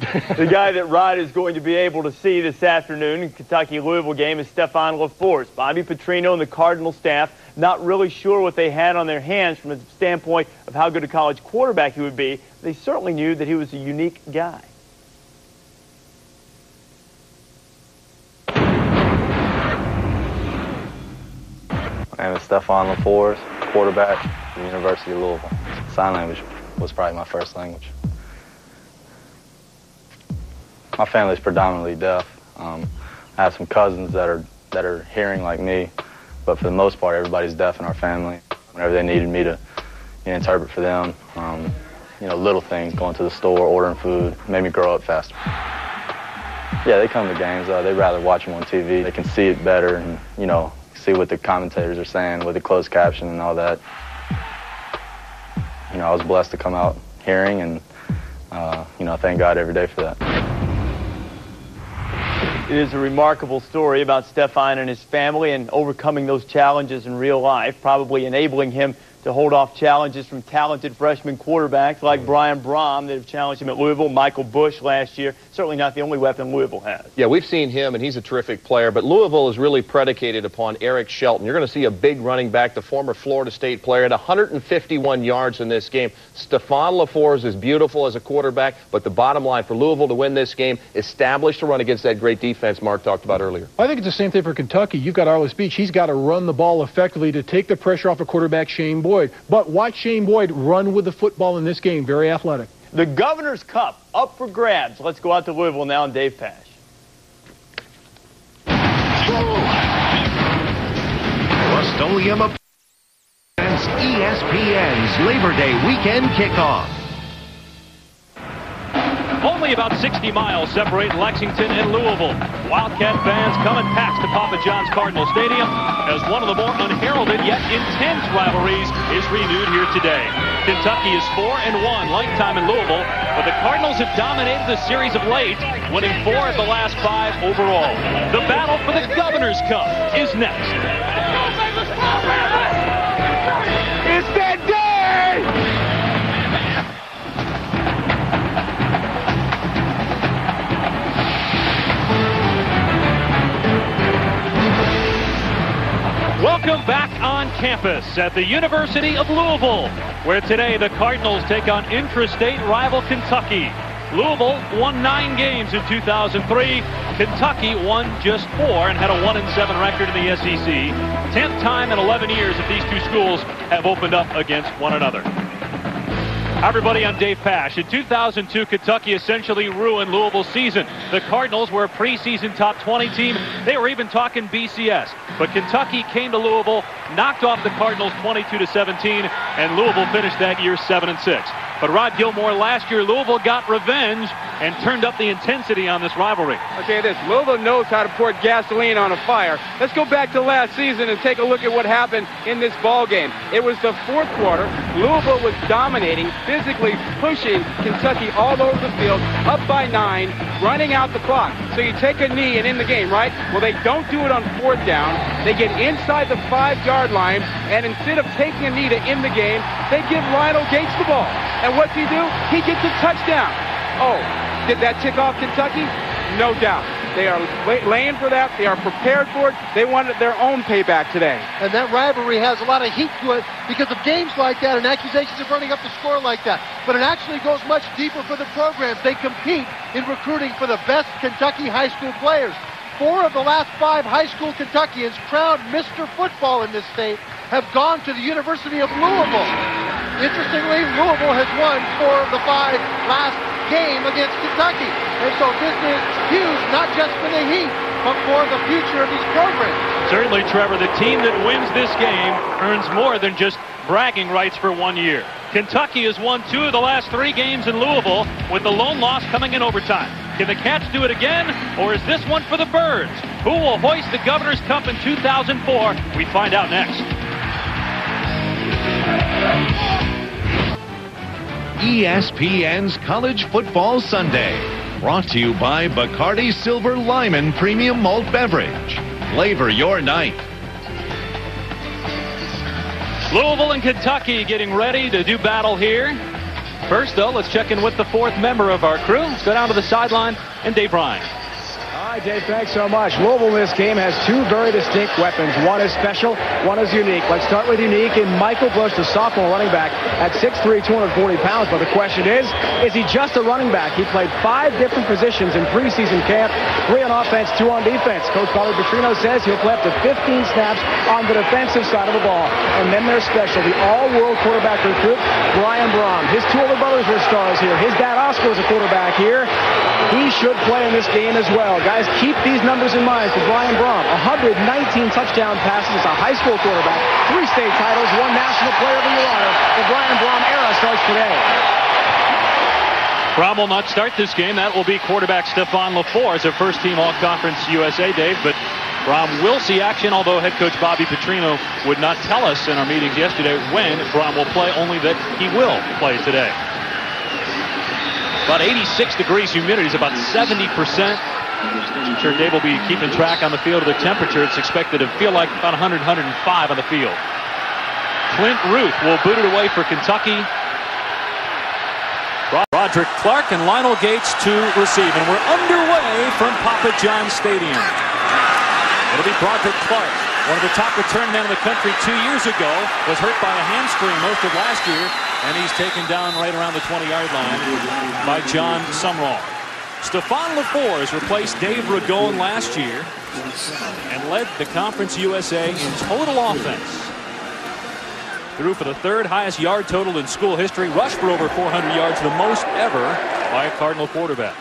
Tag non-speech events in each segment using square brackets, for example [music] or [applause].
the guy that Rod is going to be able to see this afternoon in Kentucky-Louisville game is Stefan LeFors. Bobby Petrino and the Cardinal staff not really sure what they had on their hands from the standpoint of how good a college quarterback he would be. They certainly knew that he was a unique guy. My name is Stefan LeFors, quarterback the University of Louisville. Sign language was probably my first language. My family is predominantly deaf. Um, I have some cousins that are that are hearing like me, but for the most part, everybody's deaf in our family. Whenever they needed me to you know, interpret for them, um, you know, little things, going to the store, ordering food, made me grow up faster. Yeah, they come to games. Uh, they rather watch them on TV. They can see it better and, you know, see what the commentators are saying with the closed caption and all that. You know, I was blessed to come out hearing, and, uh, you know, I thank God every day for that. It is a remarkable story about Stefan and his family and overcoming those challenges in real life, probably enabling him to hold off challenges from talented freshman quarterbacks like Brian Brohm that have challenged him at Louisville, Michael Bush last year. Certainly not the only weapon Louisville has. Yeah, we've seen him, and he's a terrific player, but Louisville is really predicated upon Eric Shelton. You're going to see a big running back, the former Florida State player, at 151 yards in this game. Stefan LeFors is as beautiful as a quarterback, but the bottom line for Louisville to win this game, established to run against that great defense Mark talked about earlier. I think it's the same thing for Kentucky. You've got Arliss Beach. He's got to run the ball effectively to take the pressure off a quarterback, Shane Boyd. But watch Shane Boyd run with the football in this game. Very athletic. The Governor's Cup up for grabs. Let's go out to Louisville now and Dave Pasch. Rust-Oleum presents ESPN's Labor Day weekend kickoff. Only about 60 miles separate Lexington and Louisville. Wildcat fans coming past to Papa John's Cardinal Stadium as one of the more unheralded yet intense rivalries is renewed here today. Kentucky is 4 and 1 lifetime in Louisville, but the Cardinals have dominated the series of late, winning four of the last five overall. The battle for the Governor's Cup is next. It's that day! Welcome back on campus at the University of Louisville, where today the Cardinals take on intrastate rival Kentucky. Louisville won nine games in 2003. Kentucky won just four and had a 1 and 7 record in the SEC. Tenth time in 11 years that these two schools have opened up against one another. Everybody, I'm Dave Pasch. In 2002, Kentucky essentially ruined Louisville's season. The Cardinals were a preseason top 20 team. They were even talking BCS. But Kentucky came to Louisville, knocked off the Cardinals 22 to 17, and Louisville finished that year 7 and 6. But Rod Gilmore, last year Louisville got revenge and turned up the intensity on this rivalry. I'll tell you this, Louisville knows how to pour gasoline on a fire. Let's go back to last season and take a look at what happened in this ball game. It was the fourth quarter. Louisville was dominating, physically pushing Kentucky all over the field, up by nine, running out the clock. So you take a knee and end the game, right? Well, they don't do it on fourth down. They get inside the five-yard line, and instead of taking a knee to end the game, they give Lionel Gates the ball. And what's he do? He gets a touchdown. Oh, did that tick off Kentucky? No doubt. They are laying for that. They are prepared for it. They wanted their own payback today. And that rivalry has a lot of heat to it because of games like that and accusations of running up the score like that. But it actually goes much deeper for the programs. They compete in recruiting for the best Kentucky high school players. Four of the last five high school Kentuckians crowned Mr. Football in this state have gone to the University of Louisville. Interestingly, Louisville has won four of the five last game against Kentucky. And so this is huge, not just for the Heat, but for the future of these programs. Certainly, Trevor, the team that wins this game earns more than just bragging rights for one year. Kentucky has won two of the last three games in Louisville, with the lone loss coming in overtime. Can the Cats do it again, or is this one for the Birds? Who will hoist the Governor's Cup in 2004? We find out next. ESPN's College Football Sunday. Brought to you by Bacardi Silver Lyman Premium Malt Beverage. Flavor your night. Louisville and Kentucky getting ready to do battle here. First, though, let's check in with the fourth member of our crew. Let's go down to the sideline and Dave Ryan. Right, Dave, thanks so much. Louisville in this game has two very distinct weapons. One is special, one is unique. Let's start with unique and Michael Bush, the sophomore running back at 6'3", 240 pounds. But the question is, is he just a running back? He played five different positions in preseason camp, three on offense, two on defense. Coach Bobby Petrino says he'll play up to 15 snaps on the defensive side of the ball. And then there's special, the all-world quarterback recruit, Brian Brohm. His two older brothers were stars here. His dad, Oscar, was a quarterback here. He should play in this game as well. Guys, keep these numbers in mind for Brian Brohm. 119 touchdown passes as a high school quarterback, three state titles, one National Player of the Year honor. The Brian Brohm era starts today. Brohm will not start this game. That will be quarterback Stefan LeFors, a first-team All-Conference USA, Dave. But Brohm will see action, although head coach Bobby Petrino would not tell us in our meetings yesterday when Brohm will play, only that he will play today. About 86 degrees humidity is about 70%. I'm sure Dave will be keeping track on the field of the temperature. It's expected to feel like about 100, 105 on the field. Clint Ruth will boot it away for Kentucky. Broderick Clark and Lionel Gates to receive. And we're underway from Papa John Stadium. It'll be Broderick Clark, one of the top return men in the country two years ago, was hurt by a hamstring most of last year, and he's taken down right around the 20-yard line by John Sumrall. Stefan LeFors replaced Dave Ragone last year and led the Conference USA in total offense. Threw for the third highest yard total in school history, rushed for over 400 yards, the most ever by a Cardinal quarterback.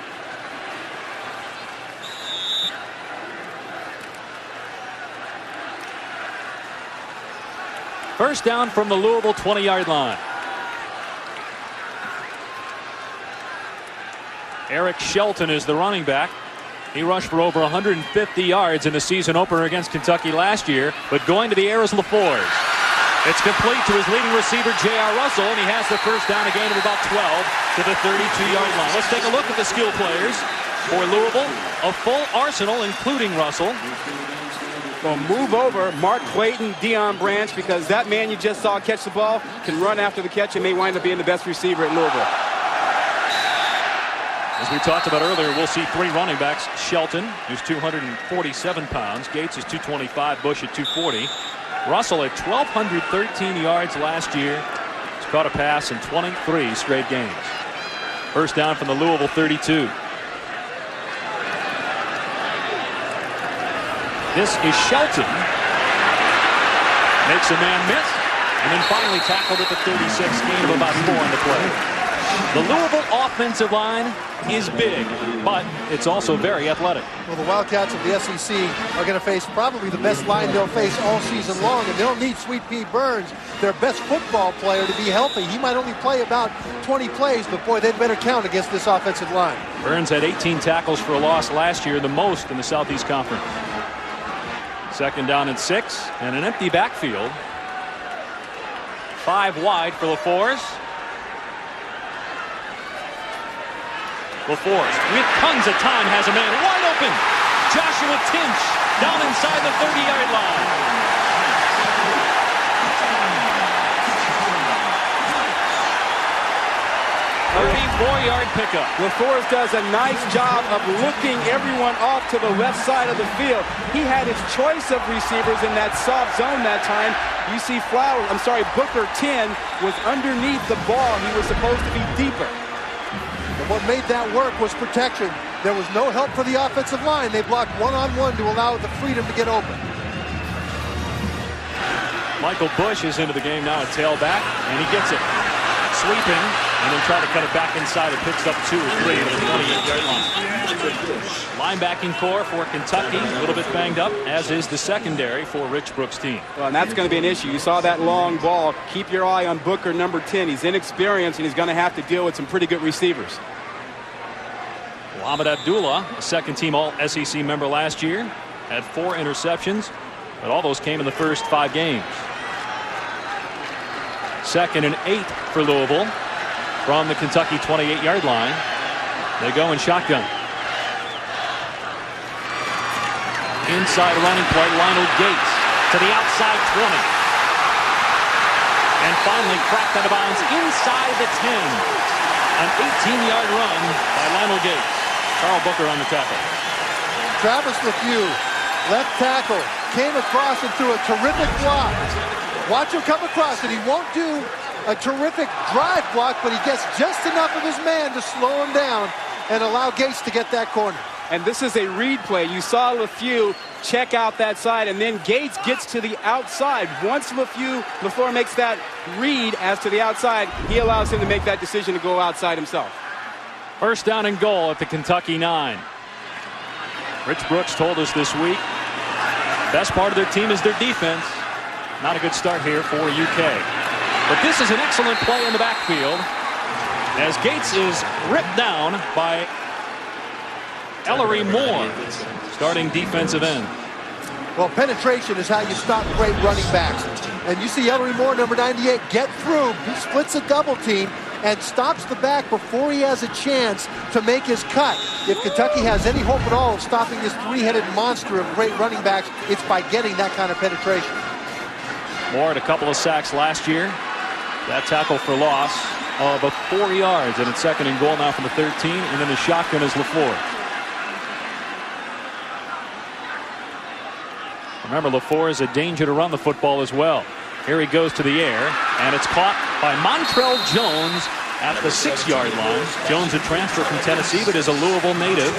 First down from the Louisville 20-yard line. Eric Shelton is the running back. He rushed for over 150 yards in the season opener against Kentucky last year, but going to the air is LeFors. It's complete to his leading receiver, J.R. Russell, and he has the first down, again gain of about 12 to the 32-yard line. Let's take a look at the skill players for Louisville. A full arsenal, including Russell. Well, move over Mark Clayton, Deion Branch, because that man you just saw catch the ball can run after the catch and may wind up being the best receiver at Louisville. As we talked about earlier, we'll see three running backs. Shelton, who's 247 pounds. Gates is 225. Bush at 240. Russell at 1,213 yards last year. He's caught a pass in 23 straight games. First down from the Louisville 32. This is Shelton. Makes a man miss. And then finally tackled at the 36. Gain of about four on the play. The Louisville offensive line is big, but it's also very athletic. Well, the Wildcats of the SEC are going to face probably the best line they'll face all season long, and they'll need Sweet Pea Burns, their best football player, to be healthy. He might only play about 20 plays, but boy, they'd better count against this offensive line. Burns had 18 tackles for a loss last year, the most in the Southeast Conference. Second down and six, and an empty backfield. Five wide for LeFors. LeFors, with tons of time, has a man wide open. Joshua Tinch down inside the 30-yard line. 34-yard pickup. LeFors does a nice job of looking everyone off to the left side of the field. He had his choice of receivers in that soft zone that time. You see Flower, I'm sorry, Booker 10 was underneath the ball. He was supposed to be deeper. And what made that work was protection. There was no help for the offensive line. They blocked one-on-one -on -one to allow the freedom to get open. Michael Bush is into the game now a tailback, and he gets it. Sweeping, and then try to cut it back inside. It picks up two or three to the 28-yard line. Linebacking core for Kentucky, a little bit banged up, as is the secondary for Rich Brooks' team. Well, and that's going to be an issue. You saw that long ball. Keep your eye on Booker, number 10. He's inexperienced, and he's going to have to deal with some pretty good receivers. Muhammad Abdullah, a second-team All-SEC member last year, had four interceptions, but all those came in the first five games. Second and eight for Louisville from the Kentucky 28-yard line. They go in shotgun. Inside running play, Lionel Gates to the outside 20. And finally cracked out of bounds inside the 10. an 18-yard run by Lionel Gates. Carl Booker on the tackle. Travis Leffew, left tackle, came across and threw a terrific block. Watch him come across and he won't do a terrific drive block, but he gets just enough of his man to slow him down and allow Gates to get that corner. And this is a read play. You saw Leffew check out that side, and then Gates gets to the outside. Once Leffew, LaFleur makes that read as to the outside, he allows him to make that decision to go outside himself. First down and goal at the Kentucky nine. Rich Brooks told us this week, best part of their team is their defense. Not a good start here for UK. But this is an excellent play in the backfield as Gates is ripped down by Ellery Moore, starting defensive end. Well, penetration is how you stop great running backs. And you see Ellery Moore, number 98, get through. He splits a double team and stops the back before he has a chance to make his cut. If Kentucky has any hope at all of stopping this three-headed monster of great running backs, it's by getting that kind of penetration. Moore had a couple of sacks last year. That tackle for loss of four yards, and it's second and goal now from the 13, and then the shotgun is LaFleur. Remember, LaFleur is a danger to run the football as well. Here he goes to the air, and it's caught by Montrell Jones at the six-yard line. Jones, a transfer from Tennessee, but is a Louisville native.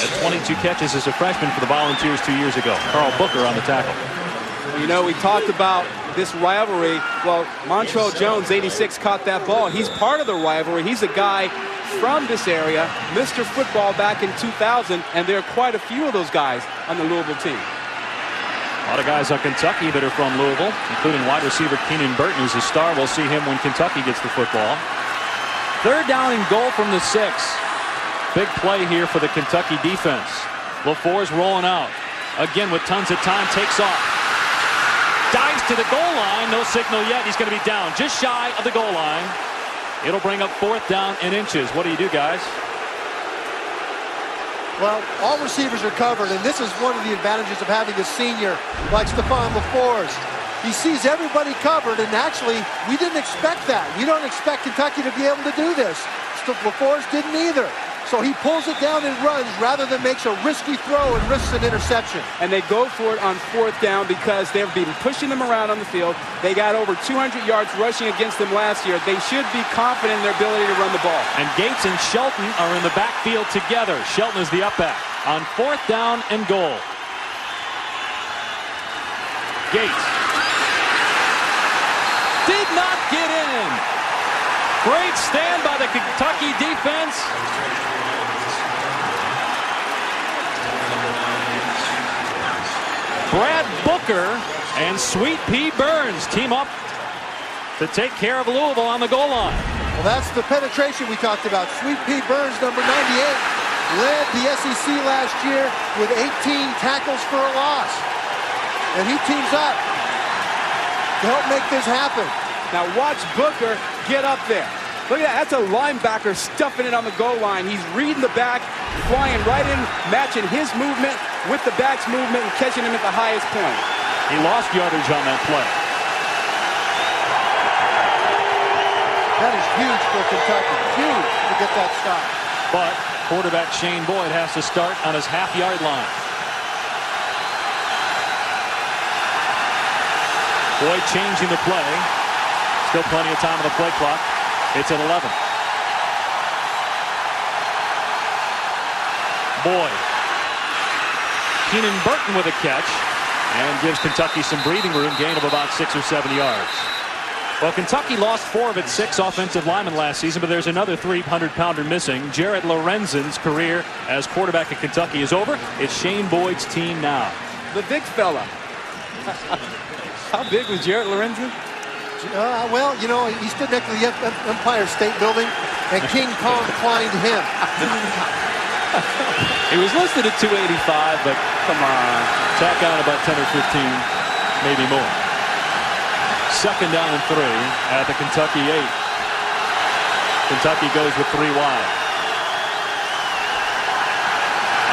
At 22 catches as a freshman for the Volunteers two years ago. Carl Booker on the tackle. You know, we talked about this rivalry. Well, Montrell Jones, 86, caught that ball. He's part of the rivalry. He's a guy from this area, Mr. Football back in 2000, and there are quite a few of those guys on the Louisville team. A lot of guys on Kentucky that are from Louisville, including wide receiver Keenan Burton, who's a star. We'll see him when Kentucky gets the football. Third down and goal from the six. Big play here for the Kentucky defense. LaFleur's rolling out. Again with tons of time, takes off. Dives to the goal line. No signal yet. He's going to be down just shy of the goal line. It'll bring up fourth down and inches. What do you do, guys? Well, all receivers are covered, and this is one of the advantages of having a senior like Stefan LeFors. He sees everybody covered, and actually, we didn't expect that. We don't expect Kentucky to be able to do this. LeFors didn't either. So he pulls it down and runs rather than makes a risky throw and risks an interception. And they go for it on fourth down because they've been pushing them around on the field. They got over 200 yards rushing against them last year. They should be confident in their ability to run the ball. And Gates and Shelton are in the backfield together. Shelton is the up back on fourth down and goal. Gates did not get in. Great stand by the Kentucky defense. Brad Booker and Sweet Pea Burns team up to take care of Louisville on the goal line. Well, that's the penetration we talked about. Sweet Pea Burns, number 98, led the SEC last year with 18 tackles for a loss. And he teams up to help make this happen. Now watch Booker get up there. Look at that. That's a linebacker stuffing it on the goal line. He's reading the back, flying right in, matching his movement with the back's movement and catching him at the highest point. He lost yardage on that play. That is huge for Kentucky. Huge to get that stop. But quarterback Shane Boyd has to start on his half-yard line. Boyd changing the play. Still plenty of time on the play clock. It's at 11. Boyd. Keenan Burton with a catch and gives Kentucky some breathing room, gain of about six or seven yards. Well, Kentucky lost four of its six offensive linemen last season, but there's another 300-pounder missing. Jared Lorenzen's career as quarterback at Kentucky is over. It's Shane Boyd's team now. The big fella. [laughs] How big was Jared Lorenzen? Uh, well, you know, he stood next to the Empire State Building, and King Kong climbed him. he was listed at 285, but come on, tack on about 10 or 15, maybe more. Second down and three at the Kentucky eight. Kentucky goes with three wide.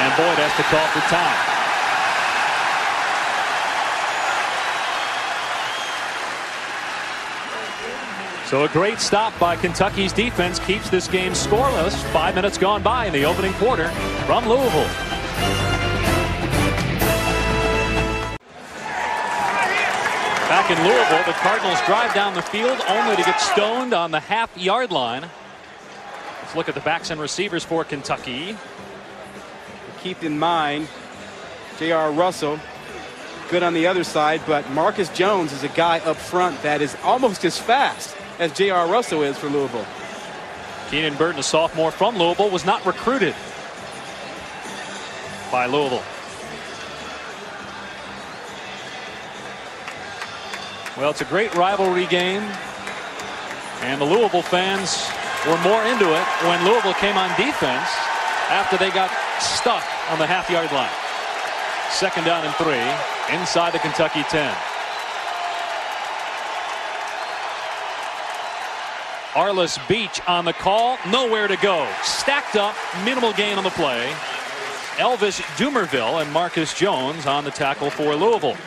And Boyd has to call for time. So a great stop by Kentucky's defense keeps this game scoreless. Five minutes gone by in the opening quarter from Louisville. Back in Louisville, the Cardinals drive down the field only to get stoned on the half yard line. Let's look at the backs and receivers for Kentucky. Keep in mind, J.R. Russell, good on the other side, but Marcus Jones is a guy up front that is almost as fast as J.R. Russell is for Louisville. Keenan Burton, a sophomore from Louisville, was not recruited by Louisville. Well, it's a great rivalry game. And the Louisville fans were more into it when Louisville came on defense after they got stuck on the half yard line. Second down and three inside the Kentucky 10. Arliss Beach on the call. Nowhere to go. Stacked up. Minimal gain on the play. Elvis Dumervil and Marcus Jones on the tackle for Louisville.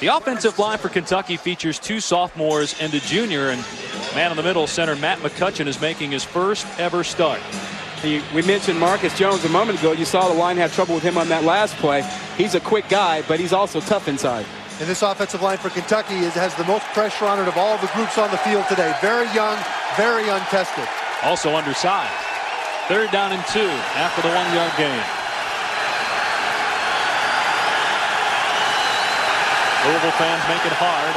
The offensive line for Kentucky features two sophomores and a junior. And man in the middle, center Matt McCutcheon is making his first ever start. He, we mentioned Marcus Jones a moment ago. You saw the line have trouble with him on that last play. He's a quick guy, but he's also tough inside. And this offensive line for Kentucky is, has the most pressure on it of all the groups on the field today. Very young, very untested. Also undersized. Third down and two after the one-yard gain. Louisville fans make it hard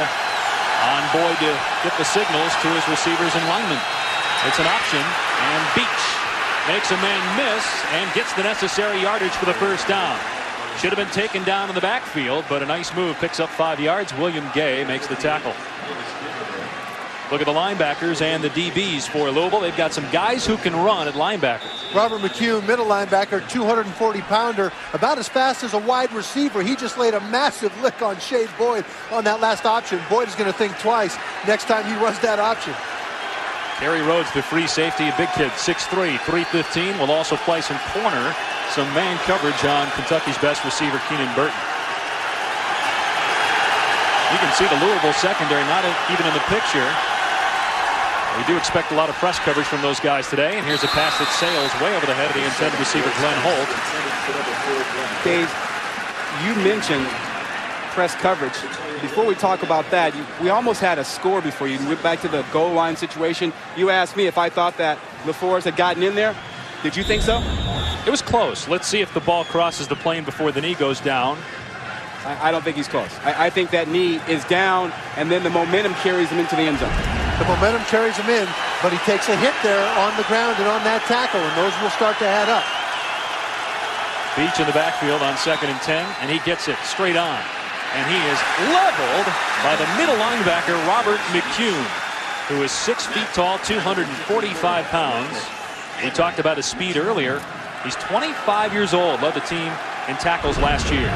on Boyd to get the signals to his receivers and linemen. It's an option, and Beach makes a man miss and gets the necessary yardage for the first down. Should have been taken down in the backfield, but a nice move picks up five yards. William Gay makes the tackle. Look at the linebackers and the DBs for Louisville. They've got some guys who can run at linebacker. Robert McCune, middle linebacker, 240 pounder, about as fast as a wide receiver. He just laid a massive lick on Shane Boyd on that last option. Boyd is going to think twice next time he runs that option. Kerry Rhodes, the free safety, a big kid, 6'3", 315, will also play some corner, some man coverage on Kentucky's best receiver, Keenan Burton. You can see the Louisville secondary not even in the picture. We do expect a lot of press coverage from those guys today. And here's a pass that sails way over the head of the intended receiver, Glenn Holt. Dave, you mentioned press coverage. Before we talk about that, you, we almost had a score before you went back to the goal line situation. You asked me if I thought that LeFors had gotten in there. Did you think so? It was close. Let's see if the ball crosses the plane before the knee goes down. I, I don't think he's close. I, I think that knee is down, and then the momentum carries him into the end zone. The momentum carries him in, but he takes a hit there on the ground and on that tackle, and those will start to add up. Beach in the backfield on second and 10, and he gets it straight on. And he is leveled by the middle linebacker, Robert McCune, who is six feet tall, 245 pounds. We talked about his speed earlier. He's 25 years old, led the team in tackles last year.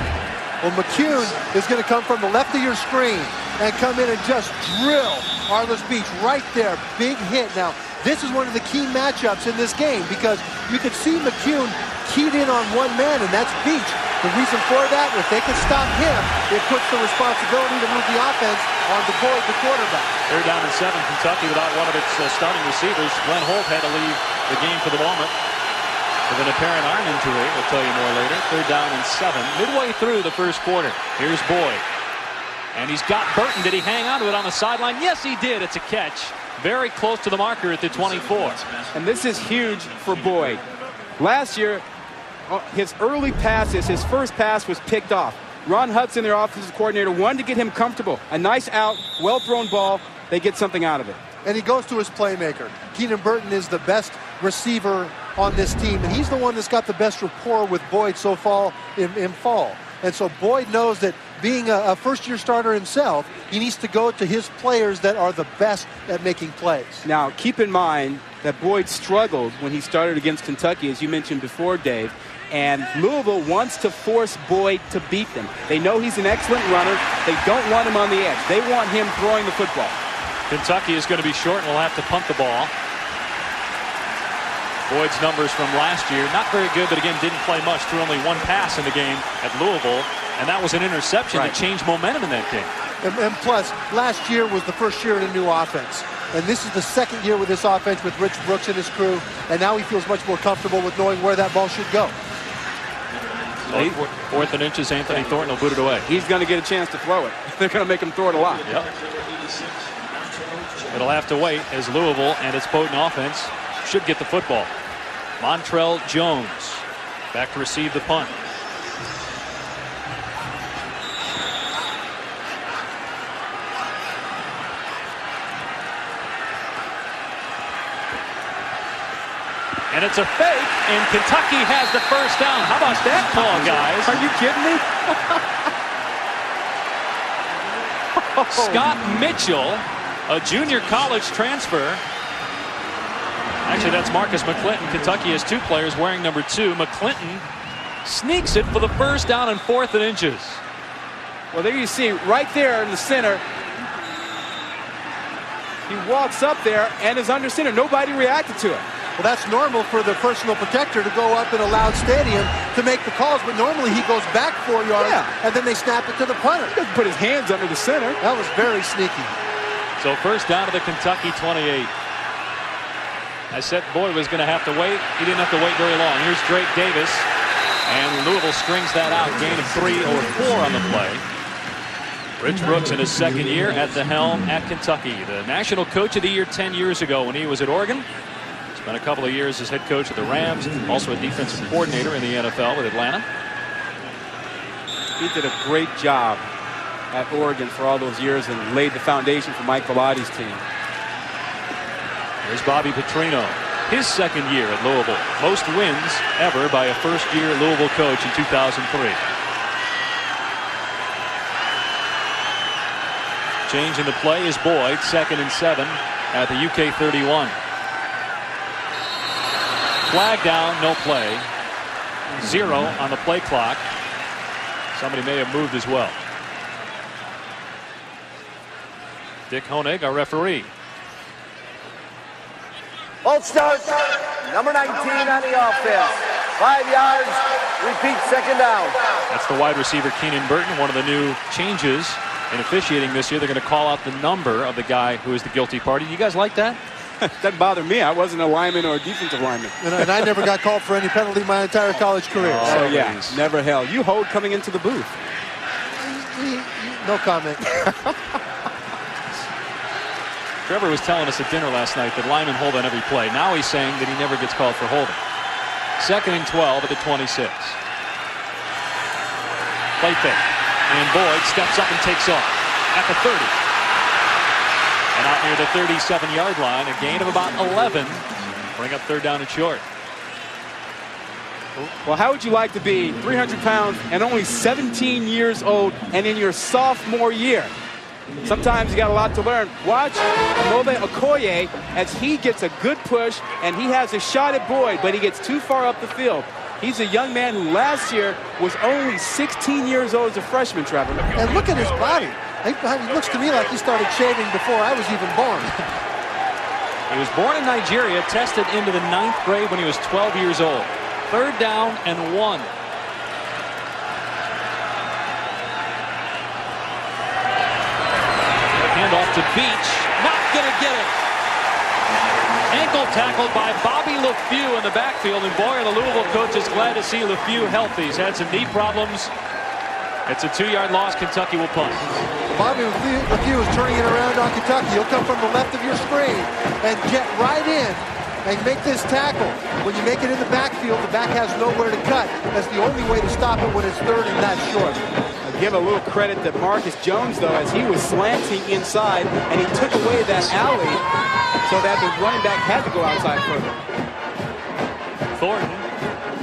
Well, McCune is going to come from the left of your screen and come in and just drill Arliss Beach right there. Big hit. Now, this is one of the key matchups in this game because you can see McCune keyed in on one man, and that's Beach. The reason for that, if they can stop him, it puts the responsibility to move the offense on Boyd, the quarterback. They're down in seven. Kentucky without one of its uh, starting receivers. Glenn Holt had to leave the game for the moment with an apparent arm injury. We'll tell you more later. Third down and seven. Midway through the first quarter. Here's Boyd. And he's got Burton. Did he hang on to it on the sideline? Yes, he did. It's a catch. Very close to the marker at the 24. And this is huge for Boyd. Last year, uh, his early passes, his first pass was picked off. Ron Hudson, their offensive coordinator, wanted to get him comfortable. A nice out, well-thrown ball. They get something out of it. And he goes to his playmaker. Keenan Burton is the best receiver on this team, and he's the one that's got the best rapport with Boyd so far in, in fall. And so Boyd knows that being a, a first-year starter himself, he needs to go to his players that are the best at making plays. Now, keep in mind that Boyd struggled when he started against Kentucky, as you mentioned before, Dave. And Louisville wants to force Boyd to beat them. They know he's an excellent runner. They don't want him on the edge. They want him throwing the football. Kentucky is going to be short and will have to punt the ball. Boyd's numbers from last year, not very good, but again, didn't play much, threw only one pass in the game at Louisville, and that was an interception Right. to change momentum in that game. And, and plus, last year was the first year in a new offense. And this is the second year with this offense with Rich Brooks and his crew. And now he feels much more comfortable with knowing where that ball should go. So fourth and inches, Anthony Thornton will boot it away. He's going to get a chance to throw it. [laughs] They're going to make him throw it a lot. Yep. It'll have to wait as Louisville and its potent offense should get the football. Montrell Jones back to receive the punt. And it's a fake, and Kentucky has the first down. How about that call, guys? Are you kidding me? [laughs] Scott Mitchell, a junior college transfer. Actually, that's Marcus McClinton. Kentucky has two players wearing number two. McClinton sneaks it for the first down and fourth and inches. Well, there you see, right there in the center, he walks up there and is under center. Nobody reacted to it. Well, that's normal for the personal protector to go up in a loud stadium to make the calls, but normally he goes back four yards Yeah. and then they snap it to the punter. He doesn't put his hands under the center. That was very sneaky. So first down to the Kentucky 28. I said Boyd was going to have to wait. He didn't have to wait very long. Here's Drake Davis. And Louisville strings that out. Gain of three or four on the play. Rich Brooks in his second year at the helm at Kentucky. The national coach of the year 10 years ago when he was at Oregon. Spent a couple of years as head coach of the Rams. Also a defensive coordinator in the NFL with Atlanta. He did a great job at Oregon for all those years and laid the foundation for Mike Bellotti's team. Here's Bobby Petrino. His second year at Louisville. Most wins ever by a first-year Louisville coach in 2003. Change in the play is Boyd, second and seven at the UK 31. Flag down, no play. Zero on the play clock. Somebody may have moved as well. Dick Honig, our referee. Hold start. Number 19 on the offense. Five yards. Repeat second down. That's the wide receiver Keenan Burton, one of the new changes in officiating this year. They're going to call out the number of the guy who is the guilty party. You guys like that? [laughs] Doesn't bother me. I wasn't a lineman or a defensive lineman. And, and I never got called for any penalty my entire college career. Oh, So, yeah. Never held. You hold coming into the booth. no comment. [laughs] Trevor was telling us at dinner last night that linemen hold on every play. Now he's saying that he never gets called for holding. Second and 12 at the 26. Play fake. And Boyd steps up and takes off at the 30. And out near the 37-yard line, a gain of about 11. Bring up third down and short. Well, how would you like to be 300 pounds and only 17 years old and in your sophomore year? Sometimes you got a lot to learn. Watch Mobe Okoye as he gets a good push and he has a shot at Boyd, but he gets too far up the field. He's a young man who last year was only 16 years old as a freshman, Trevor. And look at his body. He, he looks to me like he started shaving before I was even born. [laughs] He was born in Nigeria, tested into the ninth grade when he was 12 years old. Third down and one. To Beach. Not going to get it. Ankle tackled by Bobby Leffew in the backfield. And boy, the Louisville coaches glad to see Leffew healthy. He's had some knee problems. It's a two-yard loss. Kentucky will punt. Bobby Leffew is turning it around on Kentucky. He'll come from the left of your screen and get right in and make this tackle. When you make it in the backfield, the back has nowhere to cut. That's the only way to stop it when it's third and that short. Give a little credit to Marcus Jones, though, as he was slanting inside and he took away that alley so that the running back had to go outside further. Thornton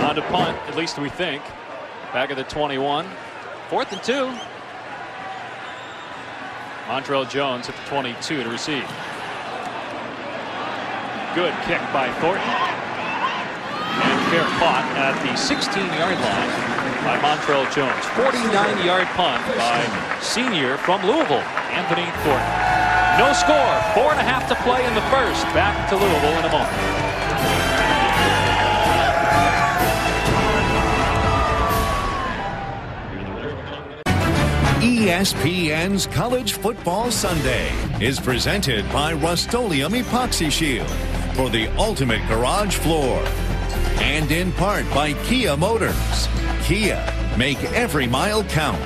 on to punt, at least we think. Back at the 21. Fourth and two. Montrell Jones at the 22 to receive. Good kick by Thornton. And fair caught at the 16-yard line by Montrell Jones. 49-yard punt by senior from Louisville, Anthony Thornton. No score. Four and a half to play in the first. Back to Louisville in a moment. ESPN's College Football Sunday is presented by Rust-Oleum Epoxy Shield for the ultimate garage floor. And in part by Kia Motors. Kia, make every mile count.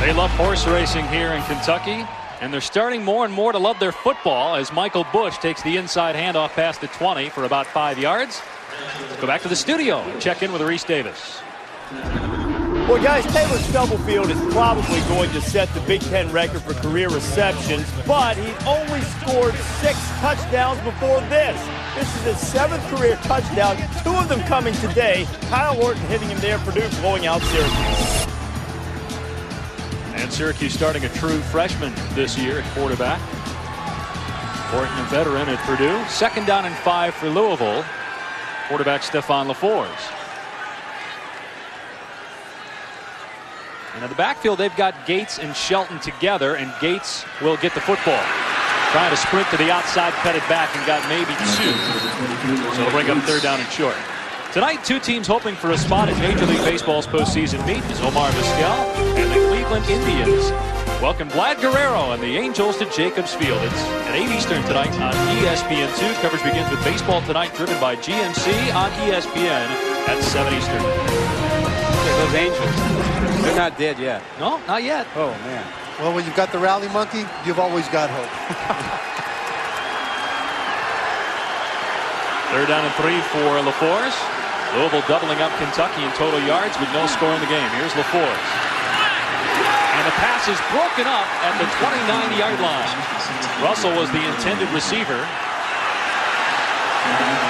They love horse racing here in Kentucky, and they're starting more and more to love their football as Michael Bush takes the inside handoff past the 20 for about five yards. Let's go back to the studio. and Check in with Reese Davis. Well, guys, Taylor Stubblefield is probably going to set the Big Ten record for career receptions, but he only scored six touchdowns before this. This is his seventh career touchdown, two of them coming today. Kyle Orton hitting him there, Purdue blowing out Syracuse. And Syracuse starting a true freshman this year at quarterback. Orton, a veteran at Purdue. Second down and five for Louisville. Quarterback Stefan LeFors. And in the backfield, they've got Gates and Shelton together, and Gates will get the football. Trying to sprint to the outside, cut it back, and got maybe two. So they'll bring up third down and short. Tonight, two teams hoping for a spot at Major League Baseball's postseason meet is Omar Vizquel and the Cleveland Indians. Welcome Vlad Guerrero and the Angels to Jacobs Field. It's at 8 Eastern tonight on ESPN2. Coverage begins with Baseball Tonight, driven by GMC on ESPN at 7 Eastern. Those Angels, they're not dead yet. No, not yet. Oh, man. Well, when you've got the rally monkey, you've always got hope. [laughs] Third down and three for LeFors. Louisville doubling up Kentucky in total yards with no score in the game. Here's LeFors. And the pass is broken up at the 29-yard line. Russell was the intended receiver.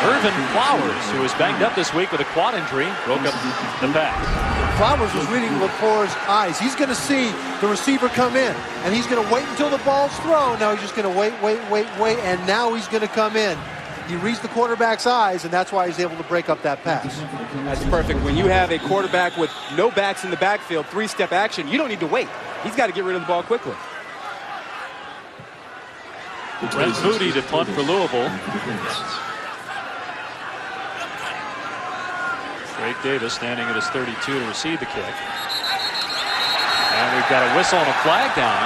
Irvin Flowers, who was banged up this week with a quad injury, broke up the pass. Flowers was reading LeFors' eyes. He's going to see the receiver come in, and he's going to wait until the ball's thrown. Now he's just going to wait, wait, wait, wait, and now he's going to come in. He reads the quarterback's eyes, and that's why he's able to break up that pass. That's perfect. When you have a quarterback with no backs in the backfield, three-step action, you don't need to wait. He's got to get rid of the ball quickly. Brent Moody to punt for Louisville. Drake Davis standing at his 32 to receive the kick. And we've got a whistle and a flag down.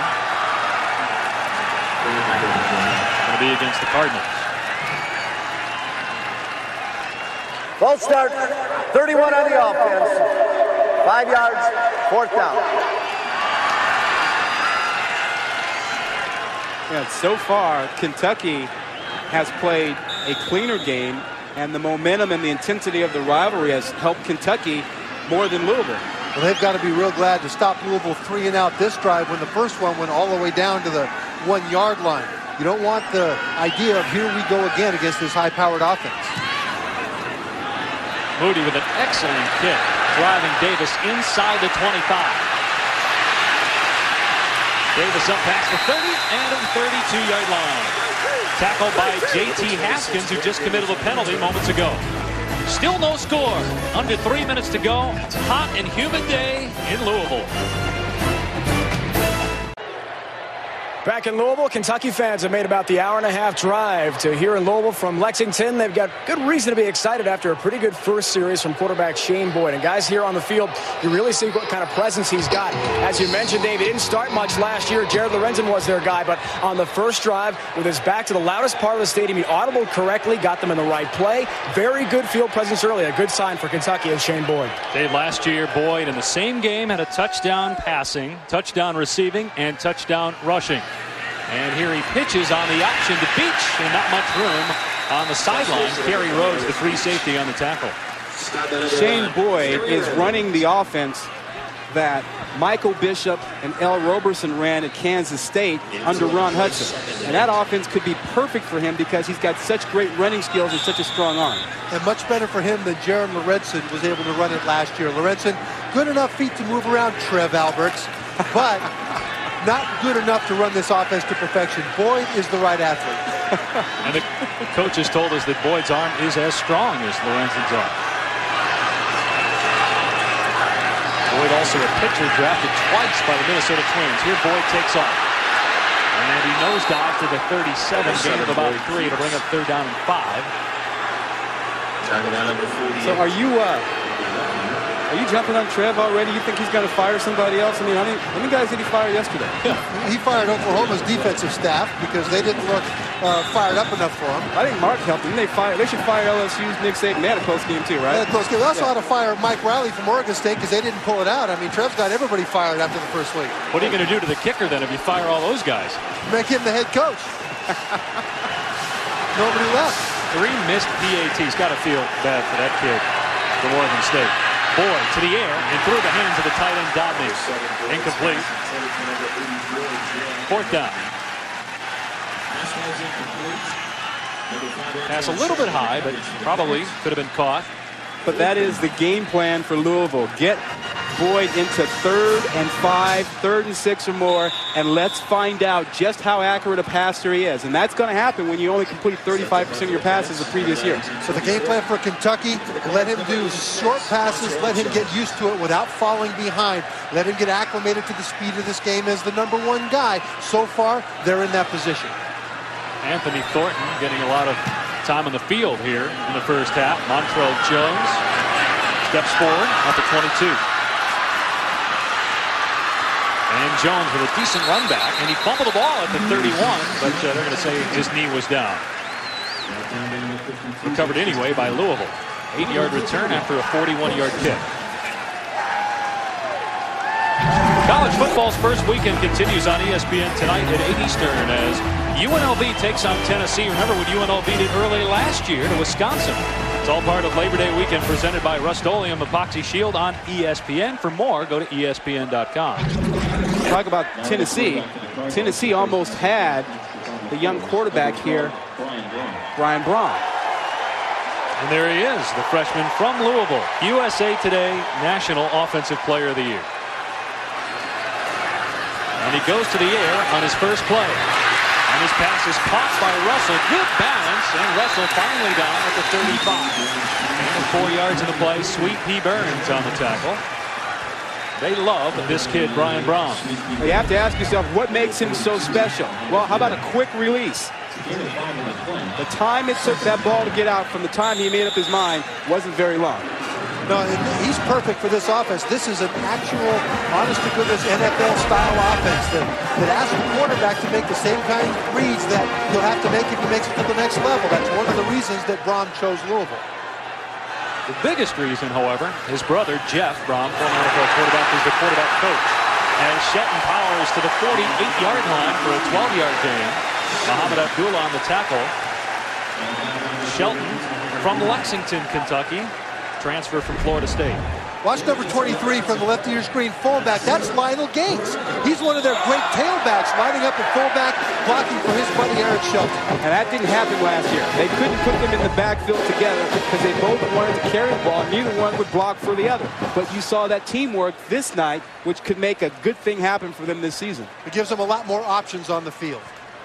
Going to be against the Cardinals. False start, 31 on the offense. Five yards, fourth down. Yeah, so far, Kentucky has played a cleaner game, and the momentum and the intensity of the rivalry has helped Kentucky more than Louisville. Well, they've got to be real glad to stop Louisville three and out this drive when the first one went all the way down to the one-yard line. You don't want the idea of here we go again against this high-powered offense. Moody with an excellent kick, driving Davis inside the 25. Davis up past the 30 and a 32-yard line. Tackled by J.T. Haskins, who just committed a penalty moments ago. Still no score. Under three minutes to go. Hot and humid day in Louisville. Back in Louisville, Kentucky fans have made about the hour and a half drive to here in Louisville from Lexington. They've got good reason to be excited after a pretty good first series from quarterback Shane Boyd. And guys, here on the field, you really see what kind of presence he's got. As you mentioned, Dave, he didn't start much last year. Jared Lorenzen was their guy, but on the first drive, with his back to the loudest part of the stadium, he audible correctly, got them in the right play. Very good field presence early. A good sign for Kentucky as Shane Boyd. Dave, last year, Boyd in the same game had a touchdown passing, touchdown receiving, and touchdown rushing. And here he pitches on the option to Beach, and not much room on the sideline. Kerry Rhodes, the free safety on the tackle. Shane Boyd is running the offense that Michael Bishop and Ell Roberson ran at Kansas State under Ron Hudson. And that offense could be perfect for him because he's got such great running skills and such a strong arm. And much better for him than Jared Lorenzen was able to run it last year. Lorenzen, good enough feet to move around Trev Alberts, but not good enough to run this offense to perfection. Boyd is the right athlete. [laughs] and the coaches told us that Boyd's arm is as strong as Lorenzen's arm. Boyd also a pitcher drafted twice by the Minnesota Twins. Here Boyd takes off. And he nosedives to the 37, gain of about three to bring up third down and five. So are you uh, Are you jumping on Trev already? You think he's going to fire somebody else? I mean, how many, how many guys did he fire yesterday? [laughs] Yeah. He fired Oklahoma's defensive staff because they didn't look uh, fired up enough for him. I think Mark helped him. They fire. They should fire LSU's Nick Saban. They had a close game too, right? They, had a close game. they also yeah. had to fire Mike Riley from Oregon State because they didn't pull it out. I mean, Trev's got everybody fired after the first week. What are you going to do to the kicker then if you fire all those guys? Make him the head coach. [laughs] Nobody left. Three missed PATs. Got to feel bad for that kid from Oregon State. Boyd to the air and through the hands of the tight end Dobney. Incomplete. Fourth down. Pass a little bit high, but probably could have been caught. But that is the game plan for Louisville. Get Boyd into third and five, third and six or more, and let's find out just how accurate a passer he is. And that's going to happen when you only complete 35% of your passes the previous year. So the game plan for Kentucky, let him do short passes, let him get used to it without falling behind, let him get acclimated to the speed of this game as the number one guy. So far, they're in that position. Anthony Thornton getting a lot of time on the field here in the first half. Montrell Jones steps forward at the 22. And Jones with a decent run back, and he fumbled the ball at the 31, but uh, they're going to say his knee was down. Recovered anyway by Louisville. Eight-yard return after a 41-yard kick. College football's first weekend continues on ESPN tonight at 8 Eastern as UNLV takes on Tennessee. Remember what UNLV did early last year to Wisconsin. It's all part of Labor Day weekend presented by Rust-Oleum Epoxy Shield on ESPN. For more, go to ESPN.com talk about Tennessee. Tennessee almost had the young quarterback here, Brian Brohm. And there he is, the freshman from Louisville. USA Today National Offensive Player of the Year. And he goes to the air on his first play. And his pass is caught by Russell. Good balance. And Russell finally down at the 35. And four yards in the play. Sweet P. Burns on the tackle. They love this kid, Brian Brohm. You have to ask yourself, what makes him so special? Well, how about a quick release? The time it took that ball to get out from the time he made up his mind wasn't very long. No, he's perfect for this offense. This is an actual, honest-to-goodness NFL-style offense that, that asks the quarterback to make the same kind of reads that he'll have to make if he makes it to the next level. That's one of the reasons that Brohm chose Louisville. The biggest reason, however, his brother, Jeff Brohm, former NFL quarterback, is the quarterback coach. As Shelton powers to the 48-yard line for a 12-yard gain. Muhammad Abdullah on the tackle. Shelton from Lexington, Kentucky, transfer from Florida State. Watch number 23 from the left of your screen, fullback. That's Lionel Gates. He's one of their great tailbacks, lining up at fullback, blocking for his buddy Eric Shelton. And that didn't happen last year. They couldn't put them in the backfield together because they both wanted to carry the ball. Neither one would block for the other. But you saw that teamwork this night, which could make a good thing happen for them this season. It gives them a lot more options on the field.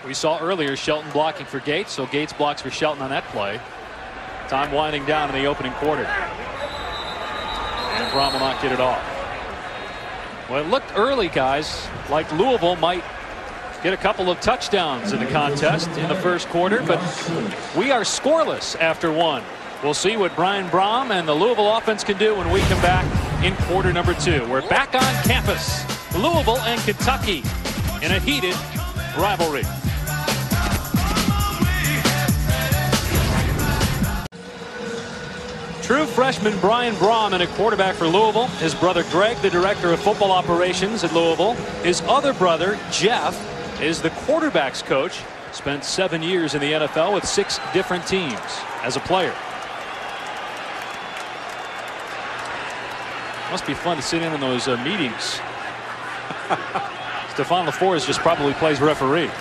We saw earlier Shelton blocking for Gates, so Gates blocks for Shelton on that play. Time winding down in the opening quarter. And Brohm will not get it off. Well, it looked early, guys, like Louisville might get a couple of touchdowns in the contest in the first quarter, but we are scoreless after one. We'll see what Brian Brohm and the Louisville offense can do when we come back in quarter number two. We're back on campus, Louisville and Kentucky, in a heated rivalry. True freshman Brian Brohm and a quarterback for Louisville. His brother Greg, the director of football operations at Louisville. His other brother, Jeff, is the quarterback's coach. Spent seven years in the NFL with six different teams as a player. Must be fun to sit in on those uh, meetings. [laughs] Stefan LeFors just probably plays referee.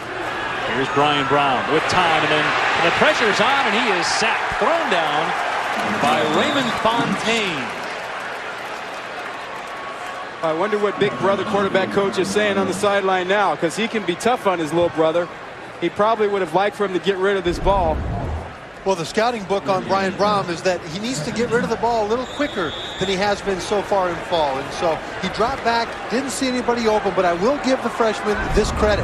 Here's Brian Brohm with time, and then the pressure's on, and he is sacked, thrown down by Raymond Fontaine. I wonder what big brother quarterback coach is saying on the sideline now because he can be tough on his little brother. He probably would have liked for him to get rid of this ball. Well, the scouting book on Brian Brohm is that he needs to get rid of the ball a little quicker than he has been so far in fall. And so he dropped back, didn't see anybody open, but I will give the freshman this credit.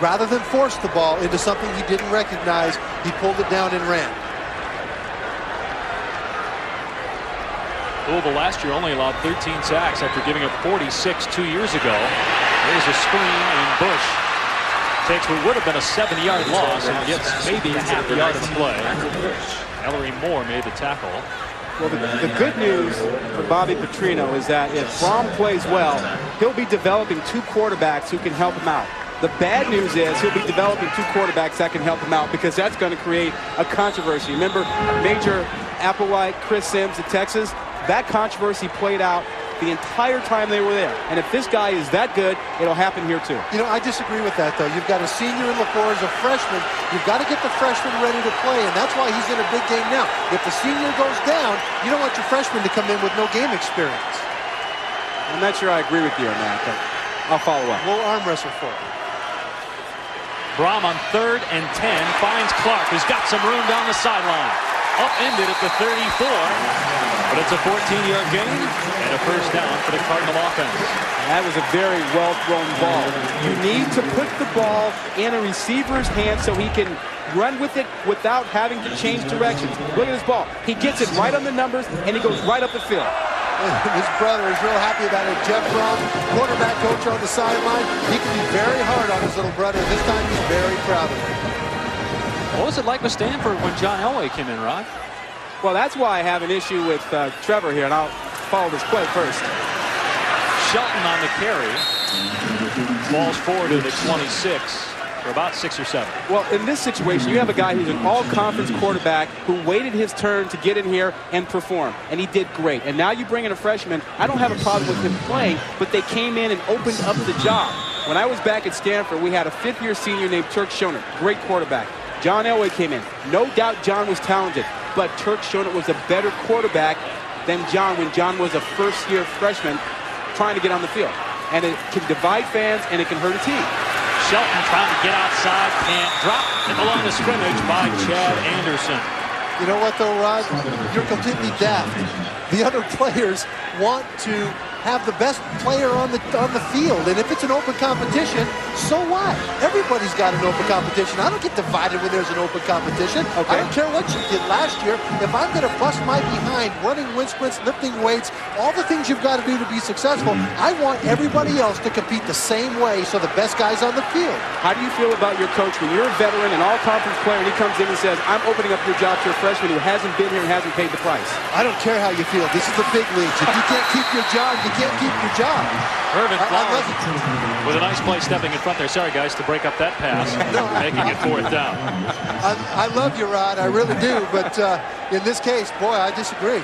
Rather than force the ball into something he didn't recognize, he pulled it down and ran. Louisville last year only allowed 13 sacks after giving up 46 two years ago. There's a screen and Bush takes what would have been a seven-yard loss and gets maybe a half yard of play. Ellery Moore made the tackle. Well, the, the, good news for Bobby Petrino is that if Brohm plays well, he'll be developing two quarterbacks who can help him out. The bad news is he'll be developing two quarterbacks that can help him out because that's going to create a controversy. Remember Major Applewhite, Chris Sims at Texas? That controversy played out the entire time they were there. And if this guy is that good, it'll happen here too. You know, I disagree with that, though. You've got a senior in LeFors as a freshman. You've got to get the freshman ready to play, and that's why he's in a big game now. If the senior goes down, you don't want your freshman to come in with no game experience. I'm not sure I agree with you on that, but I'll follow up. We'll arm wrestle for it. Brohm on third and 10 finds Clark, who's got some room down the sideline. Upended at the 34, but it's a 14-yard gain and a first down for the Cardinal offense. That was a very well-thrown ball. You need to put the ball in a receiver's hand so he can run with it without having to change directions. Look at this ball. He gets it right on the numbers, and he goes right up the field. His brother is real happy about it. Jeff Brohm, quarterback coach on the sideline. He can be very hard on his little brother. This time he's very proud of him. What was it like with Stanford when John Elway came in, Rod? Well, that's why I have an issue with uh, Trevor here, and I'll follow this play first. Shelton on the carry. Falls forward to the 26 for about six or seven. Well, in this situation, you have a guy who's an all-conference quarterback who waited his turn to get in here and perform, and he did great. And now you bring in a freshman. I don't have a problem with him playing, but they came in and opened up the job. When I was back at Stanford, we had a fifth-year senior named Turk Schoenert, great quarterback. John Elway came in. No doubt John was talented, but Turk Schoenert was a better quarterback than John when John was a first-year freshman trying to get on the field. And it can divide fans, and it can hurt a team. Shelton trying to get outside, can't drop at the scrimmage by Chad Anderson. You know what, though, Rod? You're completely daft. The other [laughs] players want to have the best player on the on the field. And if it's an open competition, so what? Everybody's got an open competition. I don't get divided when there's an open competition. Okay. I don't care what you did last year. If I'm going to bust my behind running wind sprints, lifting weights, all the things you've got to do to be successful, mm-hmm. I want everybody else to compete the same way so the best guys on the field. How do you feel about your coach when you're a veteran, an all-conference player, and he comes in and says, I'm opening up your job to a freshman who hasn't been here and hasn't paid the price? I don't care how you feel. This is the big leagues. If you can't keep your job, you can't keep your job. Irvin Flowers with a nice play stepping in front there. Sorry, guys, to break up that pass, [laughs] making it fourth down. I, I love you, Rod. I really do. But uh, in this case, boy, I disagree.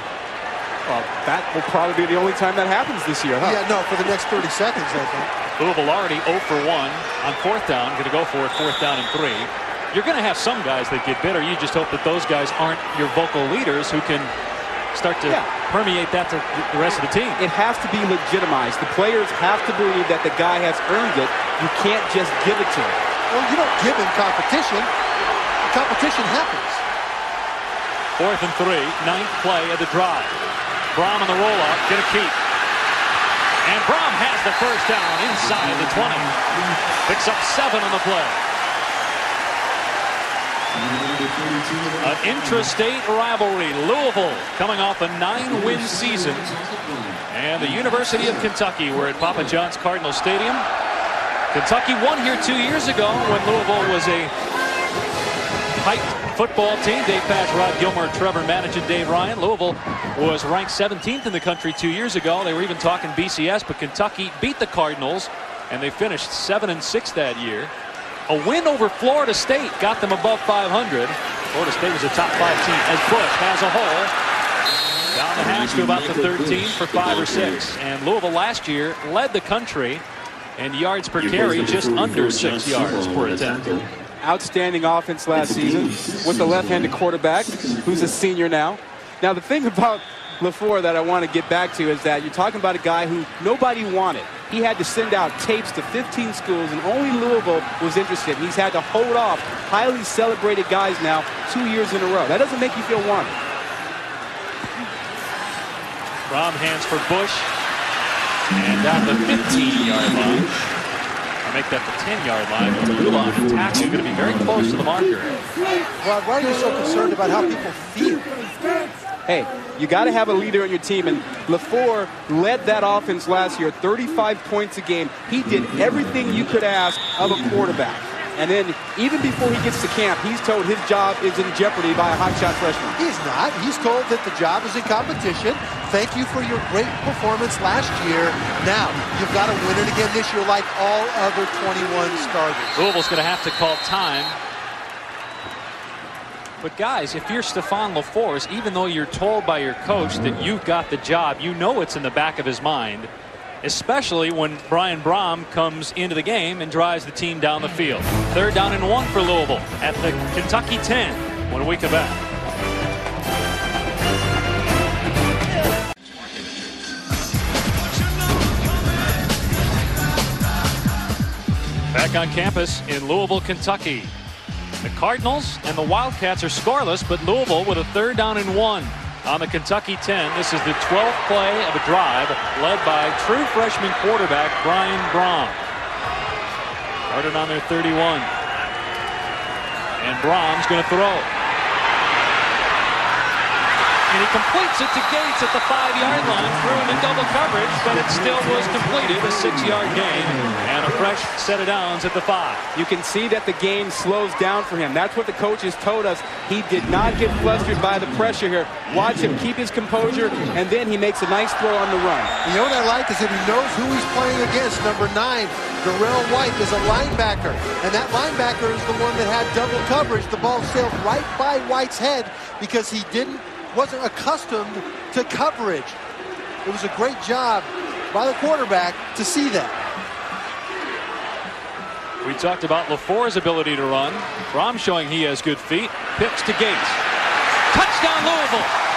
Well, that will probably be the only time that happens this year, huh? Yeah, no, for the next 30 seconds, I think. Louisville already 0 for 1 on fourth down. Going to go for it, fourth down and three. You're going to have some guys that get bitter. You just hope that those guys aren't your vocal leaders who can start to yeah. permeate that to the rest of the team. It has to be legitimized. The players have to believe that the guy has earned it. You can't just give it to him. Well, you don't give him competition. The competition happens. Fourth and three, ninth play of the drive. Brohm on the roll-up, get a keep. And Brohm has the first down inside the 20. Picks up seven on the play. An intrastate rivalry. Louisville coming off a nine-win season. And the University of Kentucky, we're at Papa John's Cardinal Stadium. Kentucky won here two years ago when Louisville was a hyped football team. Dave Pasch, Rod Gilmore, Trevor managing Dave Ryan. Louisville was ranked 17th in the country two years ago. They were even talking BCS, but Kentucky beat the Cardinals, and they finished 7 and 6 that year. A win over Florida State got them above 500. Florida State was a top five team as Bush has a hole. Down the hash to about the 13 for five or six. And Louisville last year led the country in yards per carry, just under six yards per attempt. Outstanding offense last season with the left-handed quarterback, who's a senior now. Now, the thing [laughs] about LeFors that I want to get back to is that you're talking about a guy who nobody wanted. He had to send out tapes to 15 schools, and only Louisville was interested. He's had to hold off highly celebrated guys now two years in a row. That doesn't make you feel wanted. Rob hands for Bush. And down the 15-yard line. I make that the 10-yard line. Ulon tackle going to be very close to the marker. Rod, why are you so concerned about how people feel? Hey, you got to have a leader on your team. And LeFors led that offense last year, 35 points a game. He did everything you could ask of a quarterback. And then even before he gets to camp, he's told his job is in jeopardy by a hotshot freshman. He's not. He's told that the job is in competition. Thank you for your great performance last year. Now, you've got to win it again this year like all other 21 starters. Louisville's going to have to call time. But guys, if you're Stefan LeFors, even though you're told by your coach that you've got the job, you know it's in the back of his mind especially when Brian Brohm comes into the game and drives the team down the field. Third down and one for Louisville at the Kentucky 10 when we come back. Back on campus in Louisville, Kentucky. The Cardinals and the Wildcats are scoreless, but Louisville with a third down and one on the Kentucky 10. This is the 12th play of a drive led by true freshman quarterback Brian Brohm. Started on their 31. And Brohm's going to throw. And he completes it to Gates at the five-yard line. Threw him in double coverage, but it still was completed. A six-yard gain and a fresh set of downs at the five. You can see that the game slows down for him. That's what the coaches told us. He did not get flustered by the pressure here. Watch him keep his composure, and then he makes a nice throw on the run. You know what I like is that he knows who he's playing against. Number nine, Darrell White is a linebacker, and that linebacker is the one that had double coverage. The ball sailed right by White's head because he didn't wasn't accustomed to coverage. It was a great job by the quarterback to see that. We talked about LeFors' ability to run. Brohm showing he has good feet. Pitch to Gates. Touchdown Louisville.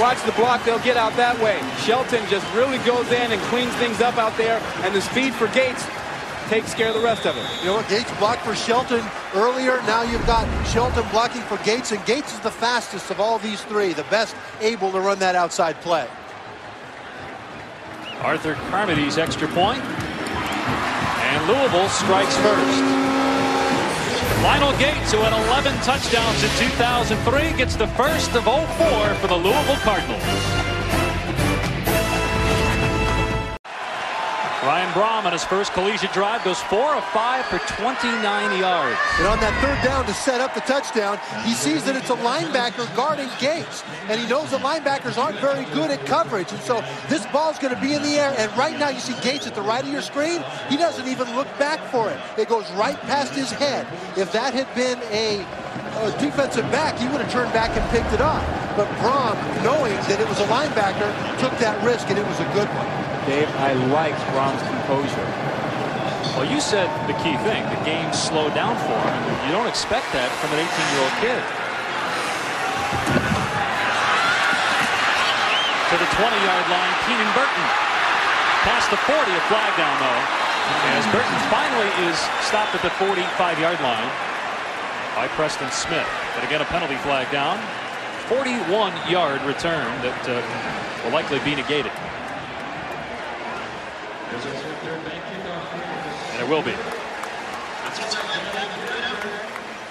Watch the block. They'll get out that way. Shelton just really goes in and cleans things up out there. And the speed for Gates takes care of the rest of it. You know what? Gates blocked for Shelton earlier. Now you've got Shelton blocking for Gates. And Gates is the fastest of all these three. The best able to run that outside play. Arthur Carmody's extra point. And Louisville strikes first. Lionel Gates, who had 11 touchdowns in 2003, gets the first of 04 for the Louisville Cardinals. Ryan Brohm on his first collegiate drive goes four of five for 29 yards. And on that third down to set up the touchdown, he sees that it's a linebacker guarding Gates. And he knows the linebackers aren't very good at coverage. And so this ball's going to be in the air. And right now you see Gates at the right of your screen. He doesn't even look back for it. It goes right past his head. If that had been a, a defensive back, he would have turned back and picked it up. But Brohm, knowing that it was a linebacker, took that risk, and it was a good one. Dave, I liked Brohm's composure. Well, you said the key thing. The game slowed down for him. You don't expect that from an 18-year-old kid. To the 20-yard line, Keenan Burton. Past the 40, a flag down, though. As Burton finally is stopped at the 45-yard line by Preston Smith. But again, a penalty flag down. 41-yard return that uh, will likely be negated. And it will be.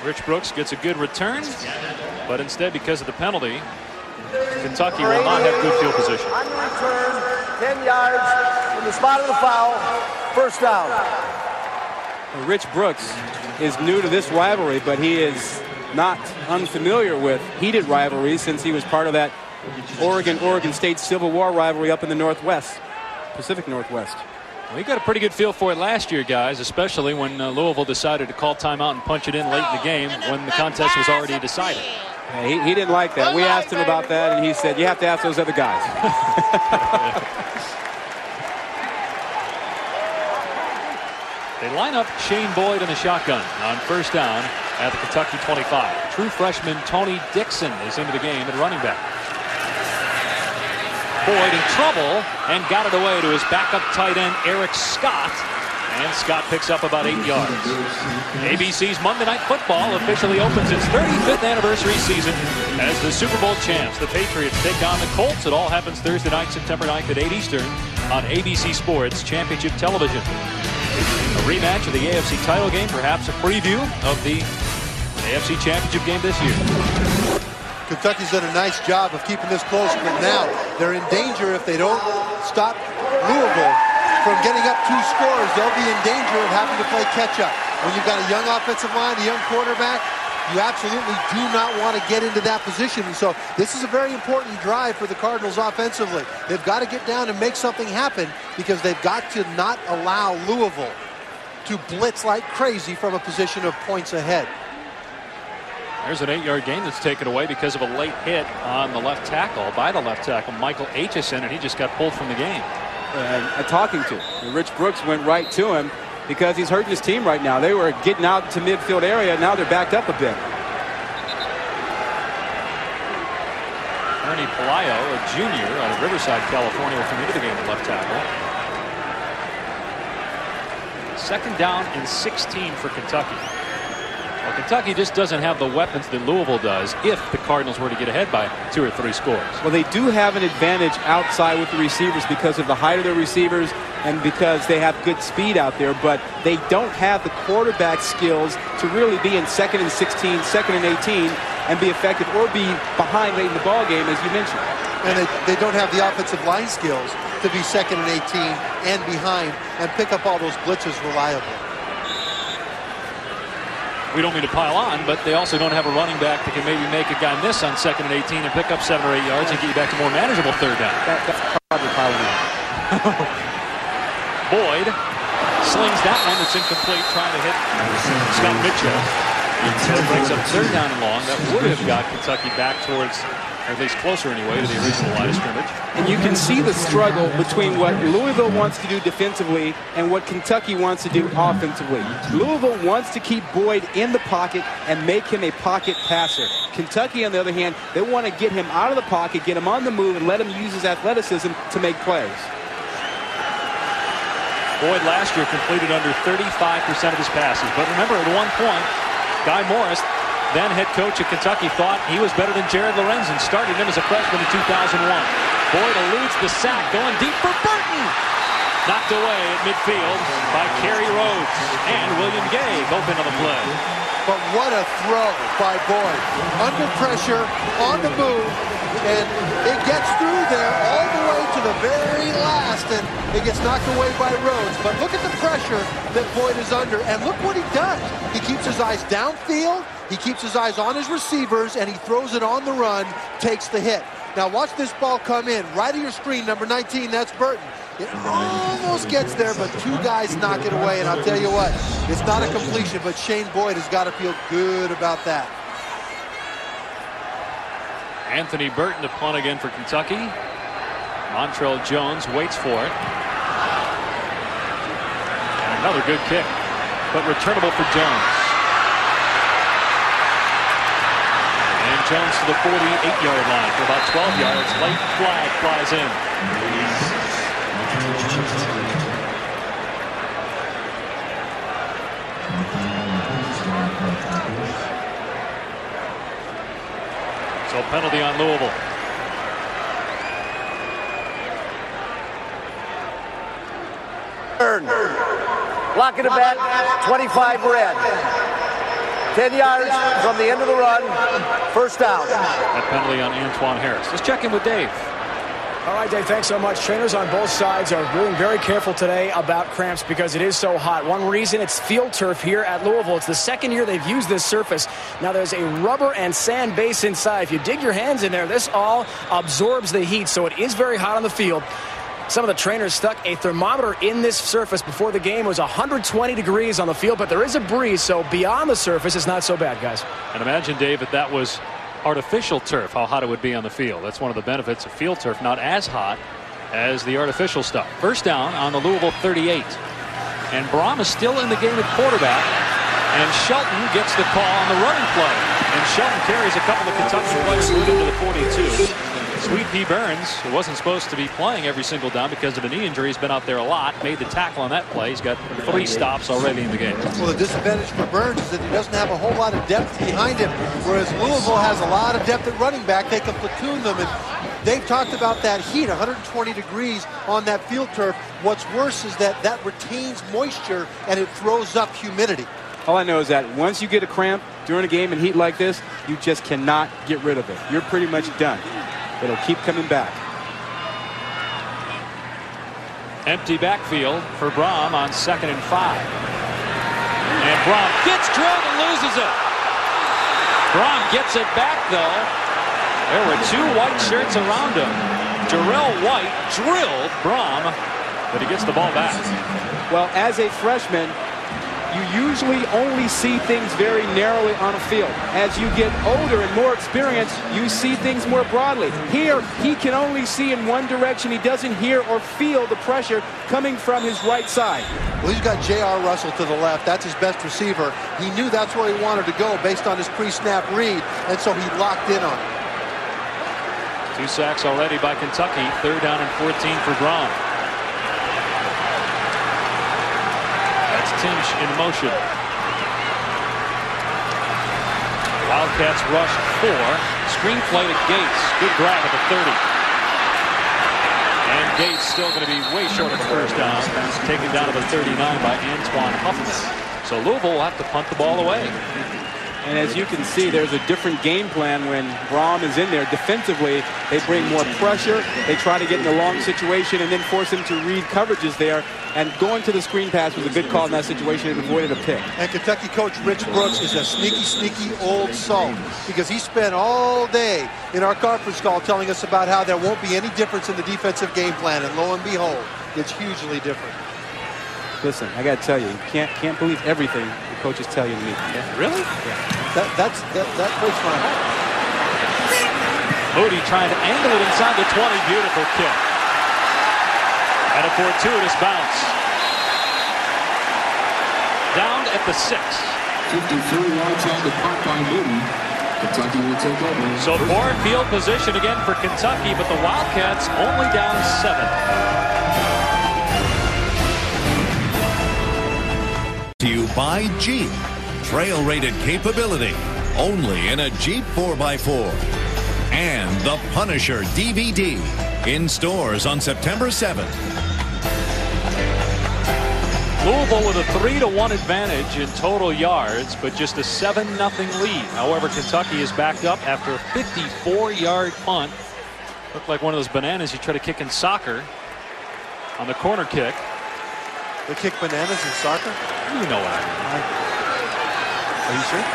Rich Brooks gets a good return, but instead, because of the penalty, Kentucky will not have good field position. On the return, 10 yards from the spot of the foul, first down. Rich Brooks is new to this rivalry, but he is not unfamiliar with heated rivalries since he was part of that Oregon-Oregon State Civil War rivalry up in the Northwest. Pacific Northwest. Well, he got a pretty good feel for it last year, guys, especially when uh, Louisville decided to call timeout and punch it in late in the game when the contest was already decided. Yeah, he, he didn't like that. We asked him about that, and he said, you have to ask those other guys. [laughs] they line up Shane Boyd in the shotgun on first down at the Kentucky 25. True freshman Tony Dixon is into the game at running back. Boyd in trouble and got it away to his backup tight end Eric Scott. And Scott picks up about eight yards. ABC's Monday Night Football officially opens its 35th anniversary season as the Super Bowl champs. The Patriots take on the Colts. It all happens Thursday night, September 9th at 8 Eastern on ABC Sports Championship Television. A rematch of the AFC title game, perhaps a preview of the AFC Championship game this year. Kentucky's done a nice job of keeping this close, but now they're in danger if they don't stop Louisville from getting up two scores. They'll be in danger of having to play catch-up. When you've got a young offensive line, a young quarterback, you absolutely do not want to get into that position. And so this is a very important drive for the Cardinals offensively. They've got to get down and make something happen because they've got to not allow Louisville to blitz like crazy from a position of points ahead. There's an eight-yard gain that's taken away because of a late hit on the left tackle by the left tackle, Michael Aitchison, and he just got pulled from the game. Uh, talking to. Rich Brooks went right to him because he's hurting his team right now. They were getting out to midfield area. Now they're backed up a bit. Ernie Pelayo, a junior out of Riverside, California, will come into the game at left tackle. Second down and 16 for Kentucky. Well, Kentucky just doesn't have the weapons that Louisville does if the Cardinals were to get ahead by two or three scores. Well, they do have an advantage outside with the receivers because of the height of their receivers and because they have good speed out there, but they don't have the quarterback skills to really be in second and 16, second and 18, and be effective or be behind late in the ball game, as you mentioned. And they, they don't have the offensive line skills to be second and 18 and behind and pick up all those blitzes reliably we don't mean to pile on, but they also don't have a running back that can maybe make a guy miss on second and 18 and pick up seven or eight yards and get you back to more manageable third down. That, that's probably piling [laughs] on. Boyd slings that one. It's incomplete, trying to hit Scott Mitchell. It breaks up third down and long. That would have got Kentucky back towards or at least closer anyway to the original line of scrimmage. And you can see the struggle between what Louisville wants to do defensively and what Kentucky wants to do offensively. Louisville wants to keep Boyd in the pocket and make him a pocket passer. Kentucky, on the other hand, they want to get him out of the pocket, get him on the move, and let him use his athleticism to make plays. Boyd last year completed under 35% of his passes. But remember, at one point, Guy Morriss then head coach of Kentucky thought he was better than Jared Lorenzen, starting him as a freshman in 2001. Boyd eludes the sack, going deep for Burton. Knocked away at midfield by Kerry Rhodes and William Gay, both into the play. But what a throw by Boyd. Under pressure, on the move, and it gets through there all the way to the very last, and it gets knocked away by Rhodes. But look at the pressure that Boyd is under, and look what he does. He keeps his eyes downfield, he keeps his eyes on his receivers, and he throws it on the run, takes the hit. Now watch this ball come in. Right of your screen, number 19, that's Burton. It almost gets there, but two guys knock it away, and I'll tell you what, it's not a completion, but Shane Boyd has got to feel good about that. Anthony Burton to punt again for Kentucky. Montrell Jones waits for it. And another good kick, but returnable for Jones. And Jones to the 48-yard line for about 12 yards. Late flag flies in. So penalty on Louisville. Turn. Lock it bet. 25 red. 10 yards from the end of the run. First down. That penalty on Antoine Harris. Let's check in with Dave. All right, Dave, thanks so much. Trainers on both sides are being very careful today about cramps because it is so hot. One reason it's field turf here at Louisville. It's the second year they've used this surface. Now there's a rubber and sand base inside. If you dig your hands in there, this all absorbs the heat, so it is very hot on the field. Some of the trainers stuck a thermometer in this surface before the game. It was 120 degrees on the field, but there is a breeze, so beyond the surface, it's not so bad, guys. And imagine, Dave, if that was artificial turf, how hot it would be on the field. That's one of the benefits of field turf, not as hot as the artificial stuff. First down on the Louisville 38. And Brohm is still in the game at quarterback. And Shelton gets the call on the running play. And Shelton carries a couple of Kentucky players with him to the 42. Sweet P. Burns, who wasn't supposed to be playing every single down because of a knee injury, has been out there a lot, made the tackle on that play. He's got three stops already in the game. Well, the disadvantage for Burns is that he doesn't have a whole lot of depth behind him, whereas Louisville has a lot of depth at running back. They can platoon them, and they've talked about that heat, 120 degrees on that field turf. What's worse is that that retains moisture and it throws up humidity. All I know is that once you get a cramp during a game in heat like this, you just cannot get rid of it. You're pretty much done. It'll keep coming back. Empty backfield for Brohm on second and five. And Brohm gets drilled and loses it. Brohm gets it back, though. There were two white shirts around him. Jarrell White drilled Brohm, but he gets the ball back. Well, as a freshman, you usually only see things very narrowly on a field. As you get older and more experienced, you see things more broadly. Here, he can only see in one direction. He doesn't hear or feel the pressure coming from his right side. Well, he's got J.R. Russell to the left. That's his best receiver. He knew that's where he wanted to go based on his pre-snap read, and so he locked in on it. Two sacks already by Kentucky. Third down and 14 for Brohm. Tinch in motion. Wildcats rush four. Screen play to Gates. Good grab at the 30. And Gates still going to be way short of the first down. Taken down to the 39 by Antoine Huffman. So Louisville will have to punt the ball away. And as you can see, there's a different game plan when Brohm is in there. Defensively, they bring more pressure. They try to get in a long situation and then force him to read coverages there. And going to the screen pass was a good call in that situation and avoided a pick. And Kentucky coach Rich Brooks is a sneaky, sneaky old salt because he spent all day in our conference call telling us about how there won't be any difference in the defensive game plan. And lo and behold, it's hugely different. Listen, I got to tell you, you can't can't believe everything coaches tell you to me. Okay? Really? Yeah. That that's that, that breaks my heart. Moody trying to angle it inside the 20. Beautiful kick. And a fortuitous bounce. Down at the six. 53 yards on the punt by Moody. Kentucky will take over. So poor field position again for Kentucky, but the Wildcats only down seven. To you by Jeep. Trail rated capability. Only in a Jeep 4x4. And the Punisher DVD. In stores on September 7th. Louisville with a 3 to 1 advantage in total yards, but just a 7 0 lead. However, Kentucky is backed up after a 54 yard punt. Looked like one of those bananas you try to kick in soccer on the corner kick. They kick bananas in soccer? You know what I mean. Are you sure?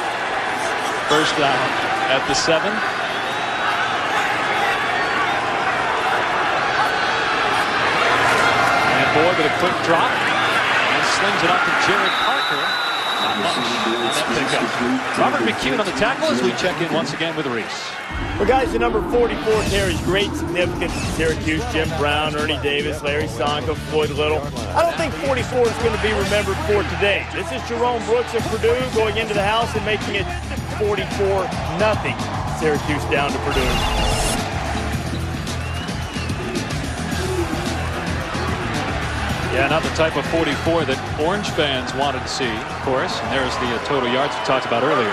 First down at the 7. And Boyd with a quick drop and slings it up to Jared Parker. Robert McCune on the tackle as we check in once again with Reese. Well, guys, the number 44 carries great significance to Syracuse. Jim Brown, Ernie Davis, Larry Csonka, Floyd Little. I don't think 44 is going to be remembered for today. This is Jerome Brooks of Purdue going into the house and making it 44 nothing. Syracuse down to Purdue. Yeah, not the type of 44 that Orange fans wanted to see, of course. And there's the uh, total yards we talked about earlier.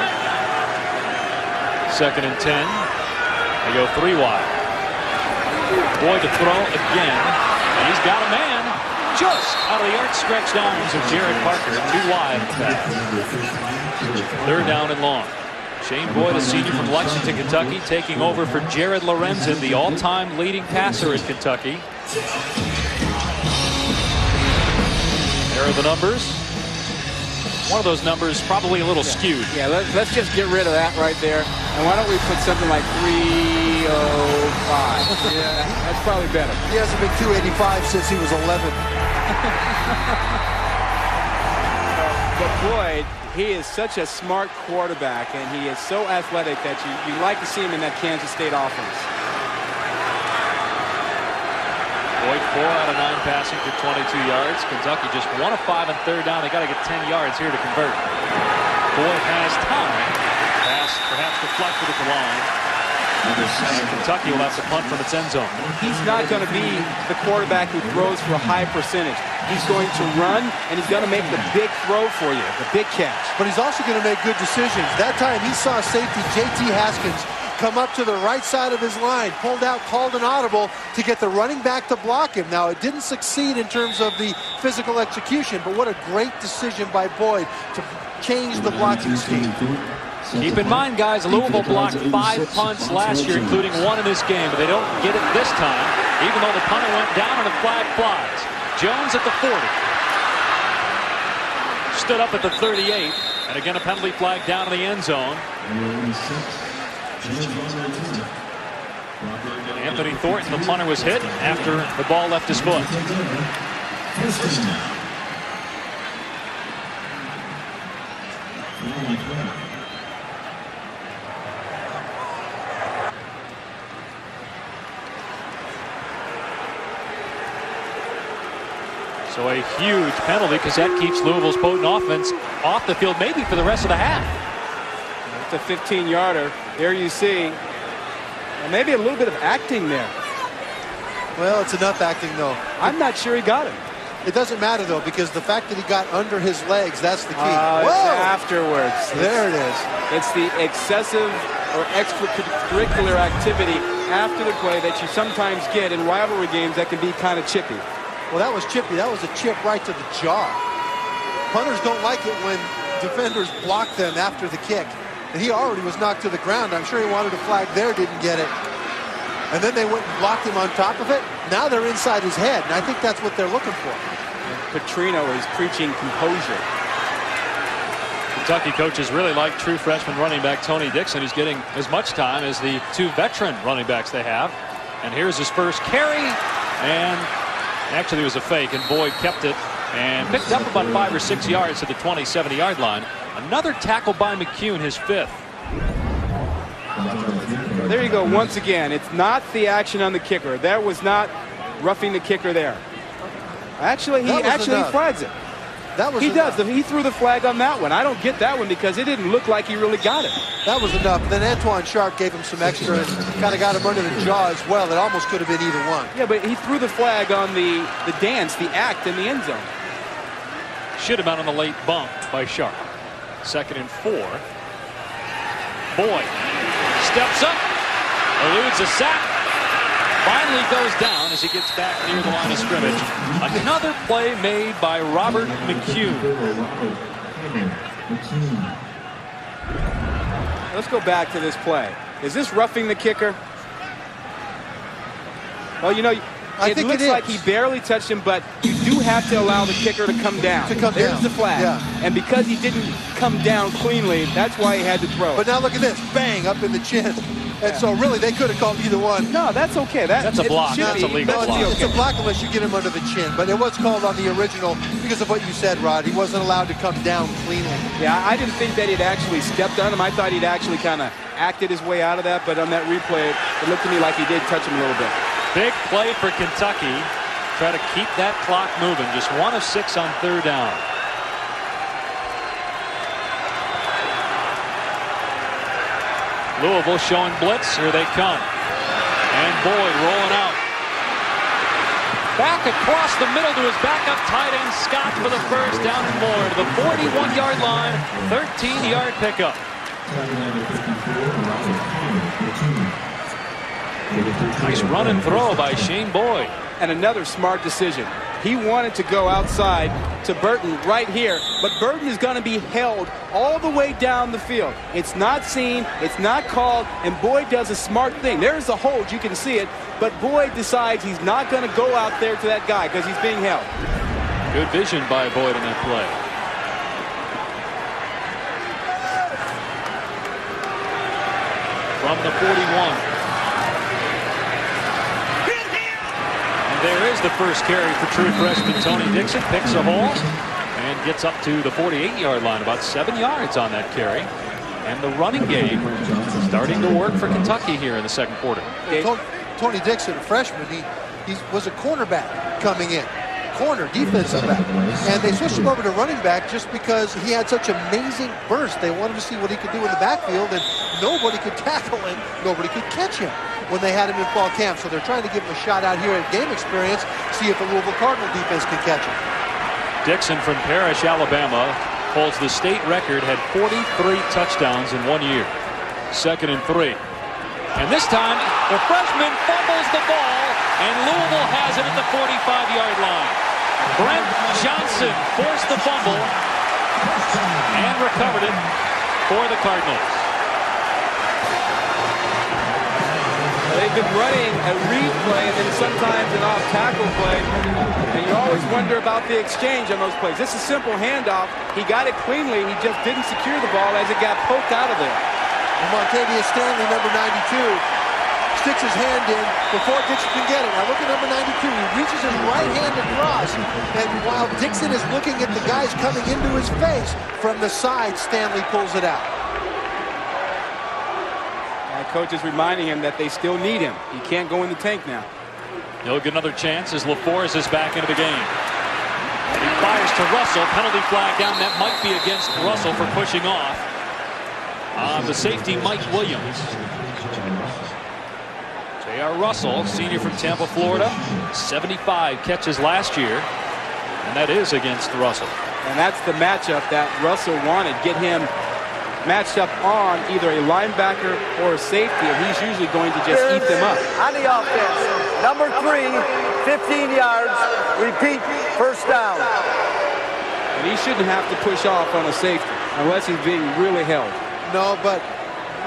Second and 10. They go three wide. Boyd to throw again. And he's got a man just out of the yard stretch downs of Jared Parker. Two wide. Third down and long. Shane Boyd, a senior from Lexington, Kentucky, taking over for Jared Lorenzen, the all-time leading passer in Kentucky. There are the numbers. One of those numbers probably a little yeah. skewed. Yeah, let, us just get rid of that right there. And why don't we put something like 305? [laughs] yeah, that's probably better. He hasn't been 285 since he was 11. [laughs] but Boyd, he is such a smart quarterback, and he is so athletic that you, you like to see him in that Kansas State offense. Boyd four out of nine passing for 22 yards. Kentucky just one of five on third down. They got to get 10 yards here to convert. Boyd has time. Pass perhaps deflected at the line. Kentucky will have to punt from its end zone. He's not going to be the quarterback who throws for a high percentage. He's going to run, and he's going to make the big throw for you, the big catch. But he's also going to make good decisions. That time he saw safety J.T. Haskins come up to the right side of his line, pulled out, called an audible to get the running back to block him. Now, it didn't succeed in terms of the physical execution, but what a great decision by Boyd to change the blocking scheme. Keep in mind, guys, Louisville blocked five punts last year, including one in this game, but they don't get it this time, even though the punter went down and the flag flies. Jones at the 40. Stood up at the 38, and again a penalty flag down in the end zone. Anthony Thornton, the punter, was hit after the ball left his foot. So a huge penalty because that keeps Louisville's potent offense off the field maybe for the rest of the half. It's a 15-yarder. There you see. Maybe a little bit of acting there. Well, it's enough acting, though. I'm not sure he got him. It doesn't matter, though, because the fact that he got under his legs, that's the key. Uh, Whoa! afterwards. There it is. It's the excessive or extracurricular activity after the play that you sometimes get in rivalry games that can be kind of chippy. Well, that was chippy. That was a chip right to the jaw. Punters don't like it when defenders block them after the kick. And he already was knocked to the ground. I'm sure he wanted a flag there, didn't get it. And then they went and blocked him on top of it. Now they're inside his head, and I think that's what they're looking for. Petrino is preaching composure. Kentucky coaches really like true freshman running back Tony Dixon. He's getting as much time as the two veteran running backs they have. And here's his first carry. And actually it was a fake, and Boyd kept it and picked up about five or six yards to the 20, 70 yard line. Another tackle by McCune, his fifth. There you go. Once again, it's not the action on the kicker. That was not roughing the kicker there. Actually, he actually enough. flags it. That was he enough. does. He threw the flag on that one. I don't get that one because it didn't look like he really got it. That was enough. Then Antoine Sharp gave him some extra and kind of got him under the jaw as well. It almost could have been either one. Yeah, but he threw the flag on the, the dance, the act in the end zone. Should have been on the late bump by Sharp. Second and four. Boyd steps up, eludes a sack, finally goes down as he gets back near the line of scrimmage. Another play made by Robert McCune. Let's go back to this play. Is this roughing the kicker? Well, you know, I it think looks it is. like he barely touched him, but you do have to allow the kicker to come down. To come There's down. the flag. Yeah. And because he didn't come down cleanly, that's why he had to throw. But now look at this. Bang, up in the chin. And so really they could have called either one. No, that's okay. That, That's a it block. That's be- a legal No, block. it's, it's a block unless you get him under the chin. But it was called on the original because of what you said, Rod. He wasn't allowed to come down cleanly. Yeah, I didn't think that he'd actually stepped on him. I thought he'd actually kind of acted his way out of that, but on that replay, it looked to me like he did touch him a little bit. Big play for Kentucky. Try to keep that clock moving. Just one of six on third down. Louisville showing blitz. Here they come. And Boyd rolling out. Back across the middle to his backup tight end Scott for the first down and more to the 41-yard line. 13-yard pickup. Nice run and throw by Shane Boyd. And another smart decision. He wanted to go outside to Burton right here, but Burton is going to be held all the way down the field. It's not seen, it's not called, and Boyd does a smart thing. There's a hold, you can see it, but Boyd decides he's not going to go out there to that guy because he's being held. Good vision by Boyd in that play. From the 41. There is the first carry for true freshman Tony Dixon. Picks a hole and gets up to the 48-yard line, about seven yards on that carry. And the running game starting to work for Kentucky here in the second quarter. Tony, Dixon, a freshman, he, he was a cornerback coming in. Corner, defensive back. And they switched him over to running back just because he had such amazing burst. They wanted to see what he could do in the backfield. And nobody could [laughs] tackle him, nobody could catch him when they had him in fall camp. So they're trying to give him a shot out here at game experience, see if the Louisville Cardinal defense can catch him. Dixon from Parrish, Alabama, holds the state record, had 43 touchdowns in one year. Second and three. And this time, the freshman fumbles the ball, and Louisville has it at the 45-yard line. Brent Johnson forced the fumble and recovered it for the Cardinals. They've been running a read play and then sometimes an off-tackle play. And you always wonder about the exchange on those plays. This is a simple handoff. He got it cleanly. He just didn't secure the ball as it got poked out of there. And Montavious Stanley, number 92, sticks his hand in before Dixon can get it. Now look at number 92. He reaches his right hand across. And while Dixon is looking at the guys coming into his face, from the side, Stanley pulls it out. Coach is reminding him that they still need him. He can't go in the tank now. He'll get another chance as LeFors is back into the game. And he fires to Russell. Penalty flag down. That might be against Russell for pushing off. Uh, the safety, Mike Williams. J.R. Russell, senior from Tampa, Florida. 75 catches last year. And that is against Russell. And that's the matchup that Russell wanted. Get him matched up on either a linebacker or a safety, and he's usually going to just eat them up. On the offense, number three, 15 yards, repeat, first down. And he shouldn't have to push off on a safety unless he's being really held. No, but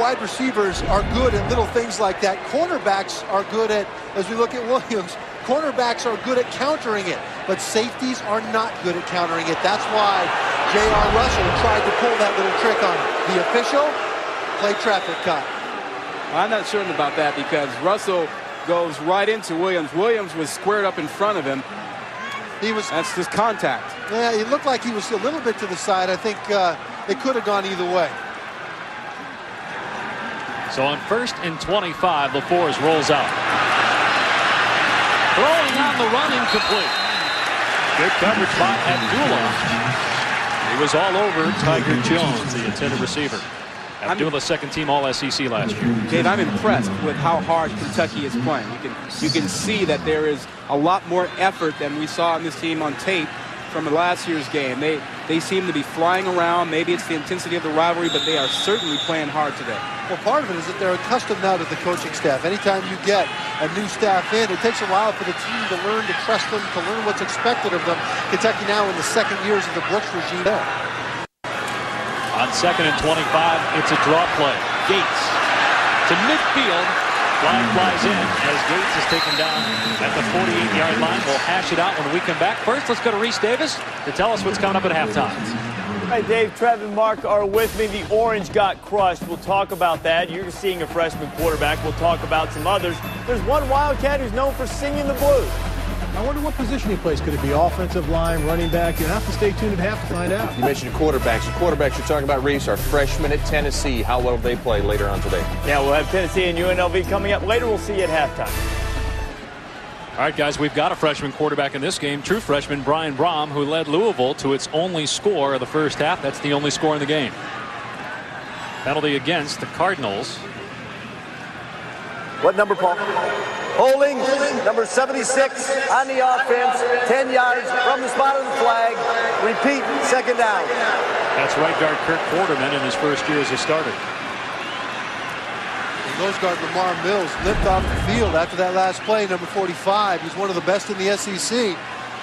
wide receivers are good at little things like that. Cornerbacks are good at, as we look at Williams, cornerbacks are good at countering it, but safeties are not good at countering it. That's why J.R. Russell tried to pull that little trick on him. The official, play traffic cop. I'm not certain about that because Russell goes right into Williams. Williams was squared up in front of him. He was. That's just contact. Yeah, he looked like he was a little bit to the side. I think uh, it could have gone either way. So on first and 25, LeFors rolls out. Throwing on the run incomplete. Good coverage by Abdullah. He was all over Tiger Jones, the intended receiver. Abdullah, second team All SEC last year. Dave, I'm impressed with how hard Kentucky is playing. You can you can see that there is a lot more effort than we saw in this team on tape from last year's game. They they seem to be flying around. Maybe it's the intensity of the rivalry, but they are certainly playing hard today. Well, part of it is that they're accustomed now to the coaching staff. Anytime you get a new staff in, it takes a while for the team to learn to trust them, to learn what's expected of them. Kentucky now in the second years of the Brooks regime there. On second and 25, it's a draw play. Gates to midfield. Flag flies in as Gates is taken down at the 48-yard line. We'll hash it out when we come back. First, let's go to Reese Davis to tell us what's coming up at halftime. Hi, Dave, Trev, and Mark are with me. The Orange got crushed. We'll talk about that. You're seeing a freshman quarterback. We'll talk about some others. There's one Wildcat who's known for singing the blues. I wonder what position he plays. Could it be offensive line, running back? You have to stay tuned and have to find out. You mentioned quarterbacks. The quarterbacks you're talking about, Reese, are freshmen at Tennessee. How well they play later on today? Yeah, we'll have Tennessee and UNLV coming up later. We'll see you at halftime. All right, guys, we've got a freshman quarterback in this game, true freshman Brian Brohm, who led Louisville to its only score of the first half. That's the only score in the game. Penalty against the Cardinals. What number, Paul? Holding, number 76 on the offense, 10 yards from the spot of the flag. Repeat, second down. That's right guard Kirk Quarterman in his first year as a starter. And nose guard Lamar Mills limped off the field after that last play, number 45. He's one of the best in the SEC.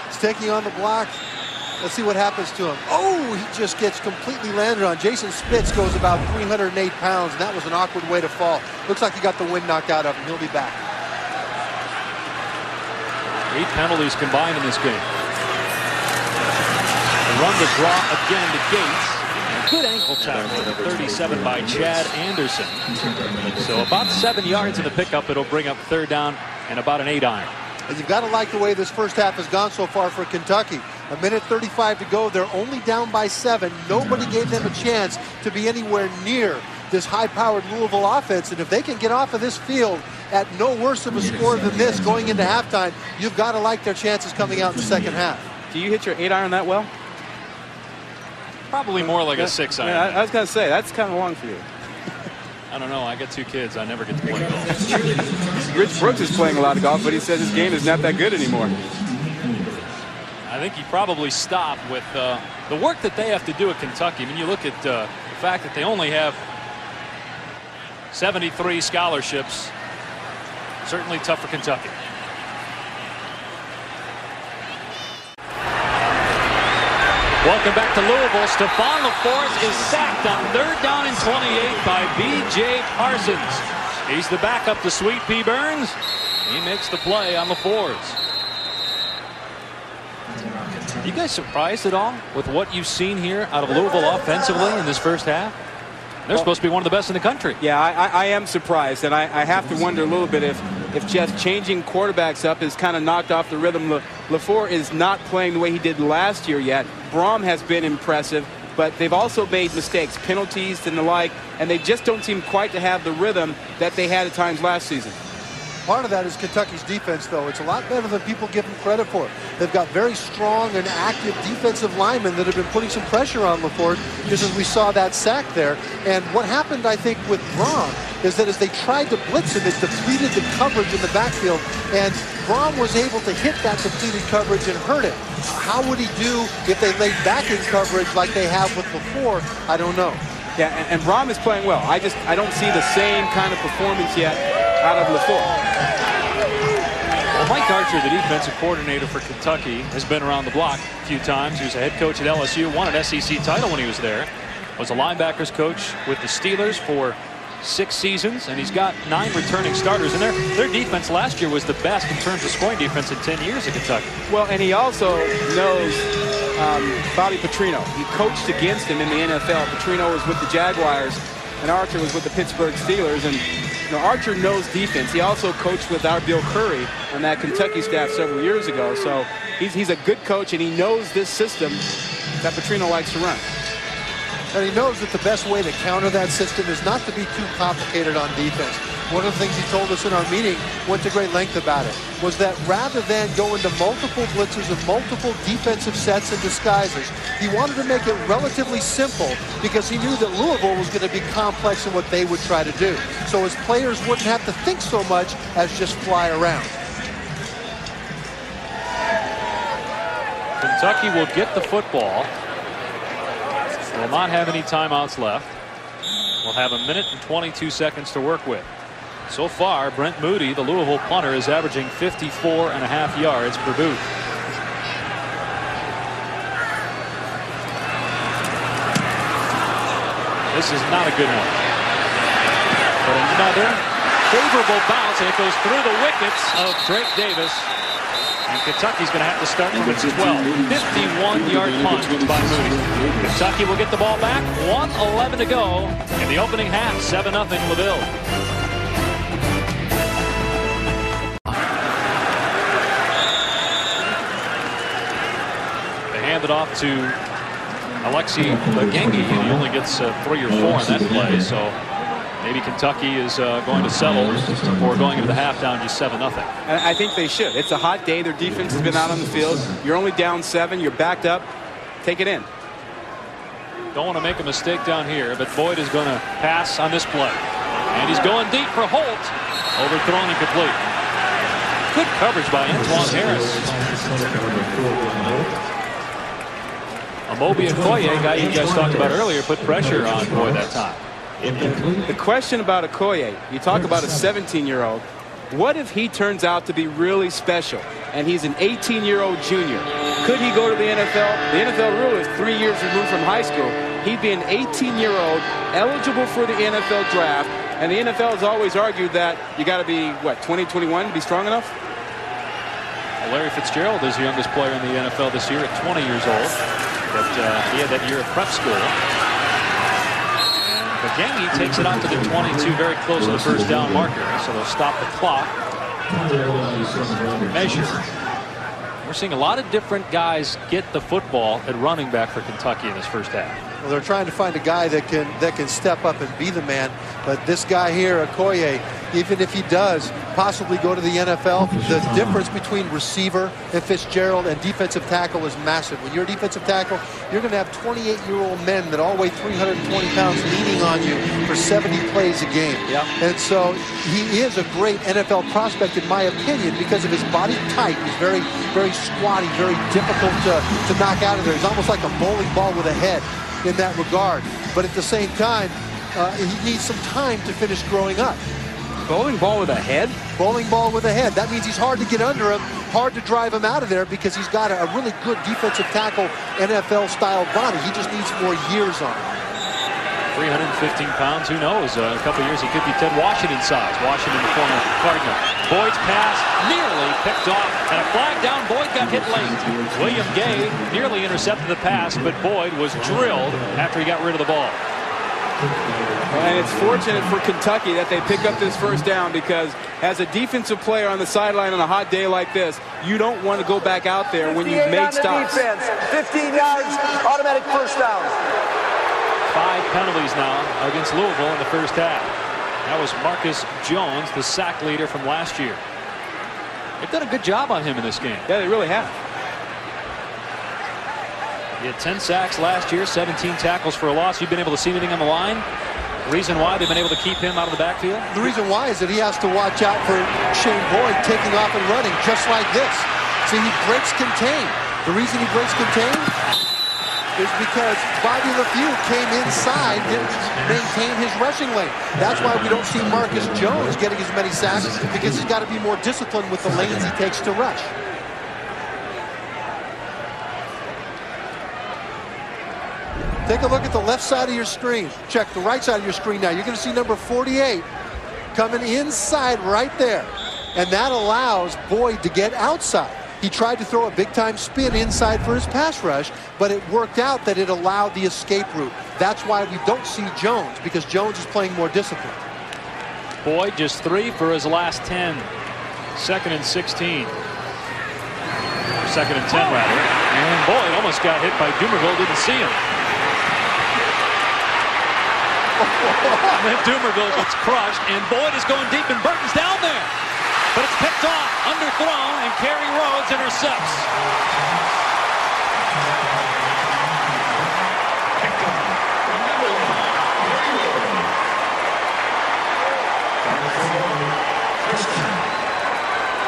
He's taking on the block. Let's see what happens to him. Oh, he just gets completely landed on. Jason Spitz goes about 308 pounds, and that was an awkward way to fall. Looks like he got the wind knocked out of him. He'll be back. Eight penalties combined in this game. The run to draw again to Gates. Good ankle tackle at 37 by Chad Anderson. So about seven yards in the pickup. It'll bring up third down and about an eight iron. And you've got to like the way this first half has gone so far for Kentucky. A minute 35 to go. They're only down by seven. Nobody gave them a chance to be anywhere near this high-powered Louisville offense. And if they can get off of this field at no worse of a score than this going into halftime, you've got to like their chances coming out in the second half. Do you hit your eight iron that well? Probably more like a six iron. Yeah, I, I was going to say, that's kind of long for you. [laughs] I don't know. I got two kids. I never get to play golf. Rich Brooks is playing a lot of golf, but he says his game is not that good anymore. I think he probably stopped with uh, the work that they have to do at Kentucky. I mean, you look at uh, the fact that they only have 73 scholarships. Certainly tough for Kentucky. Welcome back to Louisville. Stefan LeFors is sacked on third down and 28 by B.J. Parsons. He's the backup to Sweet P. Burns. He makes the play on LeFors. You guys surprised at all with what you've seen here out of Louisville offensively in this first half? They're well, supposed to be one of the best in the country. Yeah, I, I am surprised, and I, I, have to wonder a little bit if, if just changing quarterbacks up has kind of knocked off the rhythm. Le, LeFors is not playing the way he did last year yet. Brohm has been impressive, but they've also made mistakes, penalties and the like, and they just don't seem quite to have the rhythm that they had at times last season. Part of that is Kentucky's defense, though. It's a lot better than people give them credit for. They've got very strong and active defensive linemen that have been putting some pressure on LeFors, just as we saw that sack there. And what happened, I think, with Brohm is that as they tried to blitz him, it depleted the coverage in the backfield, and Brohm was able to hit that depleted coverage and hurt it. How would he do if they laid back in coverage like they have with before? I don't know. Yeah, and, and Brohm is playing well. I just I don't see the same kind of performance yet out of LeFors. Well, Mike Archer, the defensive coordinator for Kentucky, has been around the block a few times. He was a head coach at LSU, won an SEC title when he was there. Was a linebackers coach with the Steelers for six seasons, and he's got nine returning starters. And their, their defense last year was the best in terms of scoring defense in 10 years at Kentucky. Well, and he also knows um, Bobby Petrino. He coached against him in the NFL. Petrino was with the Jaguars, and Archer was with the Pittsburgh Steelers. And you know, Archer knows defense. He also coached with our Bill Curry on that Kentucky staff several years ago. So he's, he's a good coach, and he knows this system that Petrino likes to run. And he knows that the best way to counter that system is not to be too complicated on defense. One of the things he told us in our meeting, went to great length about it, was that rather than go into multiple blitzes and multiple defensive sets and disguises, he wanted to make it relatively simple because he knew that Louisville was going to be complex in what they would try to do. So his players wouldn't have to think so much as just fly around. Kentucky will get the football. Will not have any timeouts left. We'll have a minute and 22 seconds to work with. So far, Brent Moody, the Louisville punter, is averaging 54 and a half yards per boot. This is not a good one. But another favorable bounce, and it goes through the wickets of Drake Davis. And Kentucky's going to have to start from its 12. 51-yard punt by Moody. Kentucky will get the ball back. 111 to go in the opening half. 7-0 LaVille. They hand it off to Alexi Bwenge, and he only gets uh, three or four on that play. So maybe Kentucky is uh, going to settle before going into the half down just 7 nothing. I think they should. It's a hot day. Their defense has been out on the field. You're only down seven. You're backed up. Take it in. Don't want to make a mistake down here, but Boyd is going to pass on this play. And he's going deep for Holt. Overthrown and complete. Good coverage by Antoine Harris. Amobi Okoye, guy you guys talked about earlier, put pressure on Boyd that time. The question about Okoye, you talk about a 17-year-old. What if he turns out to be really special and he's an 18-year-old junior? Could he go to the NFL? The NFL rule is three years removed from high school. He'd be an 18-year-old eligible for the NFL draft, and the NFL has always argued that you got to be, what, 20, 21 to be strong enough? Larry Fitzgerald is the youngest player in the NFL this year at 20 years old. But uh, he had that year at prep school. Bwenge takes it out to the 22, very close to the first down marker. So they'll stop the clock. Measure. We're seeing a lot of different guys get the football at running back for Kentucky in this first half. Well, they're trying to find a guy that can that can step up and be the man. But this guy here, Okoye, even if he does possibly go to the NFL, the difference between receiver and Fitzgerald and defensive tackle is massive. When you're a defensive tackle, you're going to have 28-year-old men that all weigh 320 pounds leaning on you for 70 plays a game. Yeah. And so he is a great NFL prospect, in my opinion, because of his body type. He's very, very squatty, very difficult to, to knock out of there. He's almost like a bowling ball with a head in that regard. But at the same time, uh, he needs some time to finish growing up. Bowling ball with a head? Bowling ball with a head. That means he's hard to get under him, hard to drive him out of there because he's got a, a really good defensive tackle NFL-style body. He just needs more years on it. 315 pounds, who knows? Uh, a couple years he could be Ted Washington size. Washington, the former Cardinal. Boyd's pass nearly picked off, and a flag down. Boyd got hit late. William Gay nearly intercepted the pass, but Boyd was drilled after he got rid of the ball. And it's fortunate for Kentucky that they pick up this first down because as a defensive player on the sideline on a hot day like this, you don't want to go back out there when you've made stops. Defense, 15 yards, automatic first down. Five penalties now against Louisville in the first half. That was Marcus Jones, the sack leader from last year. They've done a good job on him in this game. Yeah, they really have. He had 10 sacks last year, 17 tackles for a loss. You've been able to see anything on the line? Reason why they've been able to keep him out of the backfield? The reason why is that he has to watch out for Shane Boyd taking off and running just like this. See, he breaks contain. The reason he breaks contain is because Bobby Leffew came inside to maintain his rushing lane. That's why we don't see Marcus Jones getting as many sacks because he's got to be more disciplined with the lanes he takes to rush. Take a look at the left side of your screen. Check the right side of your screen now. You're going to see number 48 coming inside right there. And that allows Boyd to get outside. He tried to throw a big-time spin inside for his pass rush, but it worked out that it allowed the escape route. That's why we don't see Jones, because Jones is playing more disciplined. Boyd just three for his last 10. Second and 16. Second and 10, rather. And Boyd almost got hit by Dumervil. Didn't see him. [laughs] and then Dumervil gets crushed, and Boyd is going deep, and Burton's down there. But it's picked off, underthrown, and Kerry Rhodes intercepts.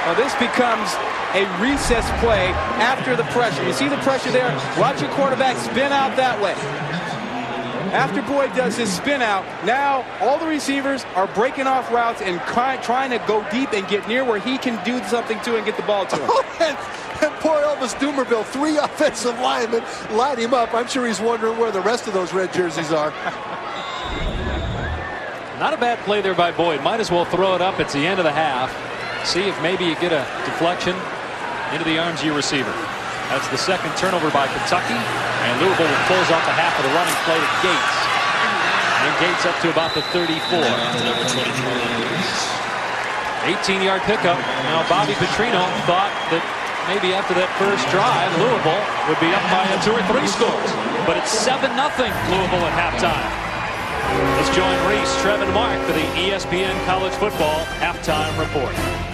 Now this becomes a recess play after the pressure. You see the pressure there? Watch your quarterback spin out that way. After Boyd does his spin out, now all the receivers are breaking off routes and trying to go deep and get near where he can do something to and get the ball to him. [laughs] and, and poor Elvis Dumervil, three [laughs] offensive linemen line him up. I'm sure he's wondering where the rest of those red jerseys are. [laughs] Not a bad play there by Boyd. Might as well throw it up. It's the end of the half. See if maybe you get a deflection into the arms of your receiver. That's the second turnover by Kentucky. And Louisville will close off the half of the running play to Gates. And Gates up to about the 34. 18-yard pickup. Now Bobby Petrino thought that maybe after that first drive, Louisville would be up by two or three scores. But it's 7-0 Louisville at halftime. Let's join Reese, Trevin Mark for the ESPN College Football Halftime Report.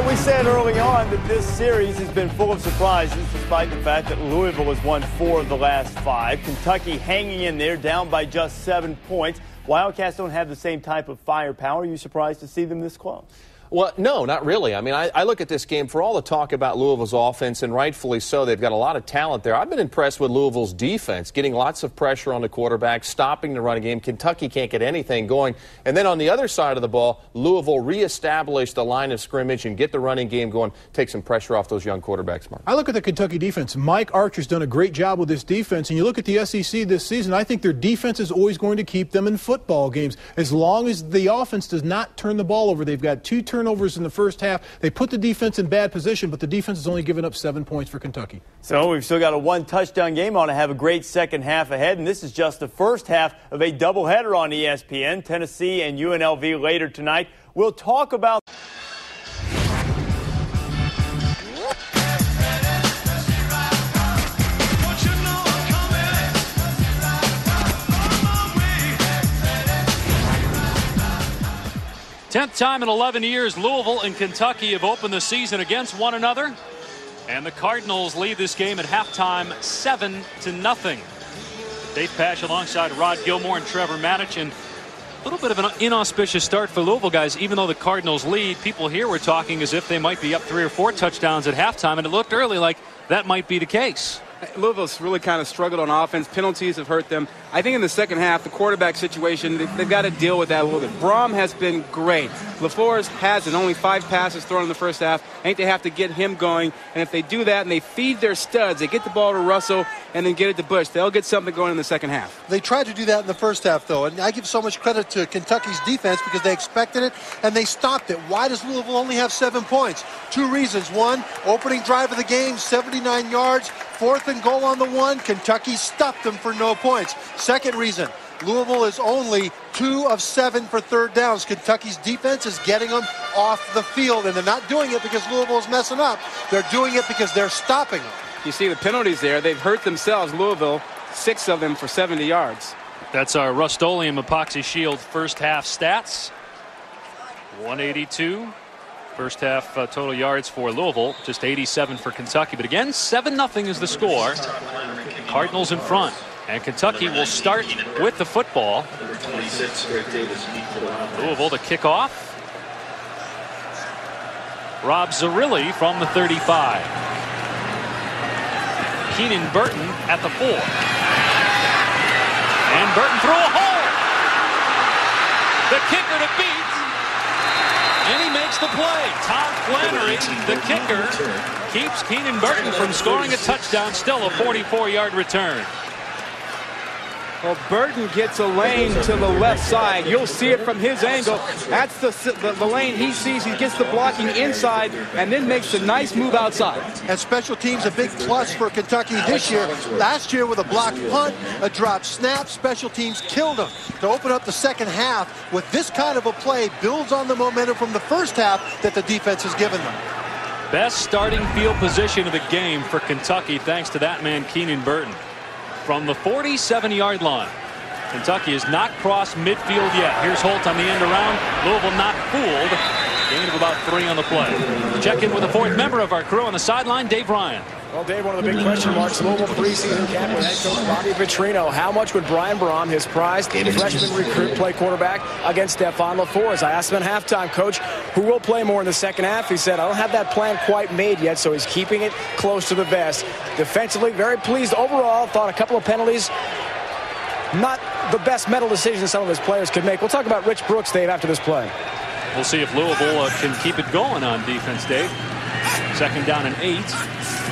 Right, we said early on that this series has been full of surprises, despite the fact that Louisville has won four of the last five. Kentucky hanging in there, down by just seven points. Wildcats don't have the same type of firepower. Are you surprised to see them this close? Well, no, not really. I mean, I, I, look at this game for all the talk about Louisville's offense, and rightfully so. They've got a lot of talent there. I've been impressed with Louisville's defense, getting lots of pressure on the quarterback, stopping the running game. Kentucky can't get anything going. And then on the other side of the ball, Louisville reestablished the line of scrimmage and get the running game going, take some pressure off those young quarterbacks, Mark. I look at the Kentucky defense. Mike Archer's done a great job with this defense. And you look at the SEC this season, I think their defense is always going to keep them in football games. As long as the offense does not turn the ball over, they've got two turnovers in the first half. They put the defense in bad position, but the defense has only given up seven points for Kentucky. So we've still got a one touchdown game on to have a great second half ahead, and this is just the first half of a doubleheader on ESPN. Tennessee and UNLV later tonight. We'll talk about. Tenth time in 11 years, Louisville and Kentucky have opened the season against one another. And the Cardinals lead this game at halftime 7 to nothing. Dave Pasch alongside Rod Gilmore and Trevor Matich. And a little bit of an inauspicious start for Louisville, guys. Even though the Cardinals lead, people here were talking as if they might be up three or four touchdowns at halftime. And it looked early like that might be the case. Louisville's really kind of struggled on offense. Penalties have hurt them. I think in the second half, the quarterback situation, they've got to deal with that a little bit. Brohm has been great. LeFors has it. Only five passes thrown in the first half. I think they have to get him going. And if they do that and they feed their studs, they get the ball to Russell and then get it to Bush, they'll get something going in the second half. They tried to do that in the first half, though. And I give so much credit to Kentucky's defense because they expected it and they stopped it. Why does Louisville only have seven points? Two reasons. One, opening drive of the game, 79 yards. Fourth and goal on the one. Kentucky stopped them for no points. Second reason, Louisville is only two of seven for third downs. Kentucky's defense is getting them off the field, and they're not doing it because Louisville is messing up. They're doing it because they're stopping them. You see the penalties there. They've hurt themselves, Louisville, six of them for 70 yards. That's our Rust-Oleum Epoxy Shield first half stats. 182. First half uh, total yards for Louisville, just 87 for Kentucky. But again, 7 0 is the score. Cardinals in front. And Kentucky will start with the football. Louisville to kick off. Rob Zerilli from the 35. Keenan Burton at the 4. And Burton threw a hole. The kicker to beat. And he makes the play. Todd Flannery, the kicker, keeps Keenan Burton from scoring a touchdown. Still a 44-yard return. Well, Burton gets a lane to the left side. You'll see it from his angle. That's the, the, the, lane he sees. He gets the blocking inside and then makes a nice move outside. And special teams a big plus for Kentucky this year. Last year with a blocked punt, a drop snap, special teams killed them. To open up the second half with this kind of a play builds on the momentum from the first half that the defense has given them. Best starting field position of the game for Kentucky thanks to that man Keenan Burton from the 47-yard line. Kentucky has not crossed midfield yet. Here's Holt on the end around. Louisville not fooled. Gain of about three on the play. Check in with the fourth member of our crew on the sideline, Dave Ryan. Well, Dave, one of the big question marks, Louisville preseason camp with head coach Bobby Petrino. How much would Brian Brohm, his prized freshman recruit, play quarterback against Stefan LeFors? I asked him at halftime, coach, who will play more in the second half? He said, I don't have that plan quite made yet, so he's keeping it close to the vest. Defensively, very pleased overall. Thought a couple of penalties not the best mental decisions some of his players could make. We'll talk about Rich Brooks, Dave, after this play. We'll see if Louisville uh, can keep it going on defense, Dave. Second down and eight.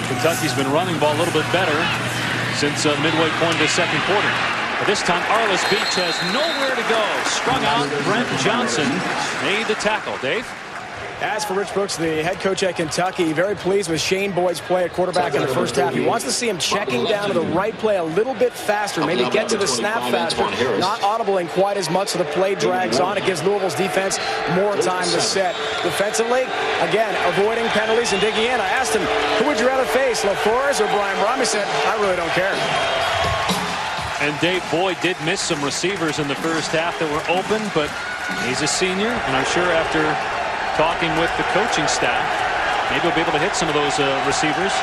Kentucky's been running ball a little bit better since uh, midway point of the second quarter. But this time, Arliss Beach has nowhere to go. Strung out, Brent Johnson made the tackle. Dave? As for Rich Brooks, the head coach at Kentucky, very pleased with Shane Boyd's play at quarterback in the first half. He wants to see him checking down to the right play a little bit faster, maybe get to the snap faster, not audibling quite as much so the play drags on. It gives Louisville's defense more time to set. Defensively, again, avoiding penalties and digging in. I asked him, who would you rather face, LeFors or Brian Brohm? He said, I really don't care. And Dave Boyd did miss some receivers in the first half that were open, but he's a senior, and I'm sure after talking with the coaching staff. Maybe he'll be able to hit some of those uh, receivers.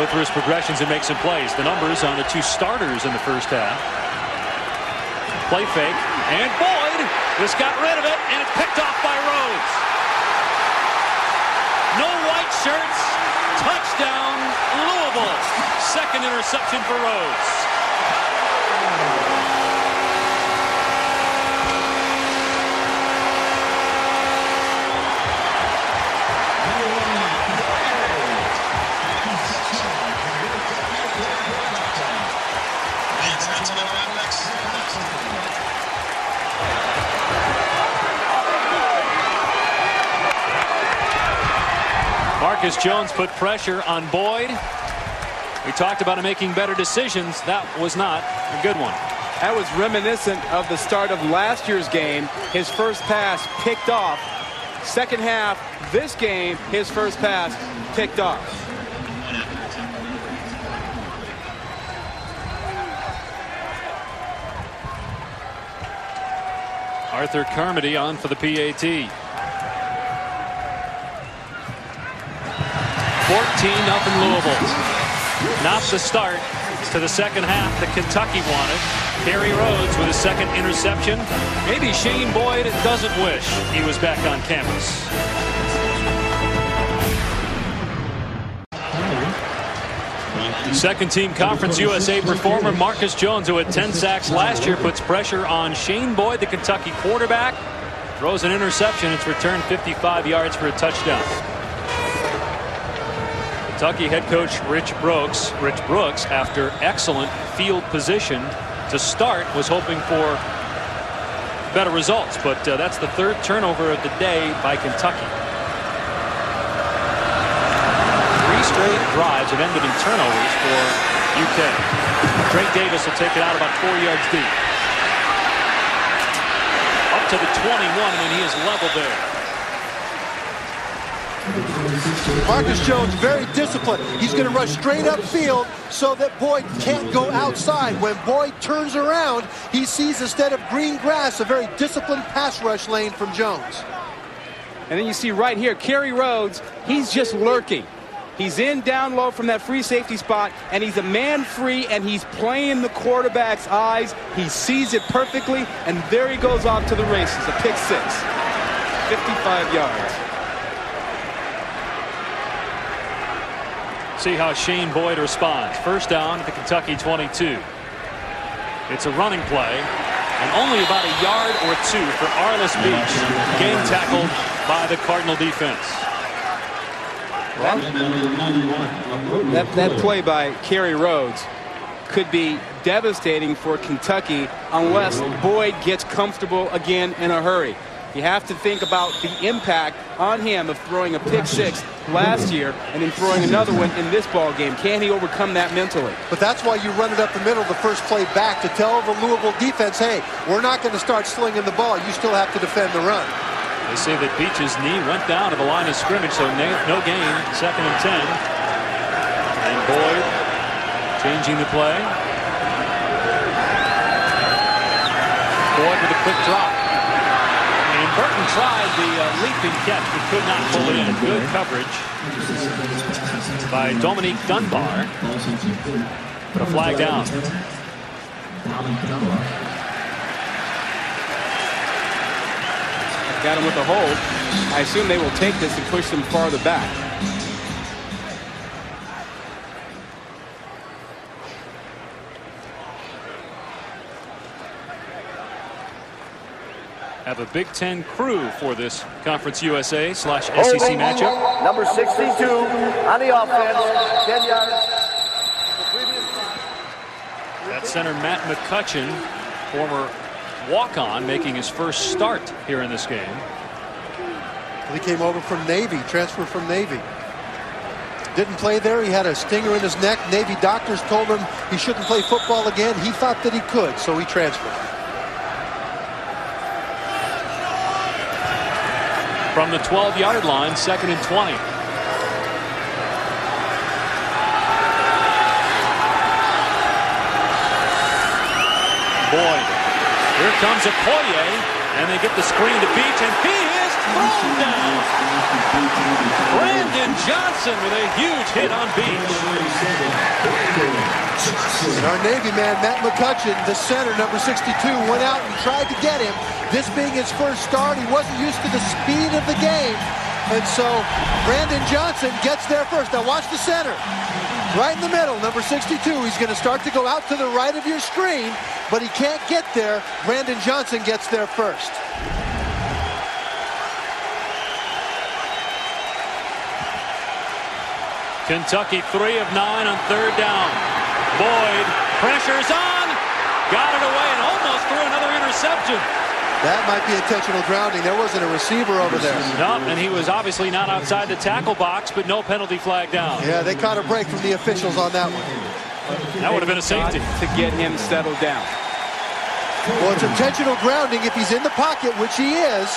Go through his progressions and make some plays. The numbers on the two starters in the first half. Play fake. And Boyd just got rid of it, and it's picked off by Rhodes. No white shirts. Touchdown, Louisville. Second interception for Rhodes. Marcus Jones put pressure on Boyd. We talked about him making better decisions. That was not a good one. That was reminiscent of the start of last year's game. His first pass picked off. Second half, this game, his first pass picked off. Arthur Carmody on for the PAT. 14 nothing Louisville. Not the start to the second half that Kentucky wanted. Kerry Rhodes with a second interception. Maybe Shane Boyd doesn't wish he was back on campus. Second team Conference USA performer Marcus Jones, who had 10 sacks last year, puts pressure on Shane Boyd, the Kentucky quarterback. Throws an interception. It's returned 55 yards for a touchdown. Kentucky head coach Rich Brooks, Rich Brooks, after excellent field position to start, was hoping for better results, but uh, that's the third turnover of the day by Kentucky. Three straight drives have ended in turnovers for UK. Drake Davis will take it out about four yards deep. Up to the 21, and he is level there. Marcus Jones very disciplined. He's going to rush straight upfield so that Boyd can't go outside. When Boyd turns around, he sees instead of green grass a very disciplined pass rush lane from Jones. And then you see right here, Kerry Rhodes, he's just lurking. He's in down low from that free safety spot, and he's a man free, and he's playing the quarterback's eyes. He sees it perfectly, and there he goes off to the races. A pick six. 55 yards. See how Shane Boyd responds. First down at the Kentucky 22. It's a running play, and only about a yard or two for Arliss Beach. Game tackled by the Cardinal defense. That, that, that play by Kerry Rhodes could be devastating for Kentucky unless Boyd gets comfortable again in a hurry. You have to think about the impact on him of throwing a pick six last year and then throwing another one in this ball game. Can he overcome that mentally? But that's why you run it up the middle the first play back to tell the Louisville defense, hey, we're not going to start slinging the ball. You still have to defend the run. They say that Beach's knee went down to the line of scrimmage, so no gain, second and 10. And Boyd changing the play. Boyd with a quick drop. Tried the uh, leaping catch, but could not pull it in. Good coverage by Dominique Dunbar. Put a flag down. Got him with a hold. I assume they will take this and push them farther back. Have a Big Ten crew for this Conference USA slash SEC matchup. Number 62 on the offense, 10 yards. That center Matt McCutcheon, former walk-on making his first start here in this game. He came over from Navy, transferred from Navy. Didn't play there. He had a stinger in his neck. Navy doctors told him he shouldn't play football again. He thought that he could, so he transferred. From the 12-yard line, second and 20. Boyd here comes Okoye, and they get the screen to Beach, and is down. Brandon Johnson with a huge hit on Beach. And our Navy man, Matt McCutcheon, the center, number 62, went out and tried to get him. This being his first start, he wasn't used to the speed of the game. And so Brandon Johnson gets there first. Now watch the center. Right in the middle, number 62. He's going to start to go out to the right of your screen, but he can't get there. Brandon Johnson gets there first. Kentucky three of nine on third down. Boyd pressures on, got it away and almost threw another interception. That might be intentional grounding. There wasn't a receiver over there. No, and he was obviously not outside the tackle box, but no penalty flag down. Yeah, they caught a break from the officials on that one. That would have been a safety. To get him settled down. Well, it's intentional grounding if he's in the pocket, which he is,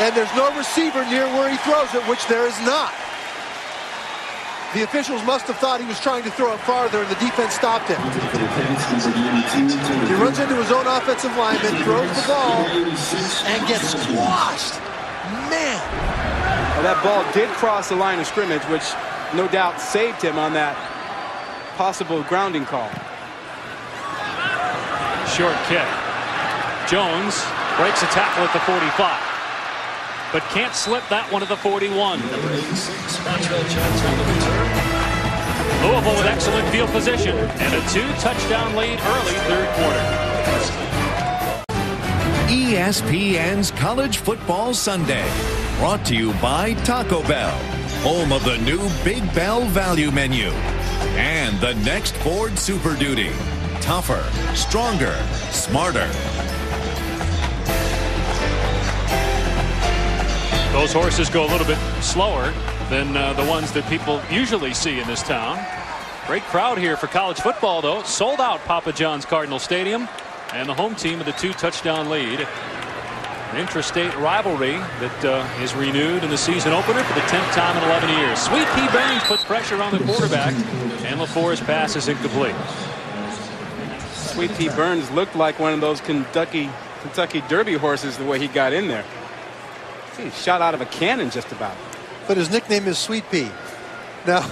and there's no receiver near where he throws it, which there is not. The officials must have thought he was trying to throw it farther, and the defense stopped him. He runs into his own offensive lineman, throws the ball, and gets squashed. Man. Well, that ball did cross the line of scrimmage, which no doubt saved him on that possible grounding call. Short kick. Jones breaks a tackle at the 45, but can't slip that one to the 41. Louisville with excellent field position and a two-touchdown lead early third quarter. ESPN's College Football Sunday, brought to you by Taco Bell, home of the new Big Bell Value Menu, and the next Ford Super Duty. Tougher, stronger, smarter. Those horses go a little bit slower than uh, the ones that people usually see in this town. Great crowd here for college football, though. Sold out Papa John's Cardinal Stadium, and the home team with a two-touchdown lead. An intrastate rivalry that uh, is renewed in the season opener for the 10th time in 11 years. Sweet Pea Burns puts pressure on the quarterback, and LeFors' pass is incomplete. Sweet Pea Burns looked like one of those Kentucky Kentucky Derby horses the way he got in there. He shot out of a cannon just about. But his nickname is Sweet Pea. Now,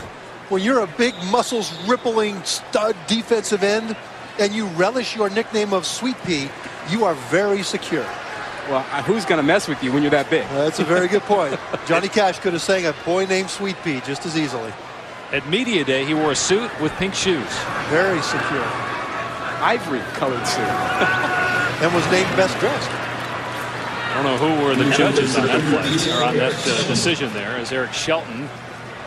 when you're a big, muscles rippling stud defensive end and you relish your nickname of Sweet Pea, you are very secure. Well, uh, who's going to mess with you when you're that big? Well, that's a very good [laughs] point. Johnny Cash could have sang a boy named Sweet Pea just as easily. At Media Day, he wore a suit with pink shoes. Very secure. Ivory colored suit. and was named best dressed. I don't know who were the judges on that play or on that uh, decision there. As Eric Shelton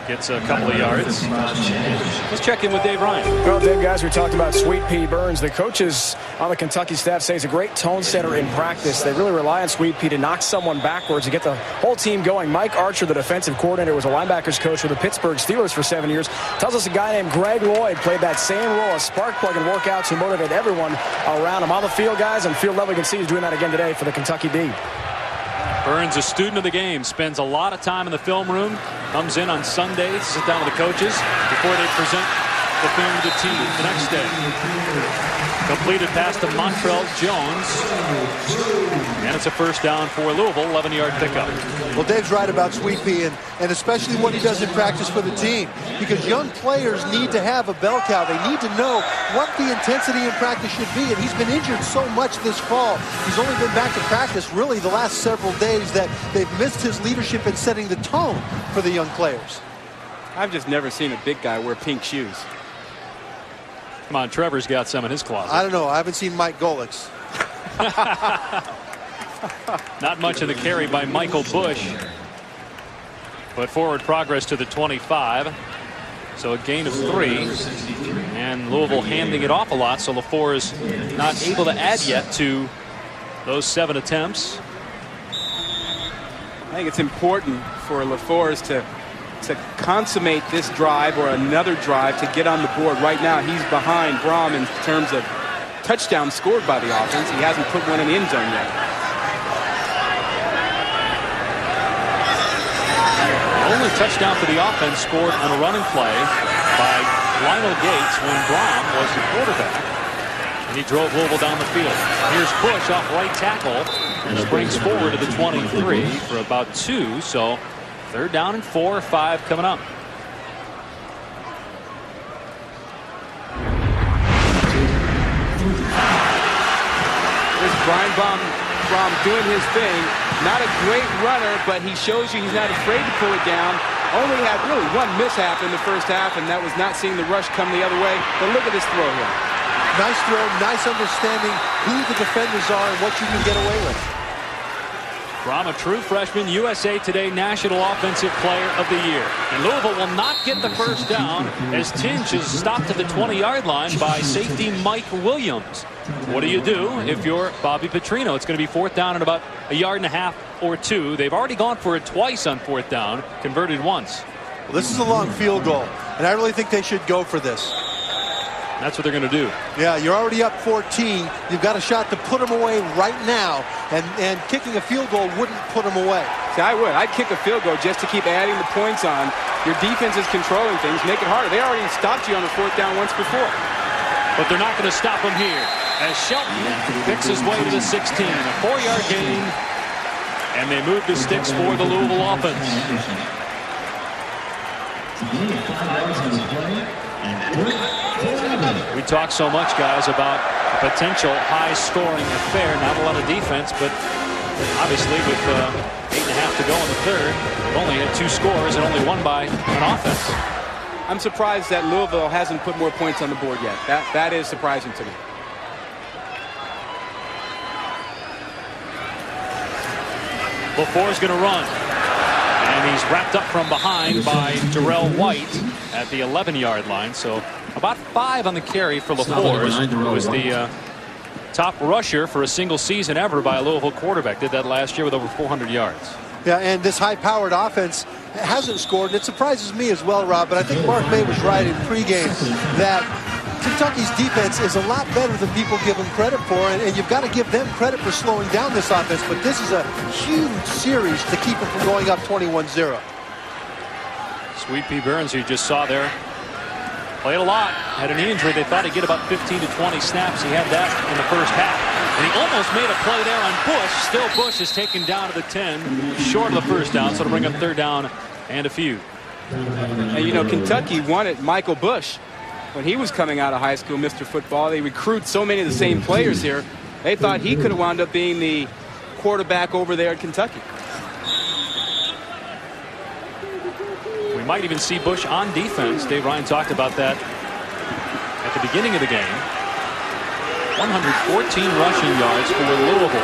gets a couple of yards. Let's check in with Dave Ryan. Well, Dave, guys, we talked about Sweet Pea Burns. The coaches on the Kentucky staff say he's a great tone setter in practice. They really rely on Sweet Pea to knock someone backwards to get the whole team going. Mike Archer, the defensive coordinator, was a linebackers coach for the Pittsburgh Steelers for seven years. Tells us a guy named Greg Lloyd played that same role, a spark plug in workouts who motivate everyone around him. On the field, guys, and field level, you can see he's doing that again today for the Kentucky D. Burns, a student of the game, spends a lot of time in the film room, comes in on Sundays to sit down with the coaches before they present the film to the team the next day. Completed pass to Montrell Jones. And it's a first down for Louisville, 11-yard pickup. Well, Dave's right about Sweet Pea, and, and especially what he does in practice for the team. Because young players need to have a bell cow. They need to know what the intensity in practice should be. And he's been injured so much this fall. He's only been back to practice really the last several days that they've missed his leadership in setting the tone for the young players. I've just never seen a big guy wear pink shoes. Come on, Trevor's got some in his closet. I don't know. I haven't seen Mike Golic's. [laughs] Not much of the carry by Michael Bush. But forward progress to the 25. So a gain of three. And Louisville handing it off a lot. So LeFors is not able to add yet to those seven attempts. I think it's important for LeFors to to consummate this drive or another drive to get on the board. Right now, he's behind Brohm in terms of touchdowns scored by the offense. He hasn't put one in the end zone yet. Only touchdown for the offense scored on a running play by Lionel Gates when Brohm was the quarterback. And he drove Louisville down the field. Here's Bush off right tackle springs forward to the 23 for about two. So Third down and four or five coming up. There's Brian Baum, Brohm doing his thing. Not a great runner, but he shows you he's not afraid to pull it down. Only had really one mishap in the first half, and that was not seeing the rush come the other way. But look at this throw here. Nice throw, nice understanding who the defenders are and what you can get away with. Brohm, a true freshman, USA Today National Offensive Player of the Year. And Louisville will not get the first down as Tinch is stopped at the 20-yard line by safety Mike Williams. What do you do if you're Bobby Petrino? It's going to be fourth down in about a yard and a half or two. They've already gone for it twice on fourth down, converted once. Well, this is a long field goal, and I really think they should go for this. That's what they're going to do. Yeah, you're already up 14. You've got a shot to put them away right now, and, and kicking a field goal wouldn't put them away. See, I would. I'd kick a field goal just to keep adding the points on. Your defense is controlling things. Make it harder. They already stopped you on the fourth down once before. But they're not going to stop them here. As Shelton picks his way to the 16. A four-yard gain. And they move the sticks for the Louisville offense. We talk so much, guys, about a potential high-scoring affair. Not a lot of defense, but obviously with uh, eight and a half to go in the third, they've only had two scores and only one by an offense. I'm surprised that Louisville hasn't put more points on the board yet. That That is surprising to me. LeFors' going to run. And he's wrapped up from behind by Darrell White at the 11-yard line. So about five on the carry for LeFors, who was the uh, top rusher for a single season ever by a Louisville quarterback. Did that last year with over 400 yards. Yeah, and this high-powered offense hasn't scored, and it surprises me as well, Rob, but I think Mark May was right in pregame that Kentucky's defense is a lot better than people give them credit for, and, and, you've got to give them credit for slowing down this offense, but this is a huge series to keep them from going up 21-0. Sweet P. Burns, you just saw there, played a lot, had an injury. They thought he'd get about 15 to 20 snaps. He had that in the first half. And he almost made a play there on Bush. Still Bush is taken down to the 10, short of the first down, so to bring up third down and a few. And you know, Kentucky wanted Michael Bush when he was coming out of high school, Mr. Football. They recruit so many of the same players here. They thought he could have wound up being the quarterback over there at Kentucky. We might even see Bush on defense. Dave Ryan talked about that at the beginning of the game. 114 rushing yards for Louisville.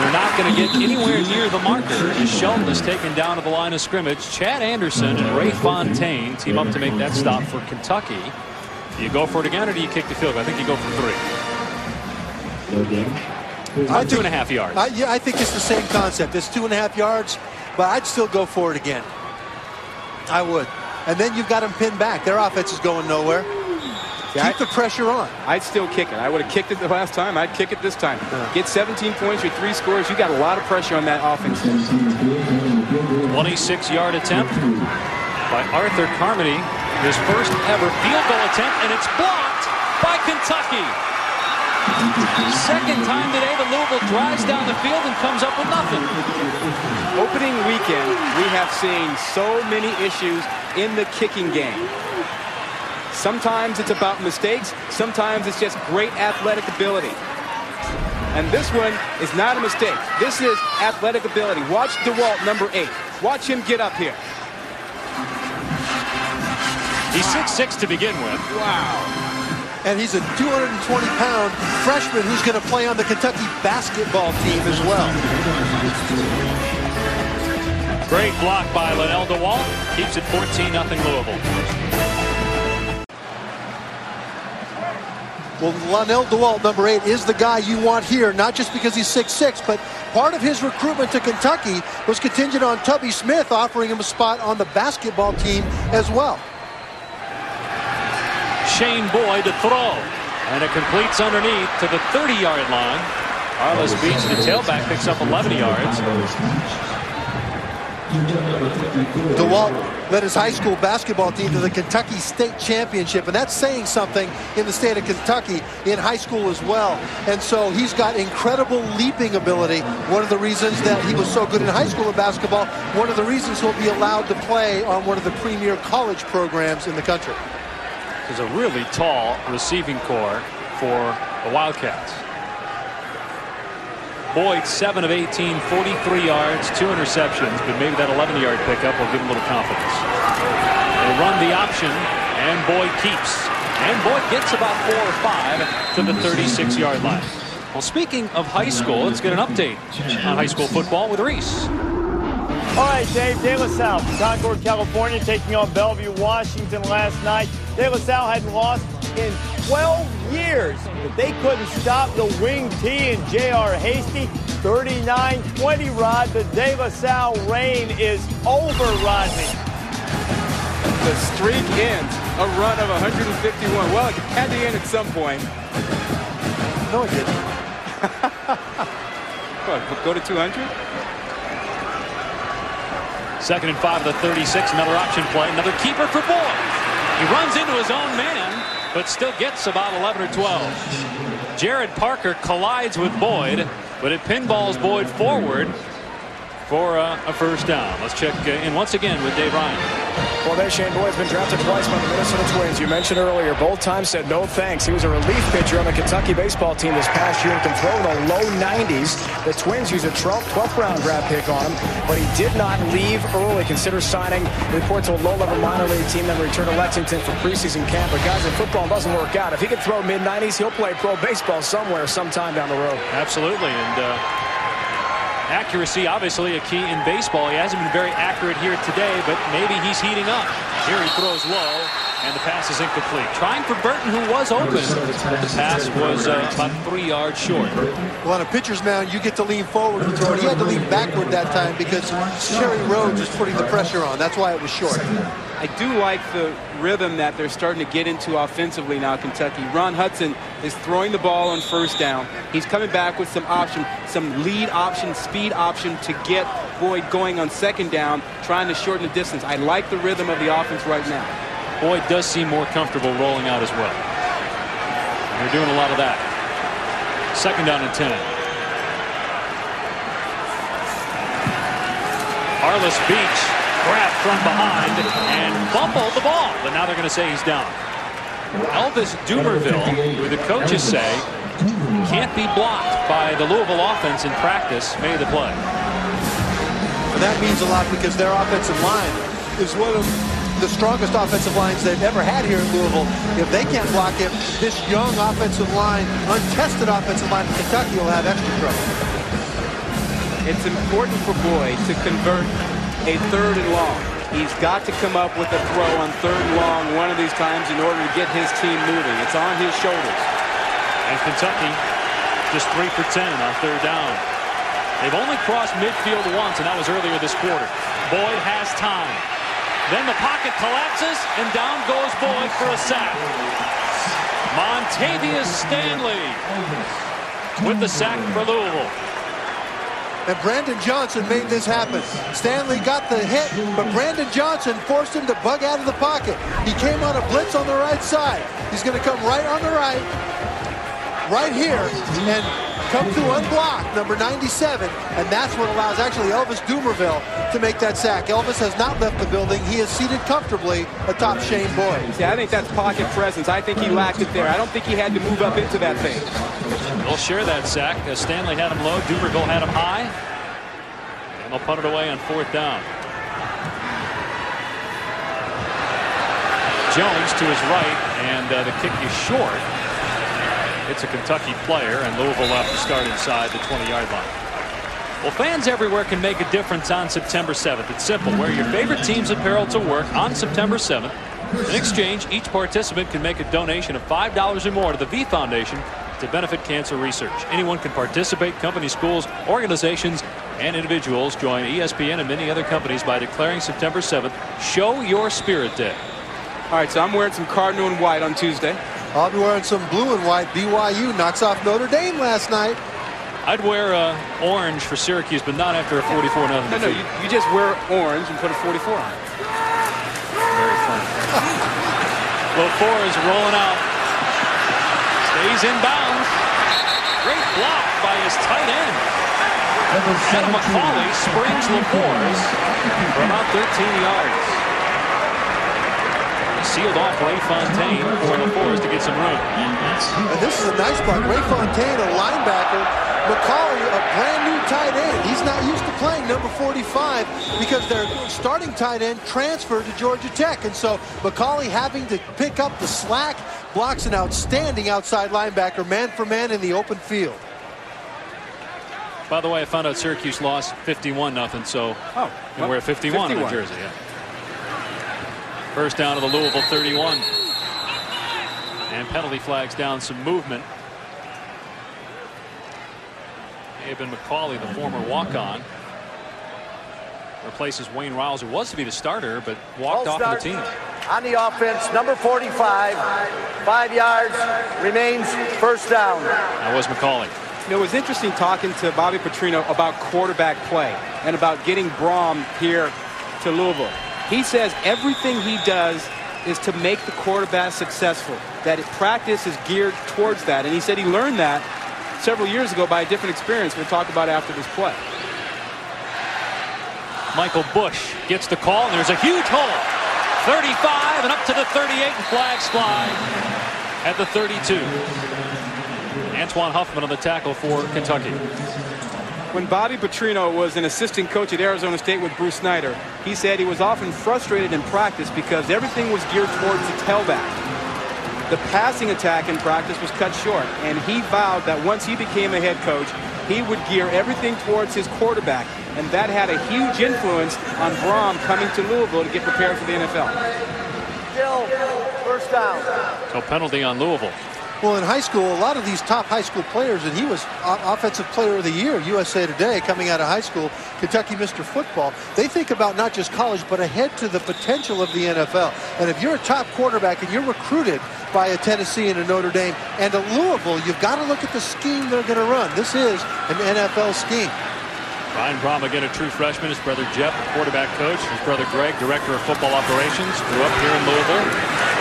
They're not going to get anywhere near the marker as Shelton is taken down to the line of scrimmage. Chad Anderson and Ray Fontaine team up to make that stop for Kentucky. Do you go for it again or do you kick the field? I think you go for three. I uh, two and a half yards. I, yeah, I think it's the same concept. It's two and a half yards, but I'd still go for it again. I would. And then you've got them pinned back. Their offense is going nowhere. Keep I, the pressure on. I'd still kick it. I would have kicked it the last time. I'd kick it this time. Yeah. Get 17 points with three scores. You got a lot of pressure on that offense. 26-yard attempt by Arthur Carmody. His first ever field goal attempt, and it's blocked by Kentucky. Second time today, the Louisville drives down the field and comes up with nothing. Opening weekend, we have seen so many issues in the kicking game. Sometimes it's about mistakes. Sometimes it's just great athletic ability. And this one is not a mistake. This is athletic ability. Watch DeWalt, number eight. Watch him get up here. He's 6'6 to begin with. Wow. And he's a 220-pound freshman who's going to play on the Kentucky basketball team as well. Great block by Lanell DeWalt. Keeps it 14-0 Louisville. Well, Lanell DeWalt, number eight, is the guy you want here, not just because he's 6'6", but part of his recruitment to Kentucky was contingent on Tubby Smith offering him a spot on the basketball team as well. Shane Boyd to throw. And it completes underneath to the 30-yard line. Arliss Beach, the tailback, picks up 11 yards. DeWalt led his high school basketball team to the Kentucky State Championship, and that's saying something in the state of Kentucky in high school as well. And so he's got incredible leaping ability. One of the reasons that he was so good in high school in basketball, one of the reasons he'll be allowed to play on one of the premier college programs in the country. There's a really tall receiving core for the Wildcats. Boyd, 7 of 18, 43 yards, two interceptions, but maybe that 11-yard pickup will give him a little confidence. They run the option, and Boyd keeps. And Boyd gets about four or five to the 36-yard line. Well, speaking of high school, let's get an update on high school football with Reese. All right, Dave, De La Salle Concord, California, taking on Bellevue, Washington last night. De La Salle hadn't lost in 12 years. But they couldn't stop the wing T and J.R. Hasty. 39-20, Rod. The De La Salle reign is over, Rodney. The streak ends. A run of 151. Well, it had to end at some point. No, it didn't. [laughs] Go to 200? Second and five of the 36. Another option play. Another keeper for Boyd. He runs into his own man, but still gets about 11 or 12. Jared Parker collides with Boyd, but it pinballs Boyd forward for uh, a first down. Let's check uh, in once again with Dave Ryan. Well, there Shane Boyd's been drafted twice by the Minnesota Twins. You mentioned earlier, both times said no thanks. He was a relief pitcher on the Kentucky baseball team this past year and can throw in the low 90s. The Twins used a 12th round draft pick on him, but he did not leave early. Consider signing report to a low-level minor league team, then return to Lexington for preseason camp. But guys, if football doesn't work out, if he can throw mid-90s, he'll play pro baseball somewhere, sometime down the road. Absolutely, and. Uh accuracy obviously a key in baseball. He hasn't been very accurate here today, but maybe he's heating up. Here he throws low, and the pass is incomplete. Trying for Burton, who was open. The pass was uh, about three yards short. Well, on a pitcher's mound, you get to lean forward and throw it. He had to lean backward that time because Kerry Rhodes was putting the pressure on. That's why it was short. I do like the rhythm that they're starting to get into offensively now, Kentucky. Ron Hudson is throwing the ball on first down. He's coming back with some option, some lead option, speed option to get Boyd going on second down, trying to shorten the distance. I like the rhythm of the offense right now. Boyd does seem more comfortable rolling out as well. They're doing a lot of that. Second down and 10. Arliss Beach grabbed from behind and fumbled the ball. But now they're going to say he's down. Elvis Dumervil, who the coaches say can't be blocked by the Louisville offense in practice, made the play. And that means a lot because their offensive line is one of the strongest offensive lines they've ever had here in Louisville. If they can't block him, this young offensive line, untested offensive line in Kentucky will have extra trouble. It's important for Boyd to convert a third and long. He's got to come up with a throw on third and long one of these times in order to get his team moving. It's on his shoulders. And Kentucky just three for 10 on third down. They've only crossed midfield once, and that was earlier this quarter. Boyd has time. Then the pocket collapses, and down goes Boyd for a sack. Montavious Stanley with the sack for Louisville. And Brandon Johnson made this happen. Stanley got the hit, but Brandon Johnson forced him to bug out of the pocket. He came on a blitz on the right side. He's going to come right on the right, right here, and come through unblocked, number 97, and that's what allows actually Elvis Dumervil to make that sack. Elvis has not left the building. He is seated comfortably atop Shane Boyd. See, I think that's pocket presence. I think he lacked it there. I don't think he had to move up into that thing. They'll share that sack. Uh, Stanley had him low. Dumervil had him high. And they'll punt it away on fourth down. Jones to his right, and uh, the kick is short. It's a Kentucky player, and Louisville have to start inside the 20-yard line. Well, fans everywhere can make a difference on September 7th. It's simple. Wear your favorite team's apparel to work on September 7th. In exchange, each participant can make a donation of $5 or more to the V Foundation to benefit cancer research. Anyone can participate. Companies, schools, organizations, and individuals join ESPN and many other companies by declaring September 7th Show Your Spirit Day. All right, so I'm wearing some cardinal and white on Tuesday. I'll be wearing some blue and white. BYU knocks off Notre Dame last night. I'd wear uh, orange for Syracuse, but not after a 44 0 No, no, you, you, just wear orange and put a 44 on it. Very funny. four is rolling out. Stays in bounds. Great block by his tight end. Kevin McCauley springs LeFors for about 13 yards sealed off Ray Fontaine for LeFors to get some room. And this is a nice block. Ray Fontaine, a linebacker. McCauley, a brand new tight end. He's not used to playing number 45 because their starting tight end transferred to Georgia Tech. And so McCauley having to pick up the slack blocks an outstanding outside linebacker, man for man in the open field. By the way, I found out Syracuse lost 51 nothing, so oh, well, wear 51, 51 on the jersey. Yeah. First down to the Louisville 31. And penalty flags down some movement. May have McCauley, the former walk-on. Replaces Wayne Riles, who was to be the starter, but walked off of the team. On the offense, number 45, five yards, remains first down. That was McCauley. You know, it was interesting talking to Bobby Petrino about quarterback play and about getting Brohm here to Louisville. He says everything he does is to make the quarterback successful, that practice is geared towards that. And he said he learned that several years ago by a different experience we'll talk about after this play. Michael Bush gets the call, and there's a huge hole. 35 and up to the 38, and flags fly at the 32. Antoine Huffman on the tackle for Kentucky. When Bobby Petrino was an assistant coach at Arizona State with Bruce Snyder, he said he was often frustrated in practice because everything was geared towards the tailback. The passing attack in practice was cut short, and he vowed that once he became a head coach, he would gear everything towards his quarterback, and that had a huge influence on Brohm coming to Louisville to get prepared for the NFL. Still, first down. So penalty on Louisville. Well, in high school, a lot of these top high school players, and he was Offensive Player of the Year, USA Today, coming out of high school, Kentucky Mr. Football. They think about not just college, but ahead to the potential of the NFL. And if you're a top quarterback and you're recruited by a Tennessee and a Notre Dame and a Louisville, you've got to look at the scheme they're going to run. This is an NFL scheme. Ryan Brohm, again, a true freshman. His brother Jeff, quarterback coach. His brother Greg, director of football operations. Grew up here in Louisville.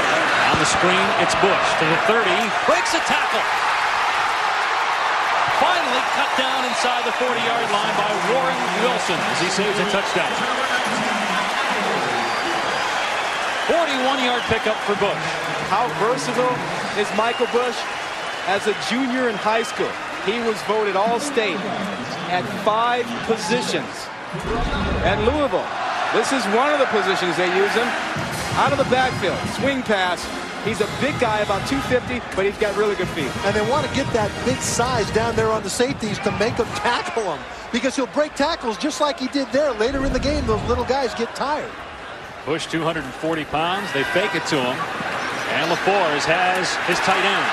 The screen, it's Bush to the 30. Breaks a tackle. Finally cut down inside the 40-yard line by Warren Wilson as he saves a touchdown. 41-yard pickup for Bush. How versatile is Michael Bush? As a junior in high school, he was voted All-State at five positions. At Louisville, this is one of the positions they use him. Out of the backfield, swing pass, He's a big guy, about 250, but he's got really good feet. And they want to get that big size down there on the safeties to make them tackle him because he'll break tackles just like he did there. Later in the game, those little guys get tired. Bush 240 pounds. They fake it to him. And LeFors has his tight end.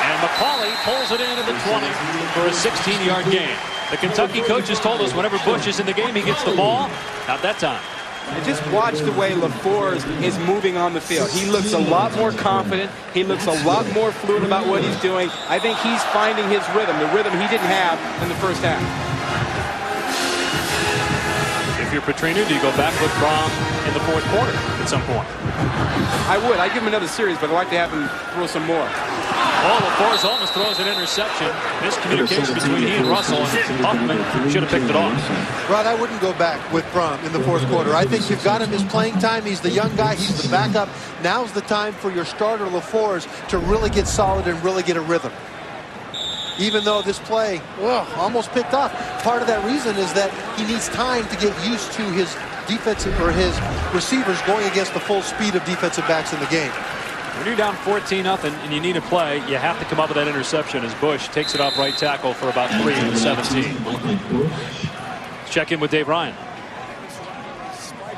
And McCauley pulls it in at the 20 for a 16-yard gain. The Kentucky coaches told us whenever Bush is in the game, he gets the ball. Not that time. Just watch the way LeFors is moving on the field. He looks a lot more confident. He looks a lot more fluid about what he's doing. I think he's finding his rhythm, the rhythm he didn't have in the first half. If you're Petrino, do you go back with Brohm in the fourth quarter at some point? I would. I'd give him another series, but I'd like to have him throw some more. Oh, LeFors almost throws an interception. Miscommunication between he and Russell, and Huffman should have picked it off. Rod, I wouldn't go back with Brohm in the fourth quarter. I think you've got him his playing time. He's the young guy. He's the backup. Now's the time for your starter, LeFors, to really get solid and really get a rhythm. Even though this play ugh, almost picked off, part of that reason is that he needs time to get used to his defensive or his receivers going against the full speed of defensive backs in the game. When you're down 14 nothing and you need a play, you have to come up with that interception as Bush takes it off right tackle for about 3 and 17. Check in with Dave Ryan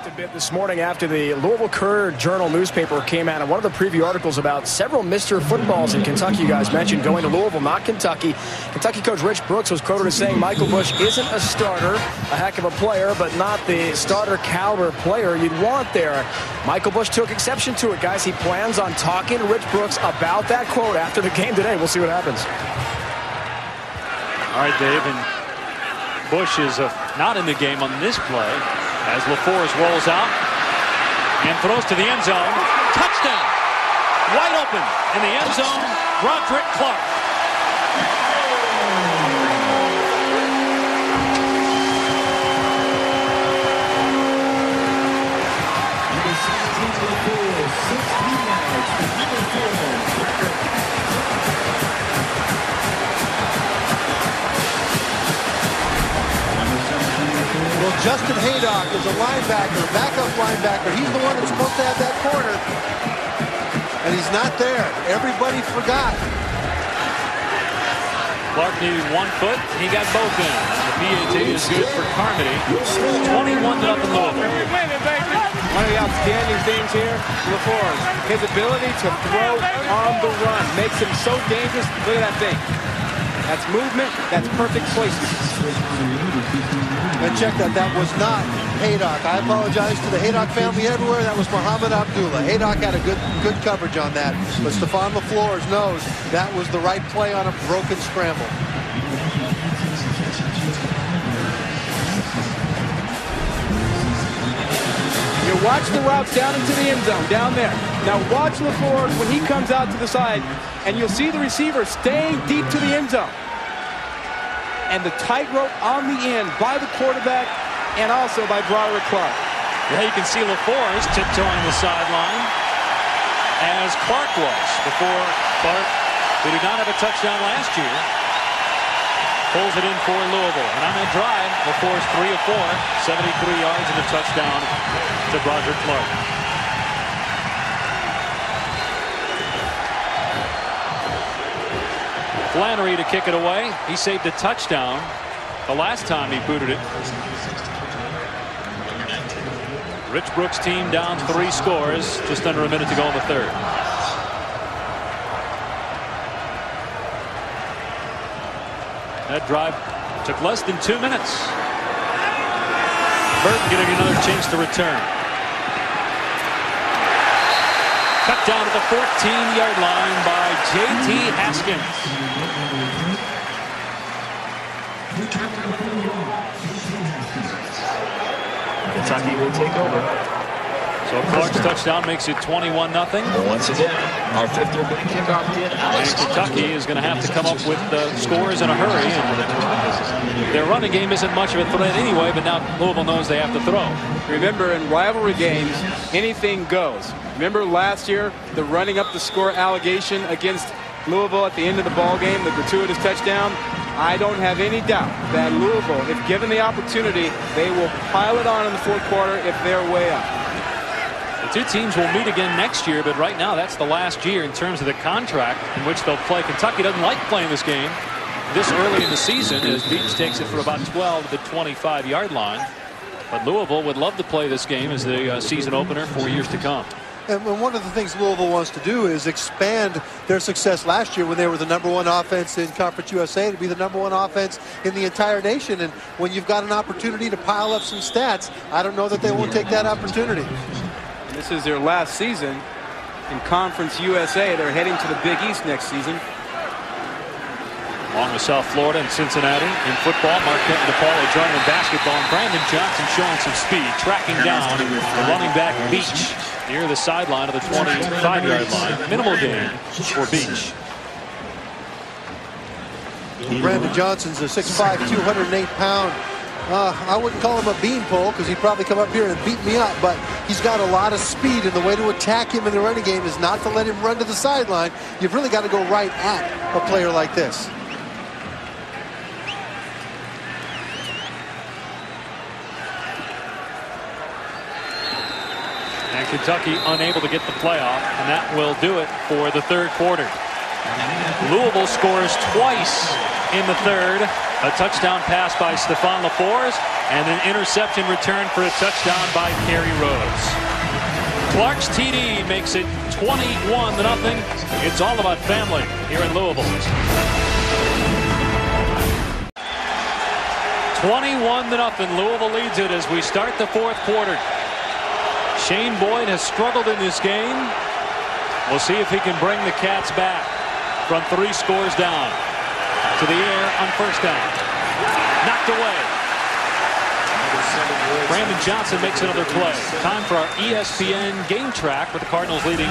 a bit this morning after the Louisville Courier Journal newspaper came out and one of the preview articles about several Mr. Footballs in Kentucky you guys mentioned going to Louisville, not Kentucky. Kentucky coach Rich Brooks was quoted as saying Michael Bush isn't a starter, a heck of a player, but not the starter caliber player you'd want there. Michael Bush took exception to it, guys. He plans on talking to Rich Brooks about that quote after the game today. We'll see what happens. All right, Dave, and Bush is uh, not in the game on this play as LeFors rolls out and throws to the end zone. Touchdown! Wide open in the end zone, Broderick Clark. Justin Haydock is a linebacker, backup linebacker. He's the one that's supposed to have that corner. And he's not there. Everybody forgot. Clark needed one foot. He got both in. The PAT is good for Carmody. 21 to nothing Louisville. One of the outstanding things here, LeFors, his ability to throw on the run makes him so dangerous. Look at that thing. That's movement. That's perfect placement. And check that. That was not Haydock. I apologize to the Haydock family everywhere. That was Muhammad Abdullah. Haydock had a good good coverage on that. But Stefan LeFors knows that was the right play on a broken scramble. You watch the routes down into the end zone, down there. Now watch LeFors when he comes out to the side, and you'll see the receiver staying deep to the end zone. And the tightrope on the end by the quarterback and also by Broderick Clark. Yeah, you can see LeFors tiptoeing the sideline as Clark was before Clark, who did not have a touchdown last year, pulls it in for Louisville. And on that drive, LeFors' three of four, 73 yards and a touchdown to Broderick Clark. Flannery to kick it away. He saved a touchdown the last time he booted it. Rich Brooks' team down three scores, just under a minute to go in the third. That drive took less than two minutes. Burton getting another chance to return. Cut down at the 14-yard line by J.T. Haskins. Kentucky will take over. So Clark's touchdown makes it 21 nothing. Once again, our fifth opening kickoff did. And Kentucky is going to have to come up with the scores in a hurry. And their running game isn't much of a threat anyway, but now Louisville knows they have to throw. Remember, in rivalry games, anything goes. Remember last year, the running up the score allegation against Louisville at the end of the ball game, the gratuitous touchdown. I don't have any doubt that Louisville, if given the opportunity, they will pile it on in the fourth quarter if they're way up. Two teams will meet again next year, but right now that's the last year in terms of the contract in which they'll play. Kentucky doesn't like playing this game this early in the season as Beach takes it for about 12 to the 25 yard line. But Louisville would love to play this game as the uh, season opener for years to come. And one of the things Louisville wants to do is expand their success last year when they were the number one offense in Conference USA to be the number one offense in the entire nation. And when you've got an opportunity to pile up some stats, I don't know that they won't take that opportunity. This is their last season in Conference USA. They're heading to the Big East next season. Along with South Florida and Cincinnati in football, Marquette and DePaul joining in basketball. And Brandon Johnson showing some speed, tracking down the running back Beach near the sideline of the 25-yard line. Minimal gain for Beach. Brandon Johnson's a 6'5", 208-pound uh, I wouldn't call him a beanpole because he'd probably come up here and beat me up, but he's got a lot of speed, and the way to attack him in the running game is not to let him run to the sideline. You've really got to go right at a player like this. And Kentucky unable to get the playoff, and that will do it for the third quarter. Louisville scores twice in the third. A touchdown pass by Stefan LeFors and an interception return for a touchdown by Kerry Rhodes. Clark's TD makes it 21 to nothing. It's all about family here in Louisville. 21 to nothing. Louisville leads it as we start the fourth quarter. Shane Boyd has struggled in this game. We'll see if he can bring the Cats back from three scores down. To the air on first down. Knocked away. Brandon Johnson makes another play. Time for our ESPN game track with the Cardinals leading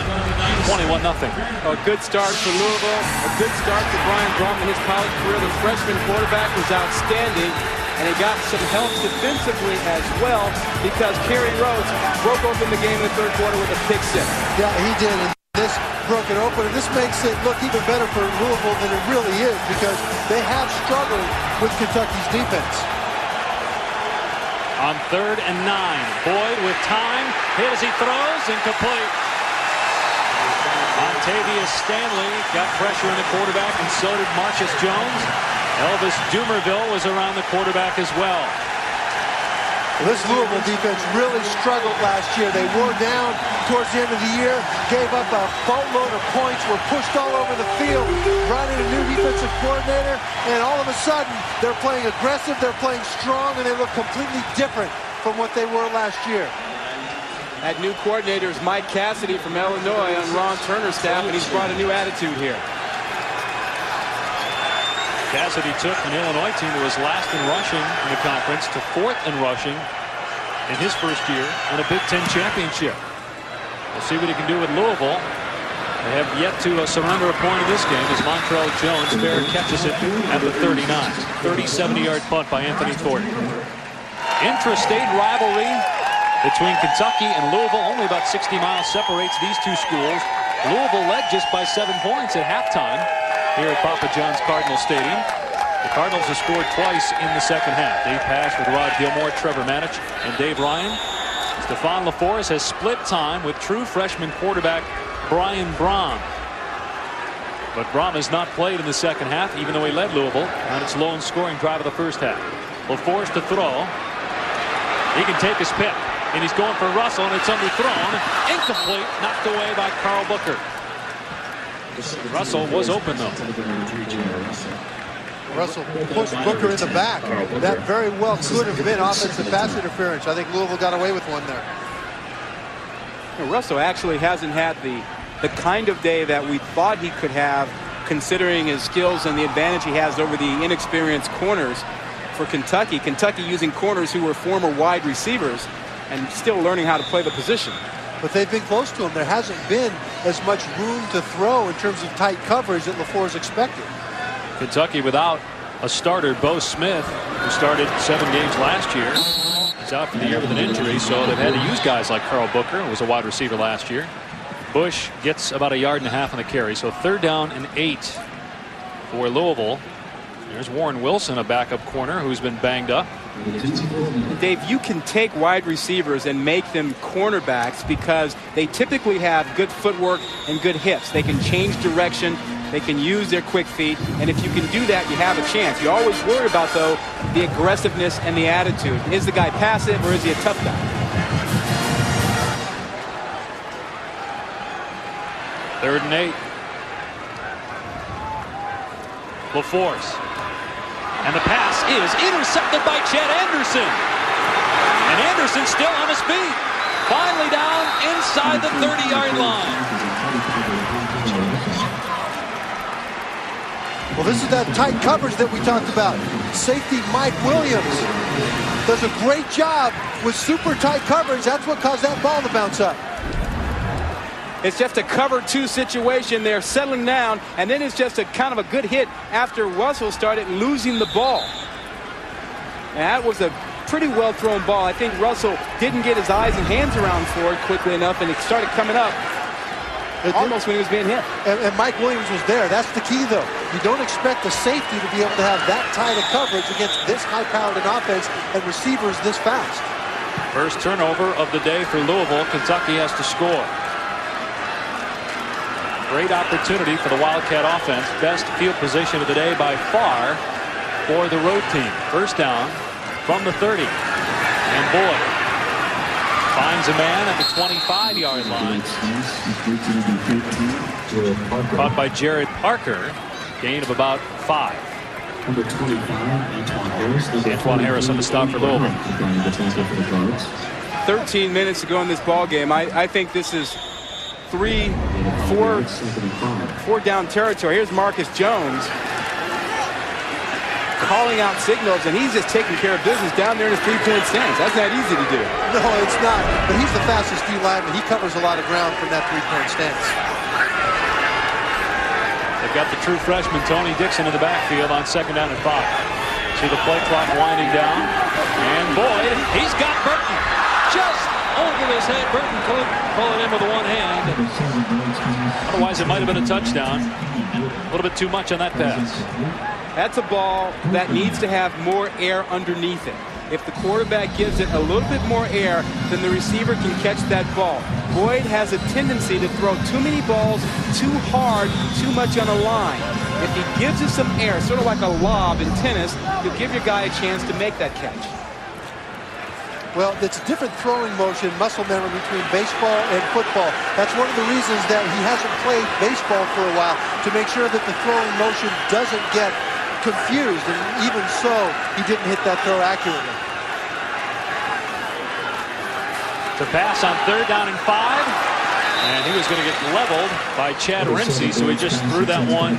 21 0 A good start for Louisville. A good start for Brian Brumman. His college career, the freshman quarterback was outstanding. And he got some help defensively as well because Kerry Rhodes broke open the game in the third quarter with a pick six. Yeah, he did. This broke it open, and this makes it look even better for Louisville than it really is because they have struggled with Kentucky's defense. On third and nine, Boyd with time, hit as he throws, incomplete. Montavious Stanley got pressure on the quarterback, and so did Marcus Jones. Elvis Dumervil was around the quarterback as well. This Louisville defense really struggled last year. They wore down towards the end of the year, gave up a boatload of points, were pushed all over the field, brought in a new defensive coordinator, and all of a sudden they're playing aggressive, they're playing strong, and they look completely different from what they were last year. That new coordinator is Mike Cassity from Illinois on Ron Turner's staff, and he's brought a new attitude here. Cassity took an Illinois team that was last in rushing in the conference to fourth in rushing in his first year in a Big Ten championship. We'll see what he can do with Louisville. They have yet to uh, surrender a point in this game as Montrell Jones fair catches it at the 39. 30-70-yard punt by Anthony Thornton. Intrastate rivalry between Kentucky and Louisville. Only about 60 miles separates these two schools. Louisville led just by seven points at halftime here at Papa John's Cardinal Stadium. The Cardinals have scored twice in the second half. Dave Pasch with Rod Gilmore, Trevor Matich, and Dave Ryan. Stefan LeFors has split time with true freshman quarterback Brian Brohm. But Brohm has not played in the second half, even though he led Louisville on its lone scoring drive of the first half. LeFors to throw. He can take his pick. And he's going for Russell, and it's underthrown. Incomplete, knocked away by Carl Booker. Russell was open, though. Russell pushed Booker in the back. That very well could have been offensive pass interference. I think Louisville got away with one there. Russell actually hasn't had the the kind of day that we thought he could have considering his skills and the advantage he has over the inexperienced corners for Kentucky. Kentucky using corners who were former wide receivers and still learning how to play the position. But they've been close to him. There hasn't been as much room to throw in terms of tight coverage that LeFors expected. Kentucky without a starter, Bo Smith, who started seven games last year. He's out for the year with an injury, so they've had to use guys like Carl Booker, who was a wide receiver last year. Bush gets about a yard and a half on the carry, so third down and eight for Louisville. There's Warren Wilson, a backup corner who's been banged up. Dave, you can take wide receivers and make them cornerbacks because they typically have good footwork and good hips. They can change direction. They can use their quick feet. And if you can do that, you have a chance. You always worry about, though, the aggressiveness and the attitude. Is the guy passive or is he a tough guy? Third and eight. LeFors. And the pass is intercepted by Chet Anderson. And Anderson still on his feet. Finally down inside the 30-yard line. Well, this is that tight coverage that we talked about. Safety Mike Williams does a great job with super tight coverage. That's what caused that ball to bounce up. It's just a cover two situation. They're settling down, and then it's just a kind of a good hit after Russell started losing the ball. And that was a pretty well thrown ball. I think Russell didn't get his eyes and hands around for it quickly enough, and it started coming up it almost when he was being hit. And, and, Mike Williams was there. That's the key, though. You don't expect the safety to be able to have that tight of coverage against this high-powered an offense and receivers this fast. First turnover of the day for Louisville. Kentucky has to score. Great opportunity for the Wildcat offense. Best field position of the day by far for the road team. First down from the 30. And Boyd finds a man at the 25-yard line. Caught by Jared Parker. Gain of about five. Number 25, Antoine Harris. Antoine Harris on the stop for Louisville. 13 minutes to go in this ball game. I, I think this is three, four, four down territory. Here's Marcus Jones calling out signals, and he's just taking care of business down there in his three-point stance. That's not easy to do. No, it's not. But he's the fastest D lineman. He covers a lot of ground from that three-point stance. They've got the true freshman Tony Dixon in the backfield on second down and five. See the play clock winding down. And Boyd, he's got Burton just over his head. Burton could pull in with one hand. Otherwise, it might have been a touchdown. A little bit too much on that pass. That's a ball that needs to have more air underneath it. If the quarterback gives it a little bit more air, then the receiver can catch that ball. Boyd has a tendency to throw too many balls too hard, too much on a line. If he gives it some air, sort of like a lob in tennis, you'll give your guy a chance to make that catch. Well, it's a different throwing motion, muscle memory between baseball and football. That's one of the reasons that he hasn't played baseball for a while, to make sure that the throwing motion doesn't get confused, and even so, he didn't hit that throw accurately. The pass on third down and five. And he was going to get leveled by Chad Rinsey, so he just threw that one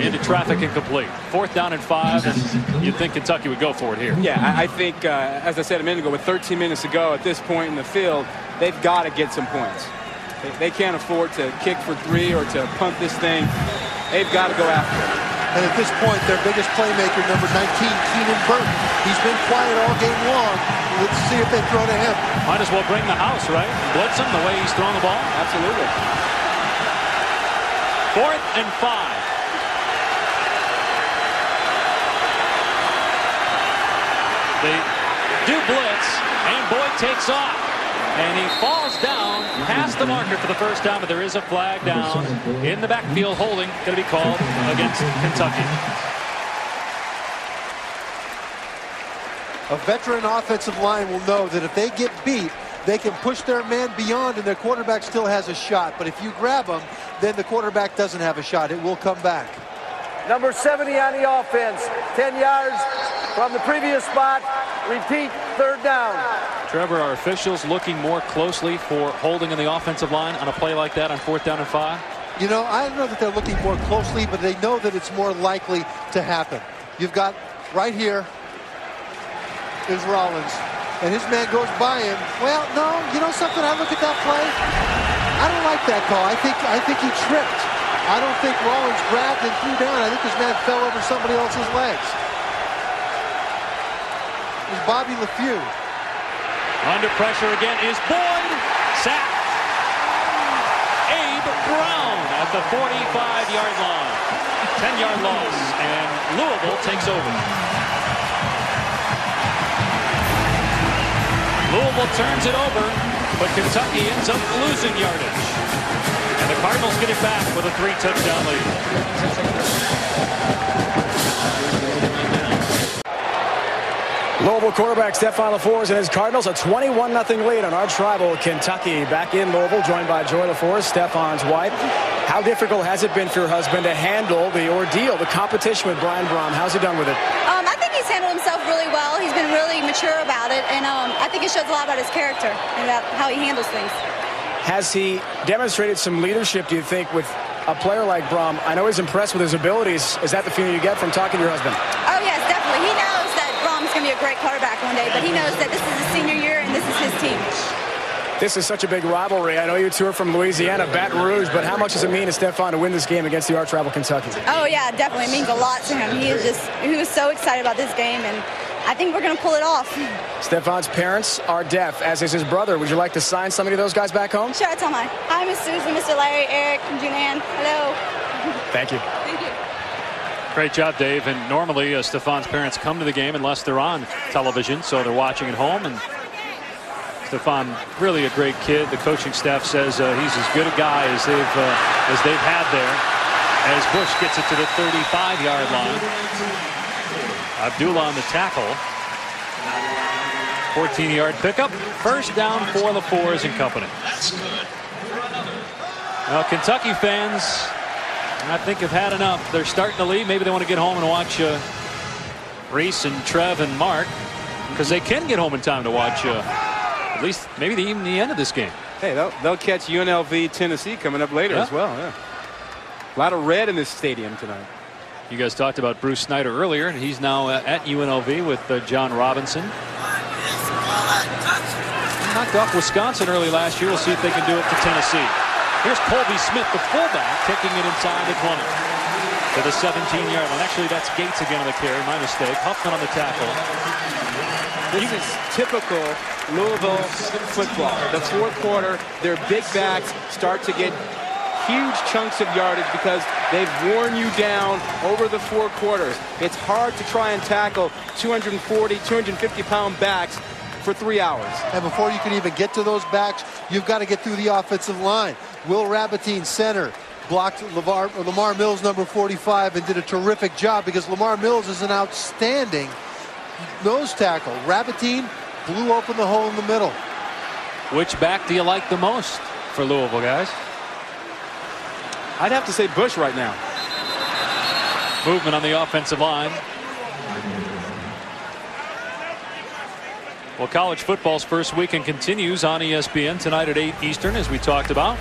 into traffic incomplete. Fourth down and five, and you'd think Kentucky would go for it here. Yeah, I, I think, uh, as I said a minute ago, with 13 minutes to go at this point in the field, they've got to get some points. They, they can't afford to kick for three or to punt this thing. They've got to go after it. And at this point, their biggest playmaker, number 19, Keenan Burton. He's been quiet all game long. Let's see if they throw to him. Might as well bring the house, right? Blitz him the way he's throwing the ball. Absolutely. Fourth and five. They do blitz, and Boyd takes off. And he falls down past the marker for the first time, but there is a flag down in the backfield holding going to be called against Kentucky. A veteran offensive line will know that if they get beat, they can push their man beyond and their quarterback still has a shot. But if you grab them, then the quarterback doesn't have a shot. It will come back. Number 70 on the offense. 10 yards from the previous spot. Repeat, third down. Trevor, are officials looking more closely for holding in the offensive line on a play like that on fourth down and five? You know, I don't know that they're looking more closely, but they know that it's more likely to happen. You've got right here is Rollins, and his man goes by him. Well, no, you know something? I look at that play. I don't like that call. I think I think he tripped. I don't think Rollins grabbed and threw down. I think this man fell over somebody else's legs. It was Bobby Leffew. Under pressure again is Boyd. Sacked. Abe Brown at the 45-yard line. 10-yard loss, and Louisville takes over. Louisville turns it over, but Kentucky ends up losing yardage. And the Cardinals get it back with a three-touchdown lead. Louisville quarterback Stefan LeFors and his Cardinals a 21-0 lead on our tribal Kentucky. Back in Louisville, joined by Joy LeFors, Stefan's wife. How difficult has it been for your husband to handle the ordeal, the competition with Brian Brohm? How's he done with it? Um, I think he's handled himself really well. He's been really mature about it, and um, I think it shows a lot about his character and about how he handles things. Has he demonstrated some leadership, do you think, with a player like Brohm? I know he's impressed with his abilities. Is that the feeling you get from talking to your husband? Oh, yes, definitely. He knows that Brohm's going to be a great quarterback one day, but he knows that this is his senior year and this is his team. This is such a big rivalry. I know you two are from Louisiana, Baton Rouge, but how much does it mean to Stefan to win this game against the arch rival Kentucky? Oh, yeah, definitely. It means a lot to him. He is just, he was so excited about this game, and I think we're going to pull it off. Stefan's parents are deaf, as is his brother. Would you like to sign somebody of those guys back home? Sure, I tell my. Hi, Miss Susan, Mr. Larry, Eric, and Junan. Hello. Thank you. Thank you. Great job, Dave. And normally, uh, Stefan's parents come to the game unless they're on television, so they're watching at home. And Stefan, really a great kid. The coaching staff says uh, he's as good a guy as they've uh, as they've had there. As Bush gets it to the 35-yard line. Abdullah on the tackle. 14-yard pickup. First down for LeFors and company. Now, Kentucky fans, I think have had enough. They're starting to leave. Maybe they want to get home and watch uh, Reese and Trev and Mark because they can get home in time to watch uh, at least maybe the, even the end of this game. Hey, they'll, they'll catch UNLV Tennessee coming up later Yeah. as well. Yeah. A lot of red in this stadium tonight. You guys talked about Bruce Snyder earlier, and he's now at UNLV with uh, John Robinson. Knocked off Wisconsin early last year. We'll see if they can do it to Tennessee. Here's Colby Smith, the fullback, kicking it inside the 20 to the 17-yard line. Actually, that's Gates again on the carry. My mistake. Huffman on the tackle. This is typical Louisville football. The fourth quarter, their big backs start to get huge chunks of yardage because they've worn you down over the four quarters. It's hard to try and tackle 240, 250 pound backs for three hours. And before you can even get to those backs, you've got to get through the offensive line. Will Rabatine, center, blocked LeVar, Lamar Mills, number 45, and did a terrific job because Lamar Mills is an outstanding nose tackle. Rabatine blew open the hole in the middle. Which back do you like the most for Louisville, guys? I'd have to say Bush right now. Movement on the offensive line. Well, college football's first weekend continues on ESPN tonight at 8 Eastern, as we talked about.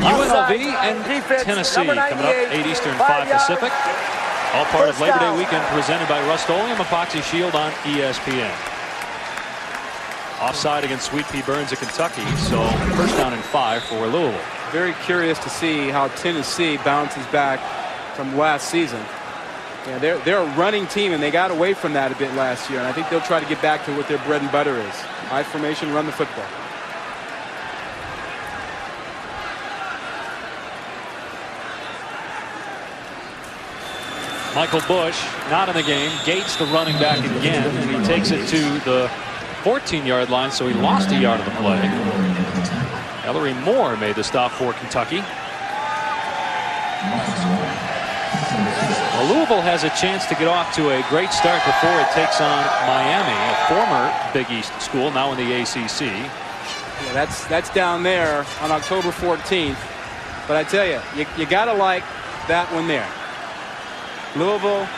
UNLV and Tennessee coming up 8 Eastern, 5 Pacific. All part of Labor Day weekend presented by Rust-Oleum Epoxy Shield on ESPN. Offside against Sweet Pea Burns of Kentucky, so first down and five for Louisville. Very curious to see how Tennessee bounces back from last season. Yeah, they're, they're a running team, and they got away from that a bit last year. And I think they'll try to get back to what their bread and butter is. High formation, run the football. Michael Bush not in the game. Gates the running back again, and he takes it to the 14-yard line, so he lost a yard of the play. Ellery Moore made the stop for Kentucky. Well, Louisville has a chance to get off to a great start before it takes on Miami, a former Big East school, now in the ACC. Yeah, that's that's down there on October 14th. But I tell you, you, you got to like that one there. Louisville,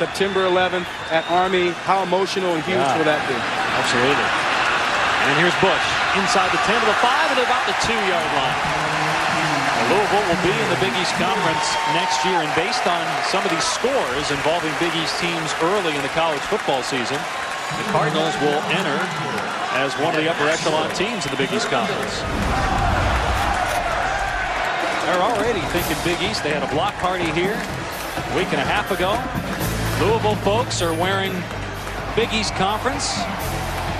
September 11th at Army. How emotional and huge Yeah. will that be? Absolutely. And here's Bush inside the 10 to the 5 and about the 2-yard line. Louisville will be in the Big East Conference next year, and based on some of these scores involving Big East teams early in the college football season, the Cardinals will enter as one of the upper echelon teams in the Big East Conference. They're already thinking Big East. They had a block party here a week and a half ago. Louisville folks are wearing Big East Conference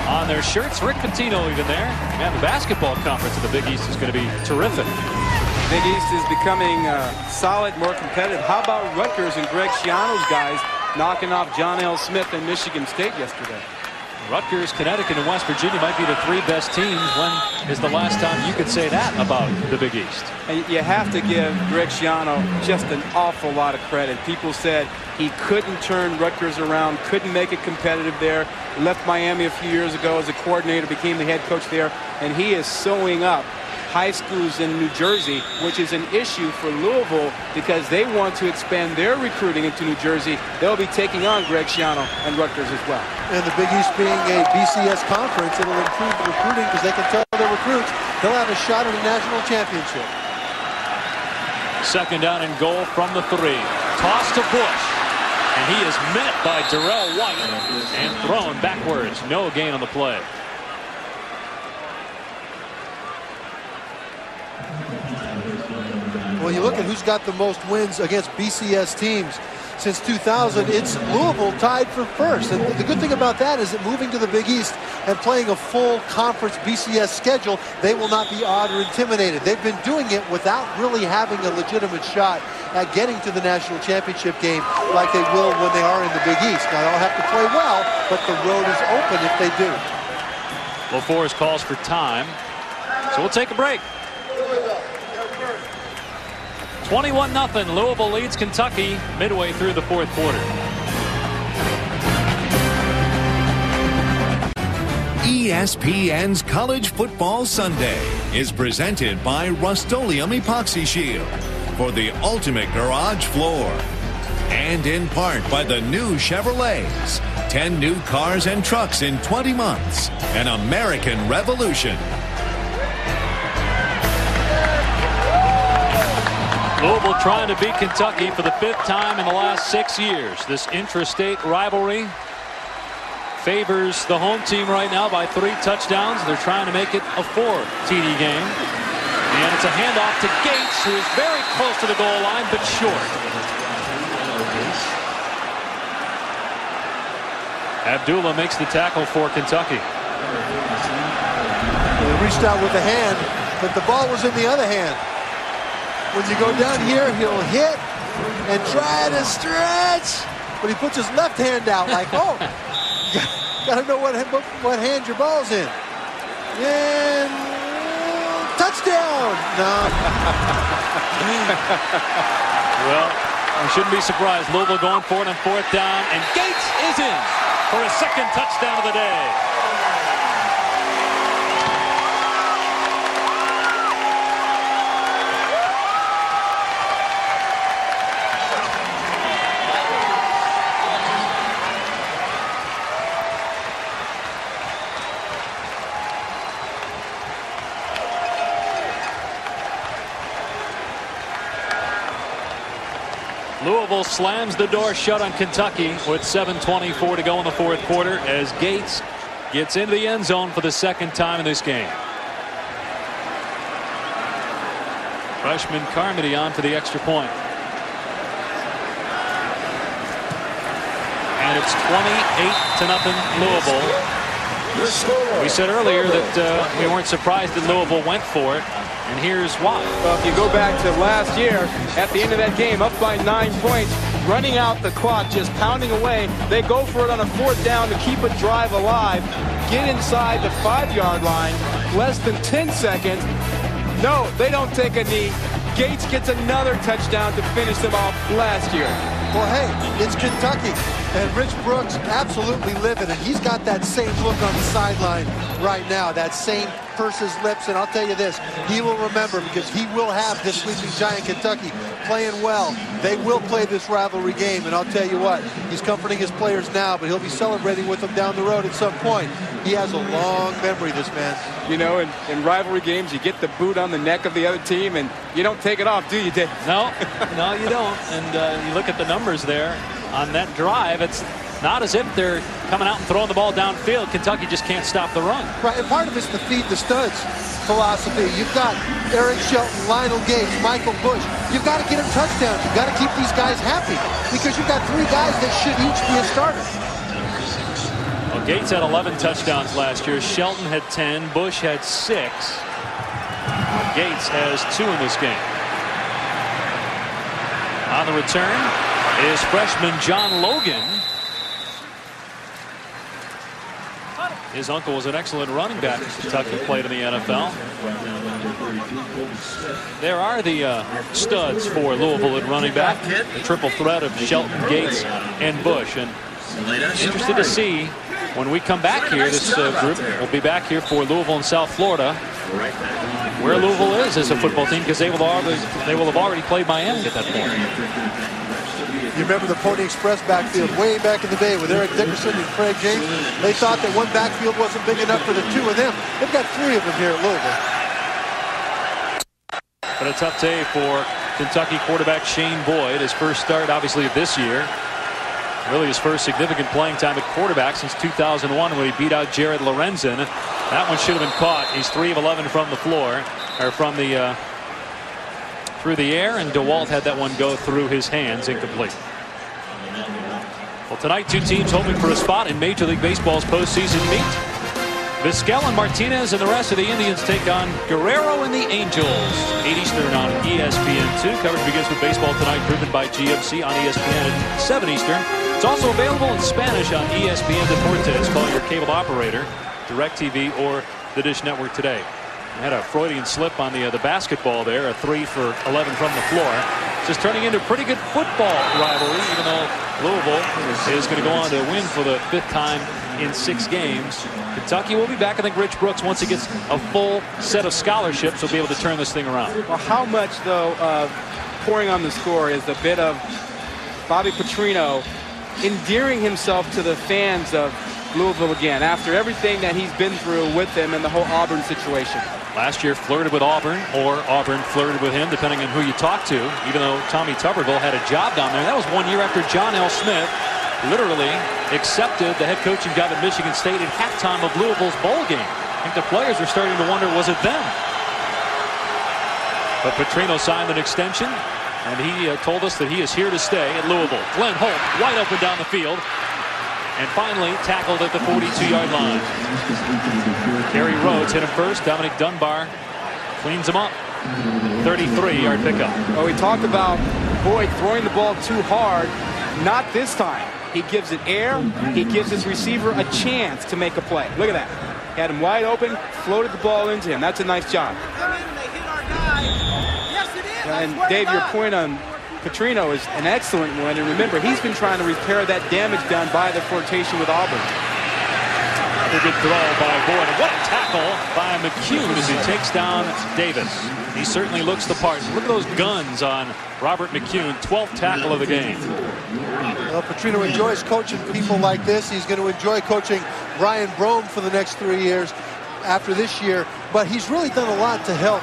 on their shirts. Rick Pitino even there. Man, the basketball conference of the Big East is going to be terrific. Big East is becoming uh, solid, more competitive. How about Rutgers and Greg Schiano's guys knocking off John L. Smith and Michigan State yesterday? Rutgers, Connecticut, and West Virginia might be the three best teams. When is the last time you could say that about the Big East? And you have to give Greg Schiano just an awful lot of credit. People said he couldn't turn Rutgers around, couldn't make it competitive there. Left Miami a few years ago as a coordinator, became the head coach there, and he is sewing up high schools in New Jersey, which is an issue for Louisville because they want to expand their recruiting into New Jersey. They'll be taking on Greg Schiano and Rutgers as well. And the Big East being a BCS conference, it'll improve the recruiting because they can tell their recruits they'll have a shot at a national championship. Second down and goal from the three. Toss to Bush. And he is met by Darrell White and thrown backwards. No gain on the play. Well, you look at who's got the most wins against BCS teams since 2000. It's Louisville tied for first. And the good thing about that is that moving to the Big East and playing a full conference BCS schedule, they will not be awed or intimidated. They've been doing it without really having a legitimate shot at getting to the national championship game like they will when they are in the Big East. Now, they'll have to play well, but the road is open if they do. LeFors calls for time. So we'll take a break. 21-0. Louisville leads Kentucky midway through the fourth quarter. ESPN's College Football Sunday is presented by Rust-Oleum Epoxy Shield for the ultimate garage floor. And in part by the new Chevrolets. 10 new cars and trucks in 20 months. An American revolution. Louisville trying to beat Kentucky for the fifth time in the last six years. This intrastate rivalry favors the home team right now by three touchdowns. They're trying to make it a four TD game. And it's a handoff to Gates, who is very close to the goal line, but short. Abdullah makes the tackle for Kentucky. They reached out with the hand, but the ball was in the other hand. When you go down here, he'll hit and try to stretch, but he puts his left hand out like, [laughs] oh, got to know what, what, hand your ball's in. And touchdown. No. [laughs] Well, I shouldn't be surprised. Louisville going for it on fourth down, and Gates is in for his second touchdown of the day. Slams the door shut on Kentucky with 7.24 to go in the fourth quarter as Gates gets into the end zone for the second time in this game. Freshman Carmody on for the extra point. And it's 28 to nothing Louisville. We said earlier that uh, we weren't surprised that Louisville went for it, and here's why. Well, if you go back to last year, at the end of that game, up by nine points, running out the clock, just pounding away, they go for it on a fourth down to keep a drive alive, get inside the five-yard line, less than 10 seconds. No, they don't take a knee. Gates gets another touchdown to finish them off last year. Well, hey, it's Kentucky. And Rich Brooks absolutely living and He's got that same look on the sideline right now, that same purse's lips. And I'll tell you this, he will remember because he will have this sleeping giant Kentucky playing well. They will play this rivalry game. And I'll tell you what, he's comforting his players now, but he'll be celebrating with them down the road at some point. He has a long memory, this man. You know, in, in rivalry games, you get the boot on the neck of the other team, and you don't take it off, do you, Dave? No, no, you don't. And uh, you look at the numbers there on that drive. It's not as if they're coming out and throwing the ball downfield. Kentucky just can't stop the run. Right, and part of it's the feed the studs philosophy. You've got Eric Shelton, Lionel Gates, Michael Bush. You've got to get them touchdowns. You've got to keep these guys happy because you've got three guys that should each be a starter. Well, Gates had 11 touchdowns last year. Shelton had 10. Bush had six. Gates has two in this game. On the return, is freshman John Logan. His uncle was an excellent running back. Kentucky played in the NFL. There are the uh, studs for Louisville at running back. The triple threat of Shelton, Gates, and Bush. And interested to see when we come back here, this uh, group will be back here for Louisville and South Florida. Where Louisville is as a football team because they they will have already played Miami at that point. You remember the Pony Express backfield way back in the day with Eric Dickerson and Craig James. They thought that one backfield wasn't big enough for the two of them. They've got three of them here at Louisville. But a tough day for Kentucky quarterback Shane Boyd. His first start, obviously, of this year. Really his first significant playing time at quarterback since 2001 when he beat out Jared Lorenzen. That one should have been caught. He's 3 of 11 from the floor, or from the uh, through the air, and DeWalt had that one go through his hands incomplete. Well, tonight, two teams hoping for a spot in Major League Baseball's postseason meet. Vizquel and Martinez and the rest of the Indians take on Guerrero and the Angels. 8 Eastern on ESPN2. Coverage begins with Baseball Tonight, driven by GMC on ESPN at 7 Eastern. It's also available in Spanish on ESPN Deportes. Call your cable operator, DirecTV, or the Dish Network today. Had a Freudian slip on the uh, the basketball there, a three for 11 from the floor. Just turning into a pretty good football rivalry, even though Louisville is going to go on to win for the fifth time in six games. Kentucky will be back. I think Rich Brooks, once he gets a full set of scholarships, will be able to turn this thing around. Well, how much, though, uh, pouring on the score is a bit of Bobby Petrino endearing himself to the fans of Louisville again after everything that he's been through with them and the whole Auburn situation. Last year flirted with Auburn or Auburn flirted with him depending on who you talk to even though Tommy Tuberville had a job down there. That was one year after John L. Smith literally accepted the head coaching job at Michigan State at halftime of Louisville's bowl game. I think the players were starting to wonder was it them? But Petrino signed an extension and he uh, told us that he is here to stay at Louisville. Glenn Holt wide open down the field and finally tackled at the 42-yard line. Kerry Rhodes hit him first. Dominic Dunbar cleans him up. 33-yard pickup. Oh, we talked about Boyd throwing the ball too hard. Not this time. He gives it air. He gives his receiver a chance to make a play. Look at that. Had him wide open, floated the ball into him. That's a nice job. And Dave, your point on Petrino is an excellent one. And remember, he's been trying to repair that damage done by the flirtation with Auburn. Another good throw by Boyd. What a tackle by McCune as he takes down Davis. He certainly looks the part. Look at those guns on Robert McCune, 12th tackle of the game. Well, Petrino enjoys coaching people like this. He's going to enjoy coaching Brian Brohm for the next three years. After this year, but he's really done a lot to help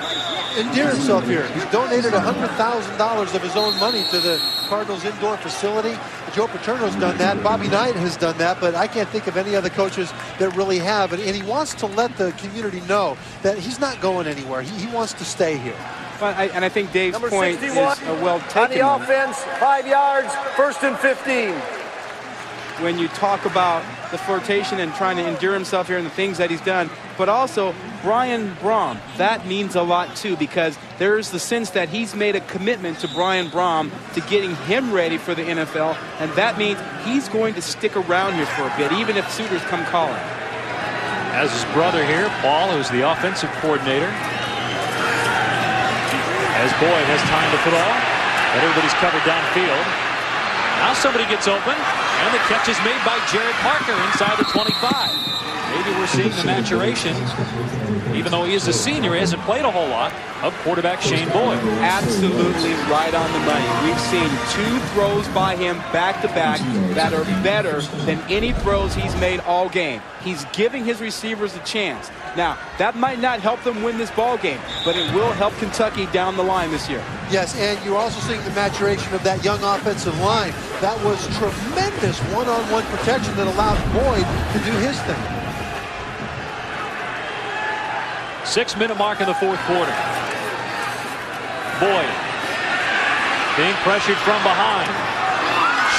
endear himself here. He's donated $100,000 of his own money to the Cardinals indoor facility. Joe Paterno's done that. Bobby Knight has done that, but I can't think of any other coaches that really have. And, and he wants to let the community know that he's not going anywhere. He, he wants to stay here. Well, I, and I think Dave's Number point 61, is a well taken. On the one. offense, five yards, first and 15. when you talk about the flirtation and trying to endure himself here and the things that he's done, but also Brian Brohm. That means a lot too because there's the sense that he's made a commitment to Brian Brohm to getting him ready for the NFL, and that means he's going to stick around here for a bit, even if suitors come calling. As his brother here, Paul, who's the offensive coordinator. As Boyd has time to throw, but everybody's covered downfield. Now somebody gets open, and the catch is made by Jared Parker inside the 25. Maybe we're seeing the maturation, even though he is a senior, he hasn't played a whole lot, of quarterback Shane Boyd. Absolutely right on the money. We've seen two throws by him back to back that are better than any throws he's made all game. He's giving his receivers a chance. Now, that might not help them win this ball game, but it will help Kentucky down the line this year. Yes, and you're also seeing the maturation of that young offensive line. That was tremendous one-on-one protection that allowed Boyd to do his thing. Six minute mark in the fourth quarter. Boyd being pressured from behind.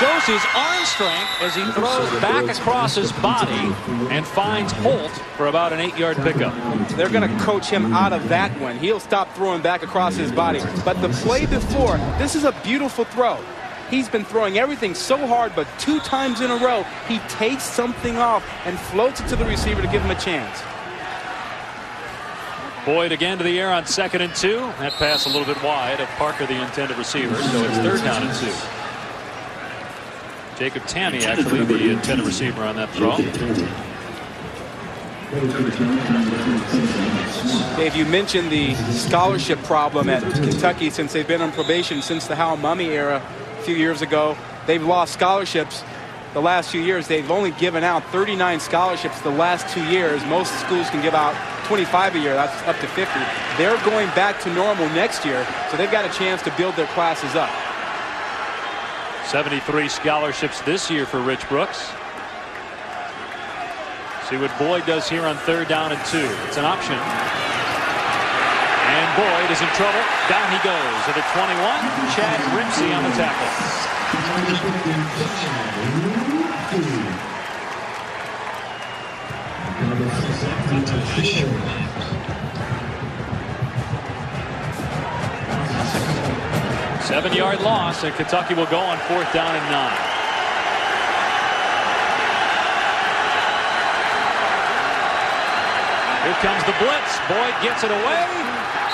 Shows his arm strength as he throws back across his body and finds Holt for about an eight yard pickup. They're going to coach him out of that one. He'll stop throwing back across his body. But the play before, this is a beautiful throw. He's been throwing everything so hard, but two times in a row, he takes something off and floats it to the receiver to give him a chance. Boyd again to the air on second and two. That pass a little bit wide of Parker, the intended receiver. So it's third down and two. Jacob Tamme, actually, the intended receiver on that throw. Dave, you mentioned the scholarship problem at Kentucky since they've been on probation since the Hal Mumme era a few years ago. They've lost scholarships the last few years. They've only given out 39 scholarships the last two years. Most schools can give out 25 a year. That's up to 50. They're going back to normal next year, so they've got a chance to build their classes up. 73 scholarships this year for Rich Brooks. See what Boyd does here on third down and two. It's an option. And Boyd is in trouble. Down he goes at the 21. Chad Rimpsey on the tackle. Seven yard loss, and Kentucky will go on fourth down and nine. Here comes the blitz. Boyd gets it away.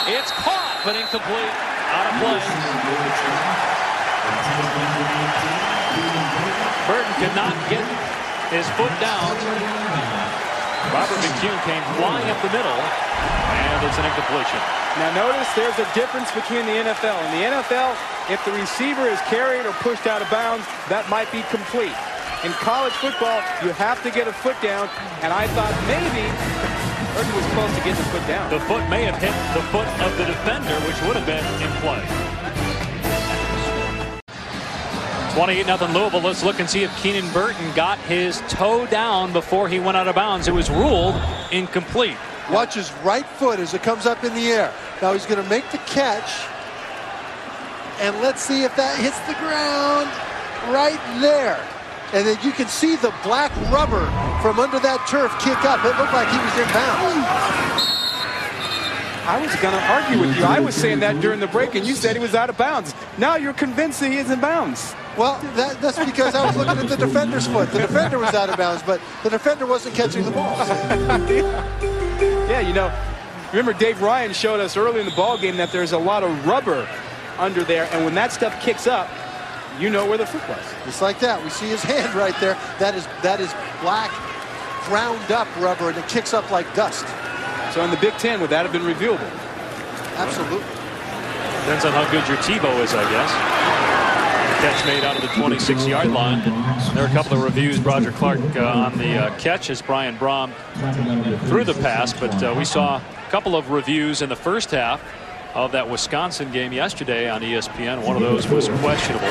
It's caught, but incomplete. Out of play. Burton could not get his foot down. Robert McCune came flying up the middle, and it's an incompletion. Now notice there's a difference between the NFL. In the NFL, if the receiver is carried or pushed out of bounds, that might be complete. In college football, you have to get a foot down, and I thought maybe Burton was close to getting the foot down. The foot may have hit the foot of the defender, which would have been in play. 28-0 Louisville. Let's look and see if Keenan Burton got his toe down before he went out of bounds. It was ruled incomplete. Watch his right foot as it comes up in the air. Now he's going to make the catch. And let's see if that hits the ground right there. And then you can see the black rubber from under that turf kick up. It looked like he was in bounds. I was going to argue with you. I was saying that during the break, and you said he was out of bounds. Now you're convinced that he is in bounds. Well, that, that's because I was looking at the defender's foot. The defender was out of bounds, but the defender wasn't catching the ball. [laughs] yeah, you know, remember Dave Ryan showed us early in the ball game that there's a lot of rubber under there, and when that stuff kicks up, you know where the foot was. Just like that. We see his hand right there. That is that is black, ground up rubber, and it kicks up like dust. So in the Big Ten, would that have been reviewable? Absolutely. Depends on how good your TiVo is, I guess. Catch made out of the 26-yard line. There are a couple of reviews. Roger Clark uh, on the uh, catch as Brian Brohm threw the pass, but uh, we saw a couple of reviews in the first half of that Wisconsin game yesterday on ESPN. One of those was questionable.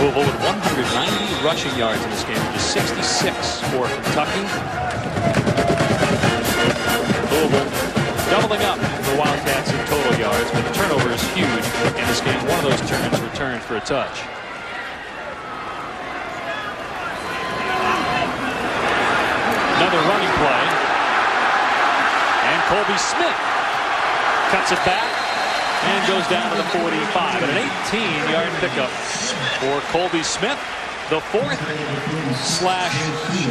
Louisville with 190 rushing yards in this game, just 66 for Kentucky. Louisville doubling up the Wildcats in total yards, but the turnover is huge in this game. One of those turns returned for a touch. Another running play. And Colby Smith cuts it back and goes down to the 45. And an 18-yard pickup for Colby Smith the fourth slash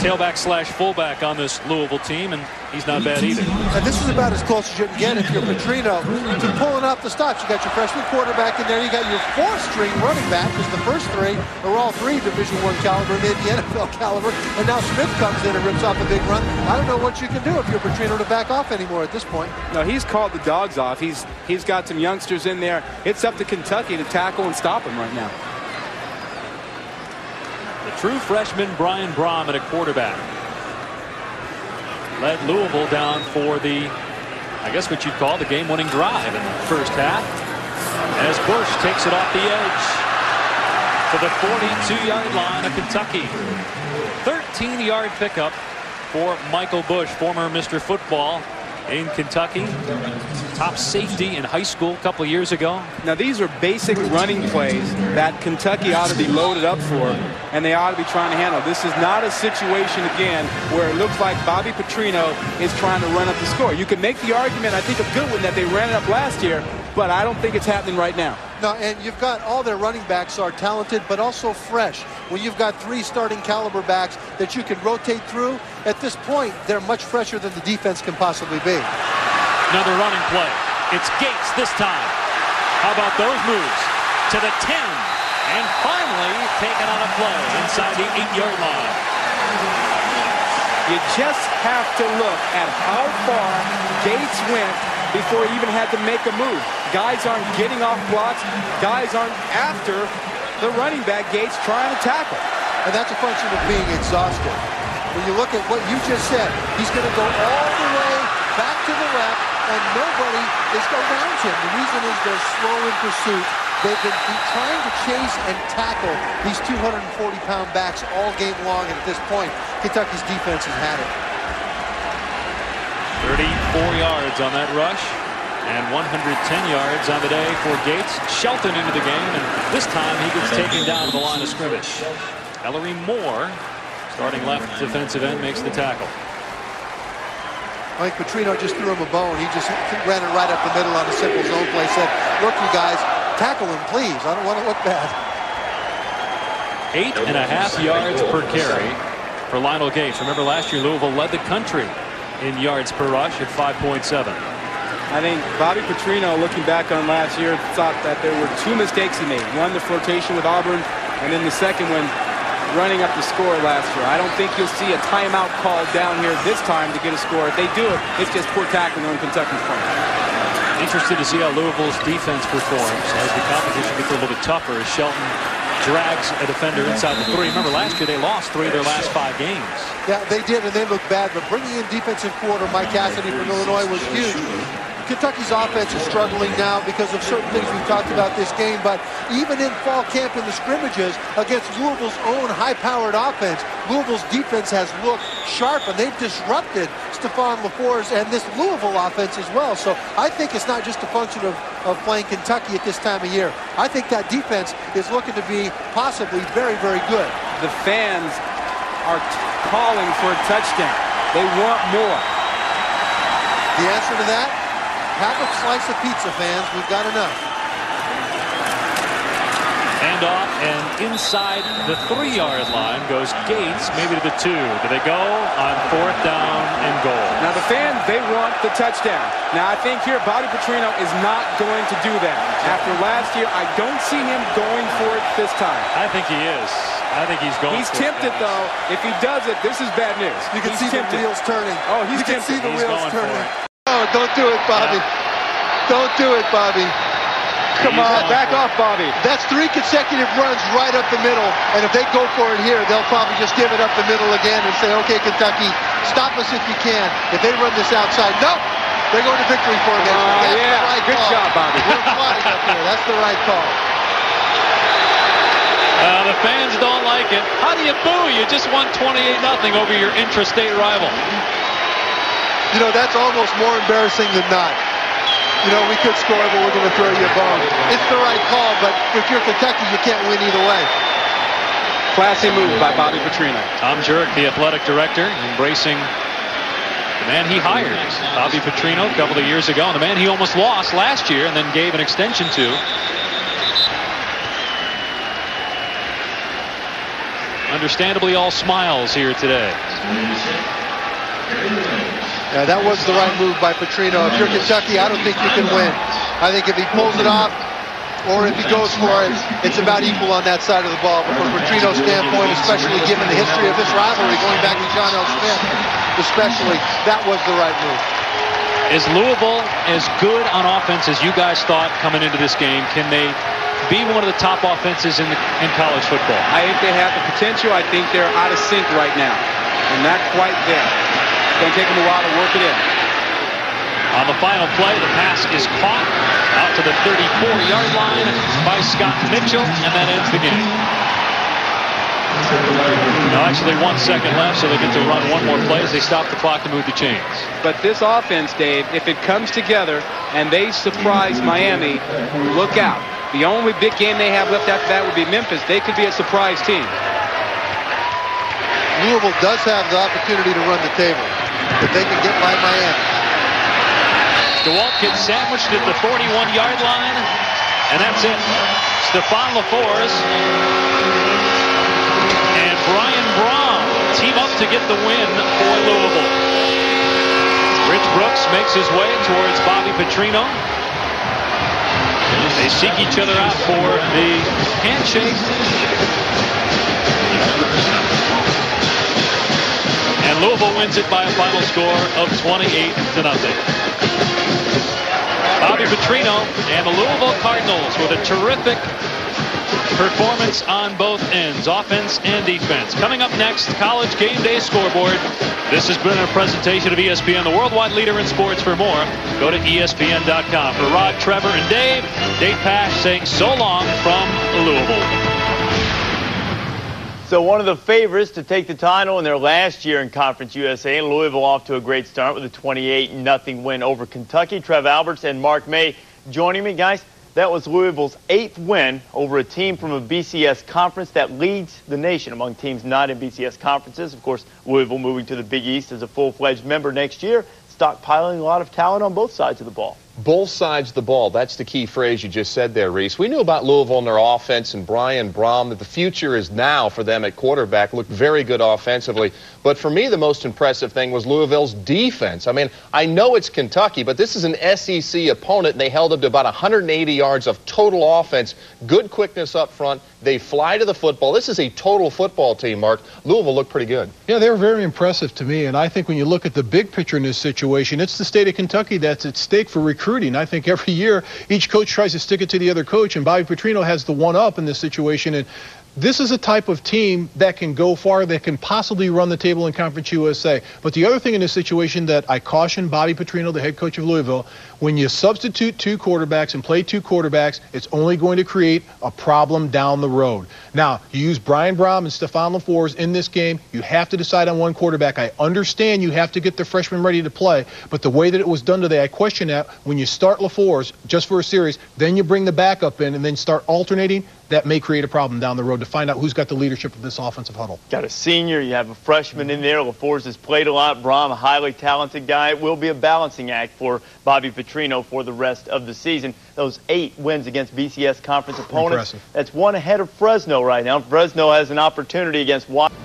tailback slash fullback on this Louisville team, and he's not bad either. And this is about as close as you can get if you're Petrino to pulling off the stops. You got your freshman quarterback in there. You got your fourth string running back, because the first three are all three Division One caliber, maybe NFL caliber. And now Smith comes in and rips off a big run. I don't know what you can do if you're Petrino to back off anymore at this point. No, he's called the dogs off. He's he's got some youngsters in there. It's up to Kentucky to tackle and stop him right now. The true freshman Brian Brohm at a quarterback. Led Louisville down for the, I guess what you'd call the game-winning drive in the first half. As Bush takes it off the edge to the 42-yard line of Kentucky. 13-yard pickup for Michael Bush, former Mr. Football in Kentucky. Top safety in high school a couple years ago. Now these are basic running plays that Kentucky ought to be loaded up for and they ought to be trying to handle. This is not a situation again where it looks like Bobby Petrino is trying to run up the score. You can make the argument I think a good one that they ran it up last year but I don't think it's happening right now. No, and you've got all their running backs are talented, but also fresh. When you've got three starting caliber backs that you can rotate through, at this point, they're much fresher than the defense can possibly be. Another running play. It's Gates this time. How about those moves? To the 10. And finally taken on a play inside the eight-yard line. You just have to look at how far Gates went before he even had to make a move. Guys aren't getting off blocks. Guys aren't after the running back Gates trying to tackle. And that's a function of being exhausted. When you look at what you just said, he's going to go all the way back to the left, and nobody is around him. The reason is they're slow in pursuit. They've been trying to chase and tackle these 240-pound backs all game long, and at this point, Kentucky's defense has had it. 34 yards on that rush and 110 yards on the day for Gates. Shelton into the game, and this time he gets taken down to the line of scrimmage. Ellery Moore, starting left defensive end, makes the tackle. I think Petrino just threw him a bone. He just ran it right up the middle on a simple zone play. Said, look, you guys, tackle him, please. I don't want to look bad. Eight and a half yards per carry for Lionel Gates. Remember last year Louisville led the country in yards per rush at 5.7. I think Bobby Petrino, looking back on last year, thought that there were two mistakes he made. One, the flirtation with Auburn, and then the second one, running up the score last year. I don't think you'll see a timeout called down here this time to get a score. If they do it, it's just poor tackling on Kentucky's part. Interested to see how Louisville's defense performs as the competition gets a little bit tougher as Shelton drags a defender inside the three. Remember, last year they lost three of their last five games. Yeah, they did, and they looked bad. But bringing in defensive quarter Mike Cassity from Illinois was huge. Kentucky's offense is struggling now because of certain things we've talked about this game, but even in fall camp in the scrimmages against Louisville's own high-powered offense, Louisville's defense has looked sharp, and they've disrupted Stefan LeFors and this Louisville offense as well. So I think it's not just a function of, of playing Kentucky at this time of year. I think that defense is looking to be possibly very, very good. The fans are calling for a touchdown. They want more. The answer to that? Have a slice of pizza, fans. We've got enough. Hand off, and inside the three-yard line goes Gates, maybe to the two. Do they go on fourth down and goal? Now, the fans, they want the touchdown. Now, I think here Bobby Petrino is not going to do that. After last year, I don't see him going for it this time. I think he is. I think he's going He's tempted, it. though. If he does it, this is bad news. You can he's see tempted. the wheels turning. Oh, he's you tempted. can see the he's wheels turning. Oh, don't do it, Bobby. Don't do it, Bobby. Come on, back off, Bobby. That's three consecutive runs right up the middle, and if they go for it here, they'll probably just give it up the middle again and say, okay, Kentucky, stop us if you can. If they run this outside, nope, they're going to victory formation. Oh, That's yeah. the right Good call. job, Bobby. We're plotting up here. That's the right call. Uh, the fans don't like it. How do you boo? You just won 28 nothing over your intrastate rival. You know, that's almost more embarrassing than not. You know, we could score, but we're going to throw you a bone. It's the right call, but if you're Kentucky, you can't win either way. Classy move by Bobby Petrino. Tom Jurich, the athletic director, embracing the man he hired, Bobby Petrino, a couple of years ago, and the man he almost lost last year and then gave an extension to. Understandably, all smiles here today. Yeah, that was the right move by Petrino. If you're Kentucky, I don't think you can win. I think if he pulls it off, or if he goes for it, it's about equal on that side of the ball. But from Petrino's standpoint, especially given the history of this rivalry going back to John L. Smith, especially, that was the right move. Is Louisville as good on offense as you guys thought coming into this game? Can they be one of the top offenses in, the, in college football? I think they have the potential. I think they're out of sync right now. And not quite there. It's going to take them a while to work it in. On the final play, the pass is caught out to the 34-yard line by Scott Mitchell, and that ends the game. Now, actually, one second left, so they get to run one more play as they stop the clock to move the chains. But this offense, Dave, if it comes together and they surprise Miami, look out. The only big game they have left after that would be Memphis. They could be a surprise team. Louisville does have the opportunity to run the table if they can get by Miami. DeWalt gets sandwiched at the 41-yard line, and that's it. Stefan LeFors and Brian Brohm team up to get the win for Louisville. Rich Brooks makes his way towards Bobby Petrino. They seek each other out for the handshake. And Louisville wins it by a final score of 28 to nothing. Bobby Petrino and the Louisville Cardinals with a terrific performance on both ends, offense and defense. Coming up next, College Game Day Scoreboard. This has been a presentation of ESPN, the worldwide leader in sports. For more, go to ESPN.com. For Rod, Trevor, and Dave, Dave Pasch saying so long from Louisville. So one of the favorites to take the title in their last year in Conference USA, and Louisville off to a great start with a 28-0 win over Kentucky. Trev Alberts and Mark May joining me. Guys, that was Louisville's eighth win over a team from a BCS conference that leads the nation among teams not in BCS conferences. Of course, Louisville moving to the Big East as a full-fledged member next year, stockpiling a lot of talent on both sides of the ball. Both sides of the ball. That's the key phrase you just said there, Rece. We knew about Louisville and their offense and Brian Brohm that the future is now for them at quarterback. Looked very good offensively. But for me, the most impressive thing was Louisville's defense. I mean, I know it's Kentucky, but this is an SEC opponent, and they held them to about 180 yards of total offense. Good quickness up front. They fly to the football. This is a total football team, Mark. Louisville looked pretty good. Yeah, they were very impressive to me, and I think when you look at the big picture in this situation, it's the state of Kentucky that's at stake for recruiting. I think every year each coach tries to stick it to the other coach, and Bobby Petrino has the one up in this situation. And this is a type of team that can go far, that can possibly run the table in Conference USA. But the other thing in this situation that I caution Bobby Petrino, the head coach of Louisville, when you substitute two quarterbacks and play two quarterbacks, it's only going to create a problem down the road. Now, you use Brian Brohm and Stefan LeFors in this game. You have to decide on one quarterback. I understand you have to get the freshman ready to play, but the way that it was done today, I question that. When you start LeFors just for a series, then you bring the backup in and then start alternating, that may create a problem down the road to find out who's got the leadership of this offensive huddle. Got a senior, you have a freshman in there. LeFors has played a lot. Brohm, a highly talented guy. It will be a balancing act for Bobby Petrino for the rest of the season. Those eight wins against BCS conference opponents. Impressive. That's one ahead of Fresno right now. Fresno has an opportunity against Washington.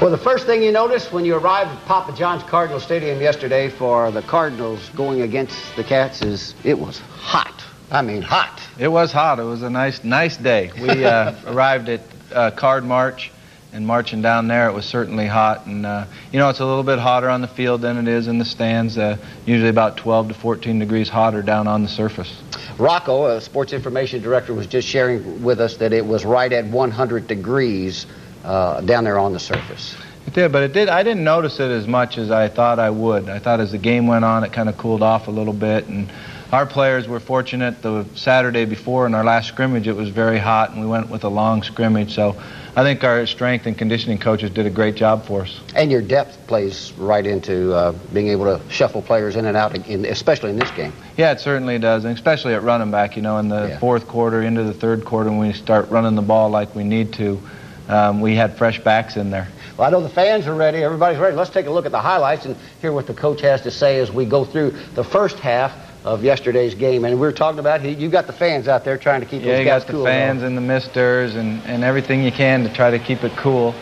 Well, the first thing you noticed when you arrived at Papa John's Cardinal Stadium yesterday for the Cardinals going against the Cats is it was hot. I mean, hot. It was hot. It was a nice, nice day. We [laughs] uh, arrived at uh, Card March, and marching down there, it was certainly hot. And uh, you know, it's a little bit hotter on the field than it is in the stands. Uh, usually about 12 to 14 degrees hotter down on the surface. Rocco, a sports information director, was just sharing with us that it was right at 100 degrees uh, down there on the surface. It did, but it did. I didn't notice it as much as I thought I would. I thought as the game went on, it kind of cooled off a little bit, and our players were fortunate. The Saturday before in our last scrimmage, it was very hot, and we went with a long scrimmage. So I think our strength and conditioning coaches did a great job for us. And your depth plays right into uh, being able to shuffle players in and out, in, especially in this game. Yeah, it certainly does, and especially at running back. You know, in the Yeah. fourth quarter, into the third quarter, when we start running the ball like we need to, um, we had fresh backs in there. Well, I know the fans are ready. Everybody's ready. Let's take a look at the highlights and hear what the coach has to say as we go through the first half of yesterday's game. And we were talking about you've got the fans out there trying to keep Yeah, those you got the cool. fans and the misters and, and everything you can to try to keep it cool.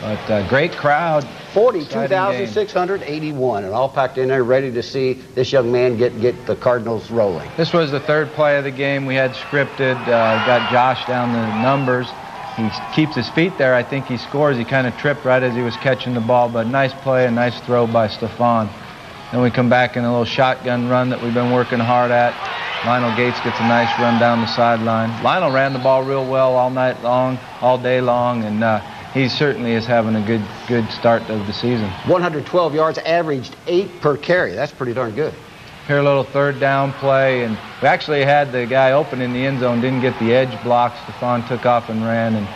But uh, great crowd. 42,681 and all packed in there ready to see this young man get, get the Cardinals rolling. This was the third play of the game we had scripted. Uh, got Josh down the numbers. He keeps his feet there. I think he scores. He kind of tripped right as he was catching the ball, but nice play, a nice throw by Stefan. Then we come back in a little shotgun run that we've been working hard at. Lionel Gates gets a nice run down the sideline. Lionel ran the ball real well all night long, all day long, and uh, he certainly is having a good good start of the season. 112 yards, averaged eight per carry. That's pretty darn good. Here a little third down play, and we actually had the guy open in the end zone, didn't get the edge block. Stefan took off and ran, and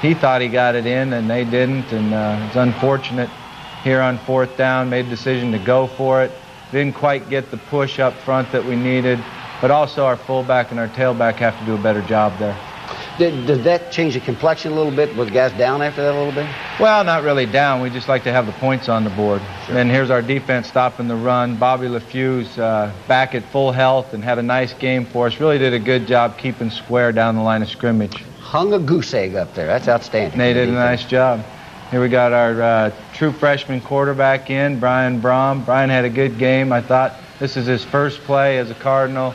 he thought he got it in, and they didn't, and uh, it's unfortunate. Here on fourth down, made the decision to go for it. Didn't quite get the push up front that we needed, but also our fullback and our tailback have to do a better job there. Did, did that change the complexion a little bit? The guys down after that a little bit? Well, not really down. We just like to have the points on the board. And here's our defense stopping the run. Bobby Leffew uh, back at full health and had a nice game for us. Really did a good job keeping square down the line of scrimmage. Hung a goose egg up there. That's outstanding. They did a nice job. Here we got our uh, true freshman quarterback in, Brian Brohm. Brian had a good game. I thought this is his first play as a Cardinal.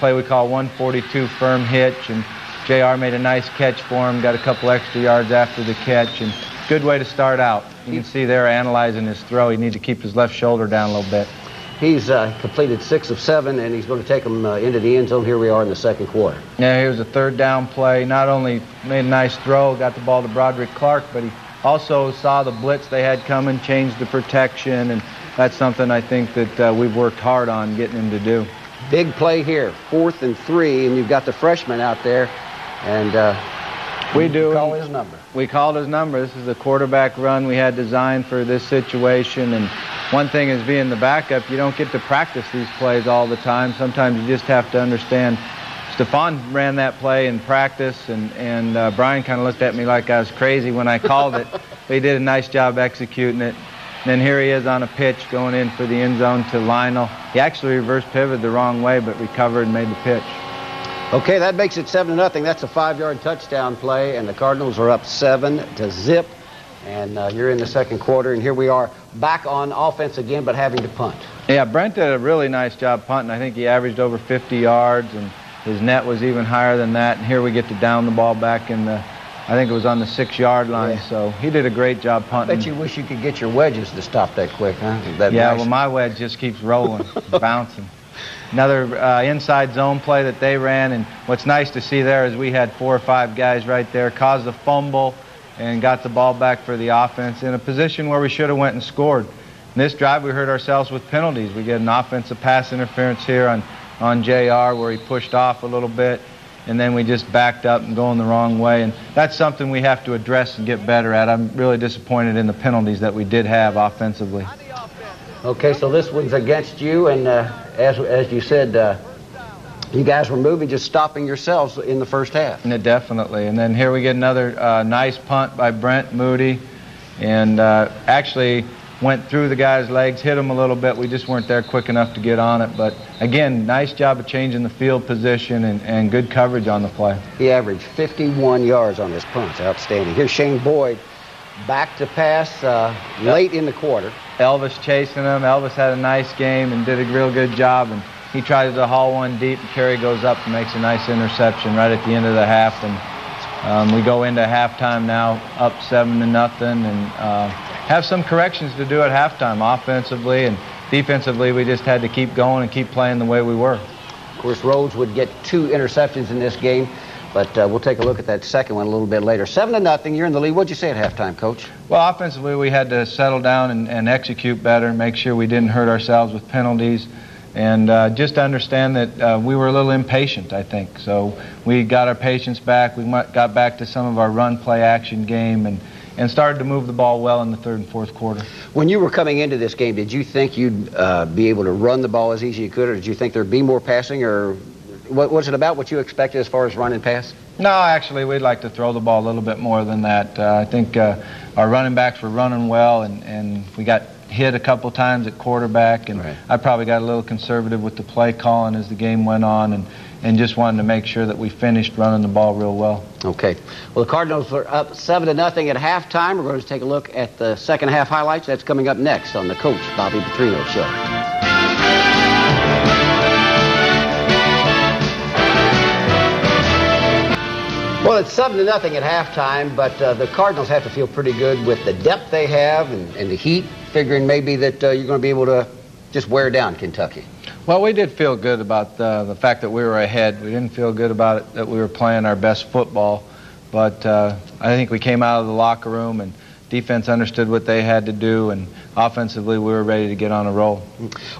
Play we call 142 firm hitch, and JR made a nice catch for him, got a couple extra yards after the catch, and good way to start out. You can see there analyzing his throw. He needs to keep his left shoulder down a little bit. He's uh, completed six of seven, and he's going to take them uh, into the end zone. Here we are in the second quarter. Yeah, here's a third down play. Not only made a nice throw, got the ball to Broderick Clark, but he also saw the blitz they had coming, changed the protection, and that's something I think that uh, we've worked hard on getting him to do. Big play here, fourth and three, and you've got the freshman out there, and uh, We do. call his number. We called his number. This is the quarterback run we had designed for this situation. And one thing is being the backup, you don't get to practice these plays all the time. Sometimes you just have to understand. Stefan ran that play in practice, and, and uh, Brian kind of looked at me like I was crazy when I called it. [laughs] But he did a nice job executing it. And then here he is on a pitch going in for the end zone to Lionel. He actually reverse pivoted the wrong way, but recovered and made the pitch. Okay, that makes it seven to nothing. That's a five-yard touchdown play, and the Cardinals are up seven to zip. And uh, you're in the second quarter, and here we are back on offense again, but having to punt. Yeah, Brent did a really nice job punting. I think he averaged over 50 yards, and his net was even higher than that. And here we get to down the ball back in the, I think it was on the six-yard line. Yeah. So he did a great job punting. I bet you wish you could get your wedges to stop that quick, huh? That yeah, nice- well, my wedge just keeps rolling, [laughs] bouncing. Another uh, inside zone play that they ran, and what's nice to see there is we had four or five guys right there, caused a fumble, and got the ball back for the offense in a position where we should have went and scored. In this drive, we hurt ourselves with penalties. We get an offensive pass interference here on, on JR where he pushed off a little bit, and then we just backed up and going the wrong way. And that's something we have to address and get better at. I'm really disappointed in the penalties that we did have offensively. Okay, so this one's against you, and uh, as, as you said, uh, you guys were moving, just stopping yourselves in the first half. Yeah, definitely. And then here we get another uh, nice punt by Brent Moody, and uh, actually went through the guy's legs, hit him a little bit. We just weren't there quick enough to get on it. But again, nice job of changing the field position and, and good coverage on the play. He averaged 51 yards on his punts. Outstanding. Here's Shane Boyd back to pass uh, late in the quarter. Elvis chasing him. Elvis had a nice game and did a real good job. And he tries to haul one deep, Kerry goes up and makes a nice interception right at the end of the half. And um, we go into halftime now, up seven to nothing, and uh, have some corrections to do at halftime, offensively and defensively. We just had to keep going and keep playing the way we were. Of course, Rhodes would get two interceptions in this game, but uh, we'll take a look at that second one a little bit later. Seven to nothing. You're in the lead. What'd you say at halftime, Coach? Well, offensively, we had to settle down and, and execute better, make sure we didn't hurt ourselves with penalties, and uh, just understand that uh, we were a little impatient, I think. So we got our patience back. We got back to some of our run play action game and, and started to move the ball well in the third and fourth quarter. When you were coming into this game, did you think you'd uh, be able to run the ball as easy as you could, or did you think there'd be more passing, or what, was it about what you expected as far as run and pass? No, actually, we'd like to throw the ball a little bit more than that. Uh, I think uh, our running backs were running well, and, and we got hit a couple times at quarterback, and Right. I probably got a little conservative with the play calling as the game went on, and, and just wanted to make sure that we finished running the ball real well. Okay. Well, the Cardinals are up seven to nothing at halftime. We're going to take a look at the second half highlights. That's coming up next on the Coach Bobby Petrino Show. Well, it's seven to nothing at halftime, but uh, the Cardinals have to feel pretty good with the depth they have and, and the heat, figuring maybe that uh, you're going to be able to just wear down Kentucky. Well, we did feel good about uh, the fact that we were ahead. We didn't feel good about it that we were playing our best football, but uh, I think we came out of the locker room and defense understood what they had to do, and offensively we were ready to get on a roll.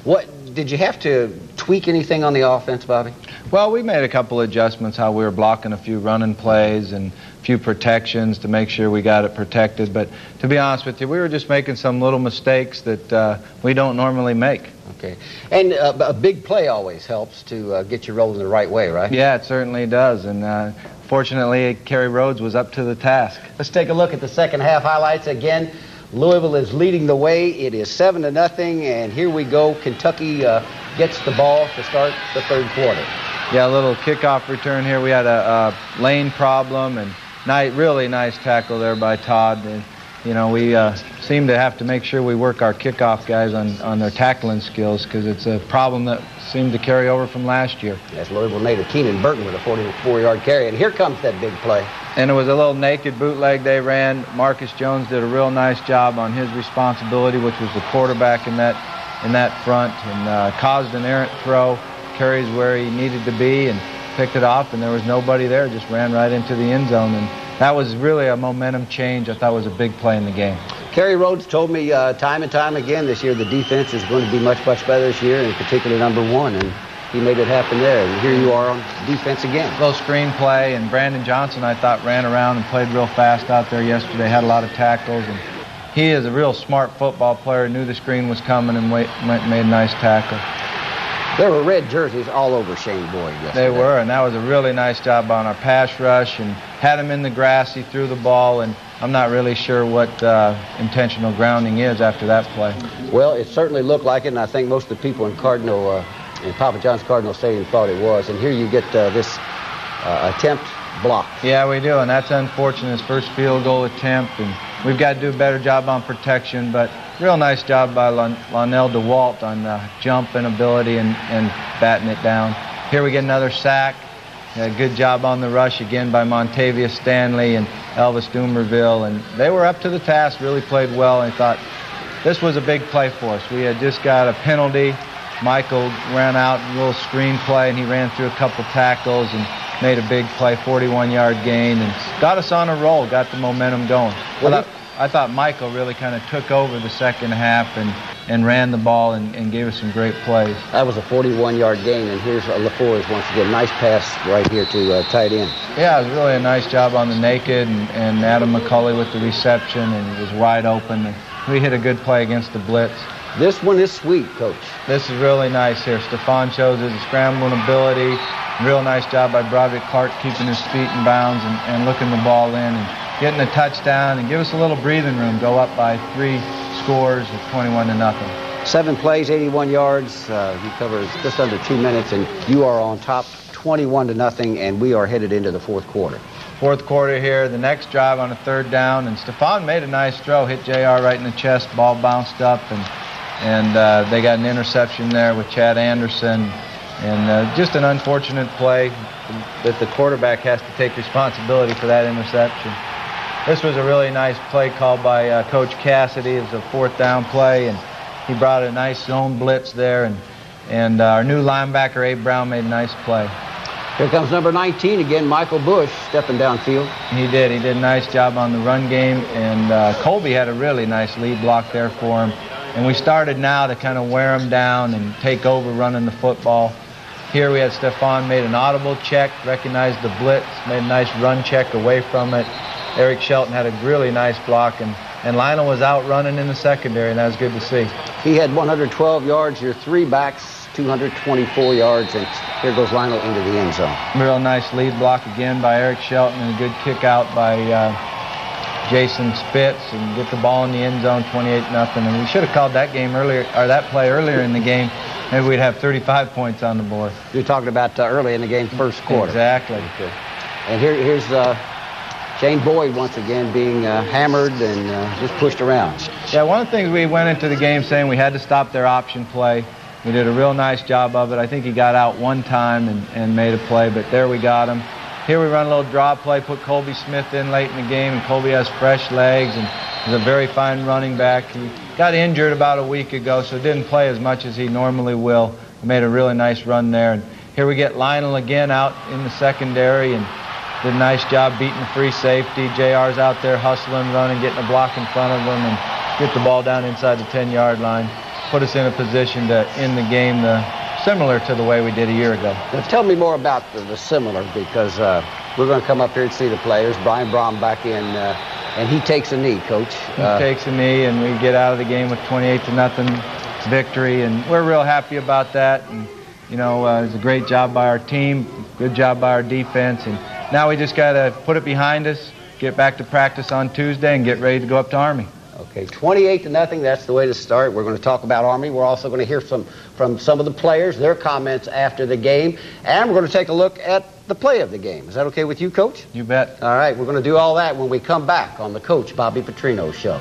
What did you have to tweak anything on the offense, Bobby? Well, we made a couple adjustments, how we were blocking a few running plays and a few protections to make sure we got it protected. But to be honest with you, we were just making some little mistakes that uh, we don't normally make. Okay. And uh, a big play always helps to uh, get you rolling the right way, right? Yeah, it certainly does. And uh, fortunately, Kerry Rhodes was up to the task. Let's take a look at the second half highlights again. Louisville is leading the way. It is seven to nothing, and here we go. Kentucky uh, gets the ball to start the third quarter. Yeah, a little kickoff return here. We had a, a lane problem and ni- really nice tackle there by Todd. And, you know, we uh, seem to have to make sure we work our kickoff guys on, on their tackling skills because it's a problem that seemed to carry over from last year. That's Louisville native Keenan Burton with a 44-yard carry, and here comes that big play. And it was a little naked bootleg they ran. Marcus Jones did a real nice job on his responsibility, which was the quarterback in that in that front, and uh, caused an errant throw. Carries where he needed to be and picked it off, and there was nobody there. Just ran right into the end zone, and that was really a momentum change. I thought was a big play in the game. Kerry Rhodes told me uh, time and time again this year the defense is going to be much, much better this year, in particular number one, and he made it happen there. And here you are on defense again. Little screen play, and Brandon Johnson, I thought, ran around and played real fast out there yesterday. Had a lot of tackles, and he is a real smart football player. Knew the screen was coming and made a nice tackle. There were red jerseys all over Shane Boyd yesterday. They were, and that was a really nice job on our pass rush, and had him in the grass. He threw the ball, and I'm not really sure what uh, intentional grounding is after that play. Well, it certainly looked like it, and I think most of the people in Cardinal, uh, in Papa John's Cardinal Stadium thought it was. And here you get uh, this uh, attempt blocked. Yeah, we do, and that's unfortunate. His first field goal attempt, and we've got to do a better job on protection. But real nice job by Lon- Lonell DeWalt on uh, jump and ability and, and batting it down. Here we get another sack. Good job on the rush again by Montavious Stanley and Elvis Dumervil, and they were up to the task. Really played well. I thought this was a big play for us. We had just got a penalty. Michael ran out a little screen play, and he ran through a couple tackles and made a big play, 41-yard gain, and got us on a roll, got the momentum going. Well, I thought Michael really kind of took over the second half and, and ran the ball and, and gave us some great plays. That was a 41-yard gain, and here's LeFors once again. Nice pass right here to uh, tight end. Yeah, it was really a nice job on the naked, and, and Adam McCulley with the reception, and was wide open. And we hit a good play against the blitz. This one is sweet, Coach. This is really nice here. Stefan shows his scrambling ability. Real nice job by Broderick Clark keeping his feet in bounds and, and looking the ball in and getting a touchdown and give us a little breathing room. Go up by three scores of 21 to nothing. Seven plays, 81 yards. Uh, he covers just under two minutes, and you are on top, 21 to nothing, and we are headed into the fourth quarter. Fourth quarter here, the next drive on a third down, and Stefan made a nice throw, hit JR right in the chest, ball bounced up, and and uh, they got an interception there with Chad Anderson, and uh, just an unfortunate play that the quarterback has to take responsibility for that interception. This was a really nice play called by uh, Coach Cassity. It was a fourth down play, and he brought a nice zone blitz there, and And uh, our new linebacker, Abe Brown, made a nice play. Here comes number 19 again, Michael Bush, stepping downfield. He did. He did a nice job on the run game, and uh, Colby had a really nice lead block there for him. And we started now to kind of wear him down and take over running the football. Here we had Stefan made an audible check, recognized the blitz, made a nice run check away from it. Eric Shelton had a really nice block, and, and Lionel was out running in the secondary, and that was good to see. He had 112 yards, your three backs, 224 yards, and here goes Lionel into the end zone. Real nice lead block again by Eric Shelton, and a good kick out by uh, Jason Spitz, and get the ball in the end zone, 28 nothing. And we should have called that game earlier, or that play earlier in the game. Maybe we'd have 35 points on the board. You're talking about uh, early in the game, first quarter. Exactly. And here, here's uh, Shane Boyd once again being uh, hammered and uh, just pushed around. Yeah, one of the things we went into the game saying we had to stop their option play. We did a real nice job of it. I think he got out one time and, and made a play, but there we got him. Here we run a little draw play, put Colby Smith in late in the game, and Colby has fresh legs and is a very fine running back. He got injured about a week ago, so didn't play as much as he normally will. Made a really nice run there. And here we get Lionel again out in the secondary and did a nice job beating the free safety. JR's out there hustling, running, getting a block in front of him, and get the ball down inside the 10-yard line. Put us in a position to end the game the, similar to the way we did a year ago. Now tell me more about the, the similar because uh, we're going to come up here and see the players. Brian Brohm back in, uh, and he takes a knee, Coach. He Uh, takes a knee, and we get out of the game with 28 to nothing victory, and we're real happy about that. And you know, uh, it was a great job by our team, good job by our defense, and now we just got to put it behind us, get back to practice on Tuesday, and get ready to go up to Army. Okay, 28 to nothing. That's the way to start. We're going to talk about Army. We're also going to hear some from some of the players, their comments after the game, and we're going to take a look at the play of the game. Is that okay with you, Coach? You bet. All right, we're going to do all that when we come back on the Coach Bobby Petrino Show.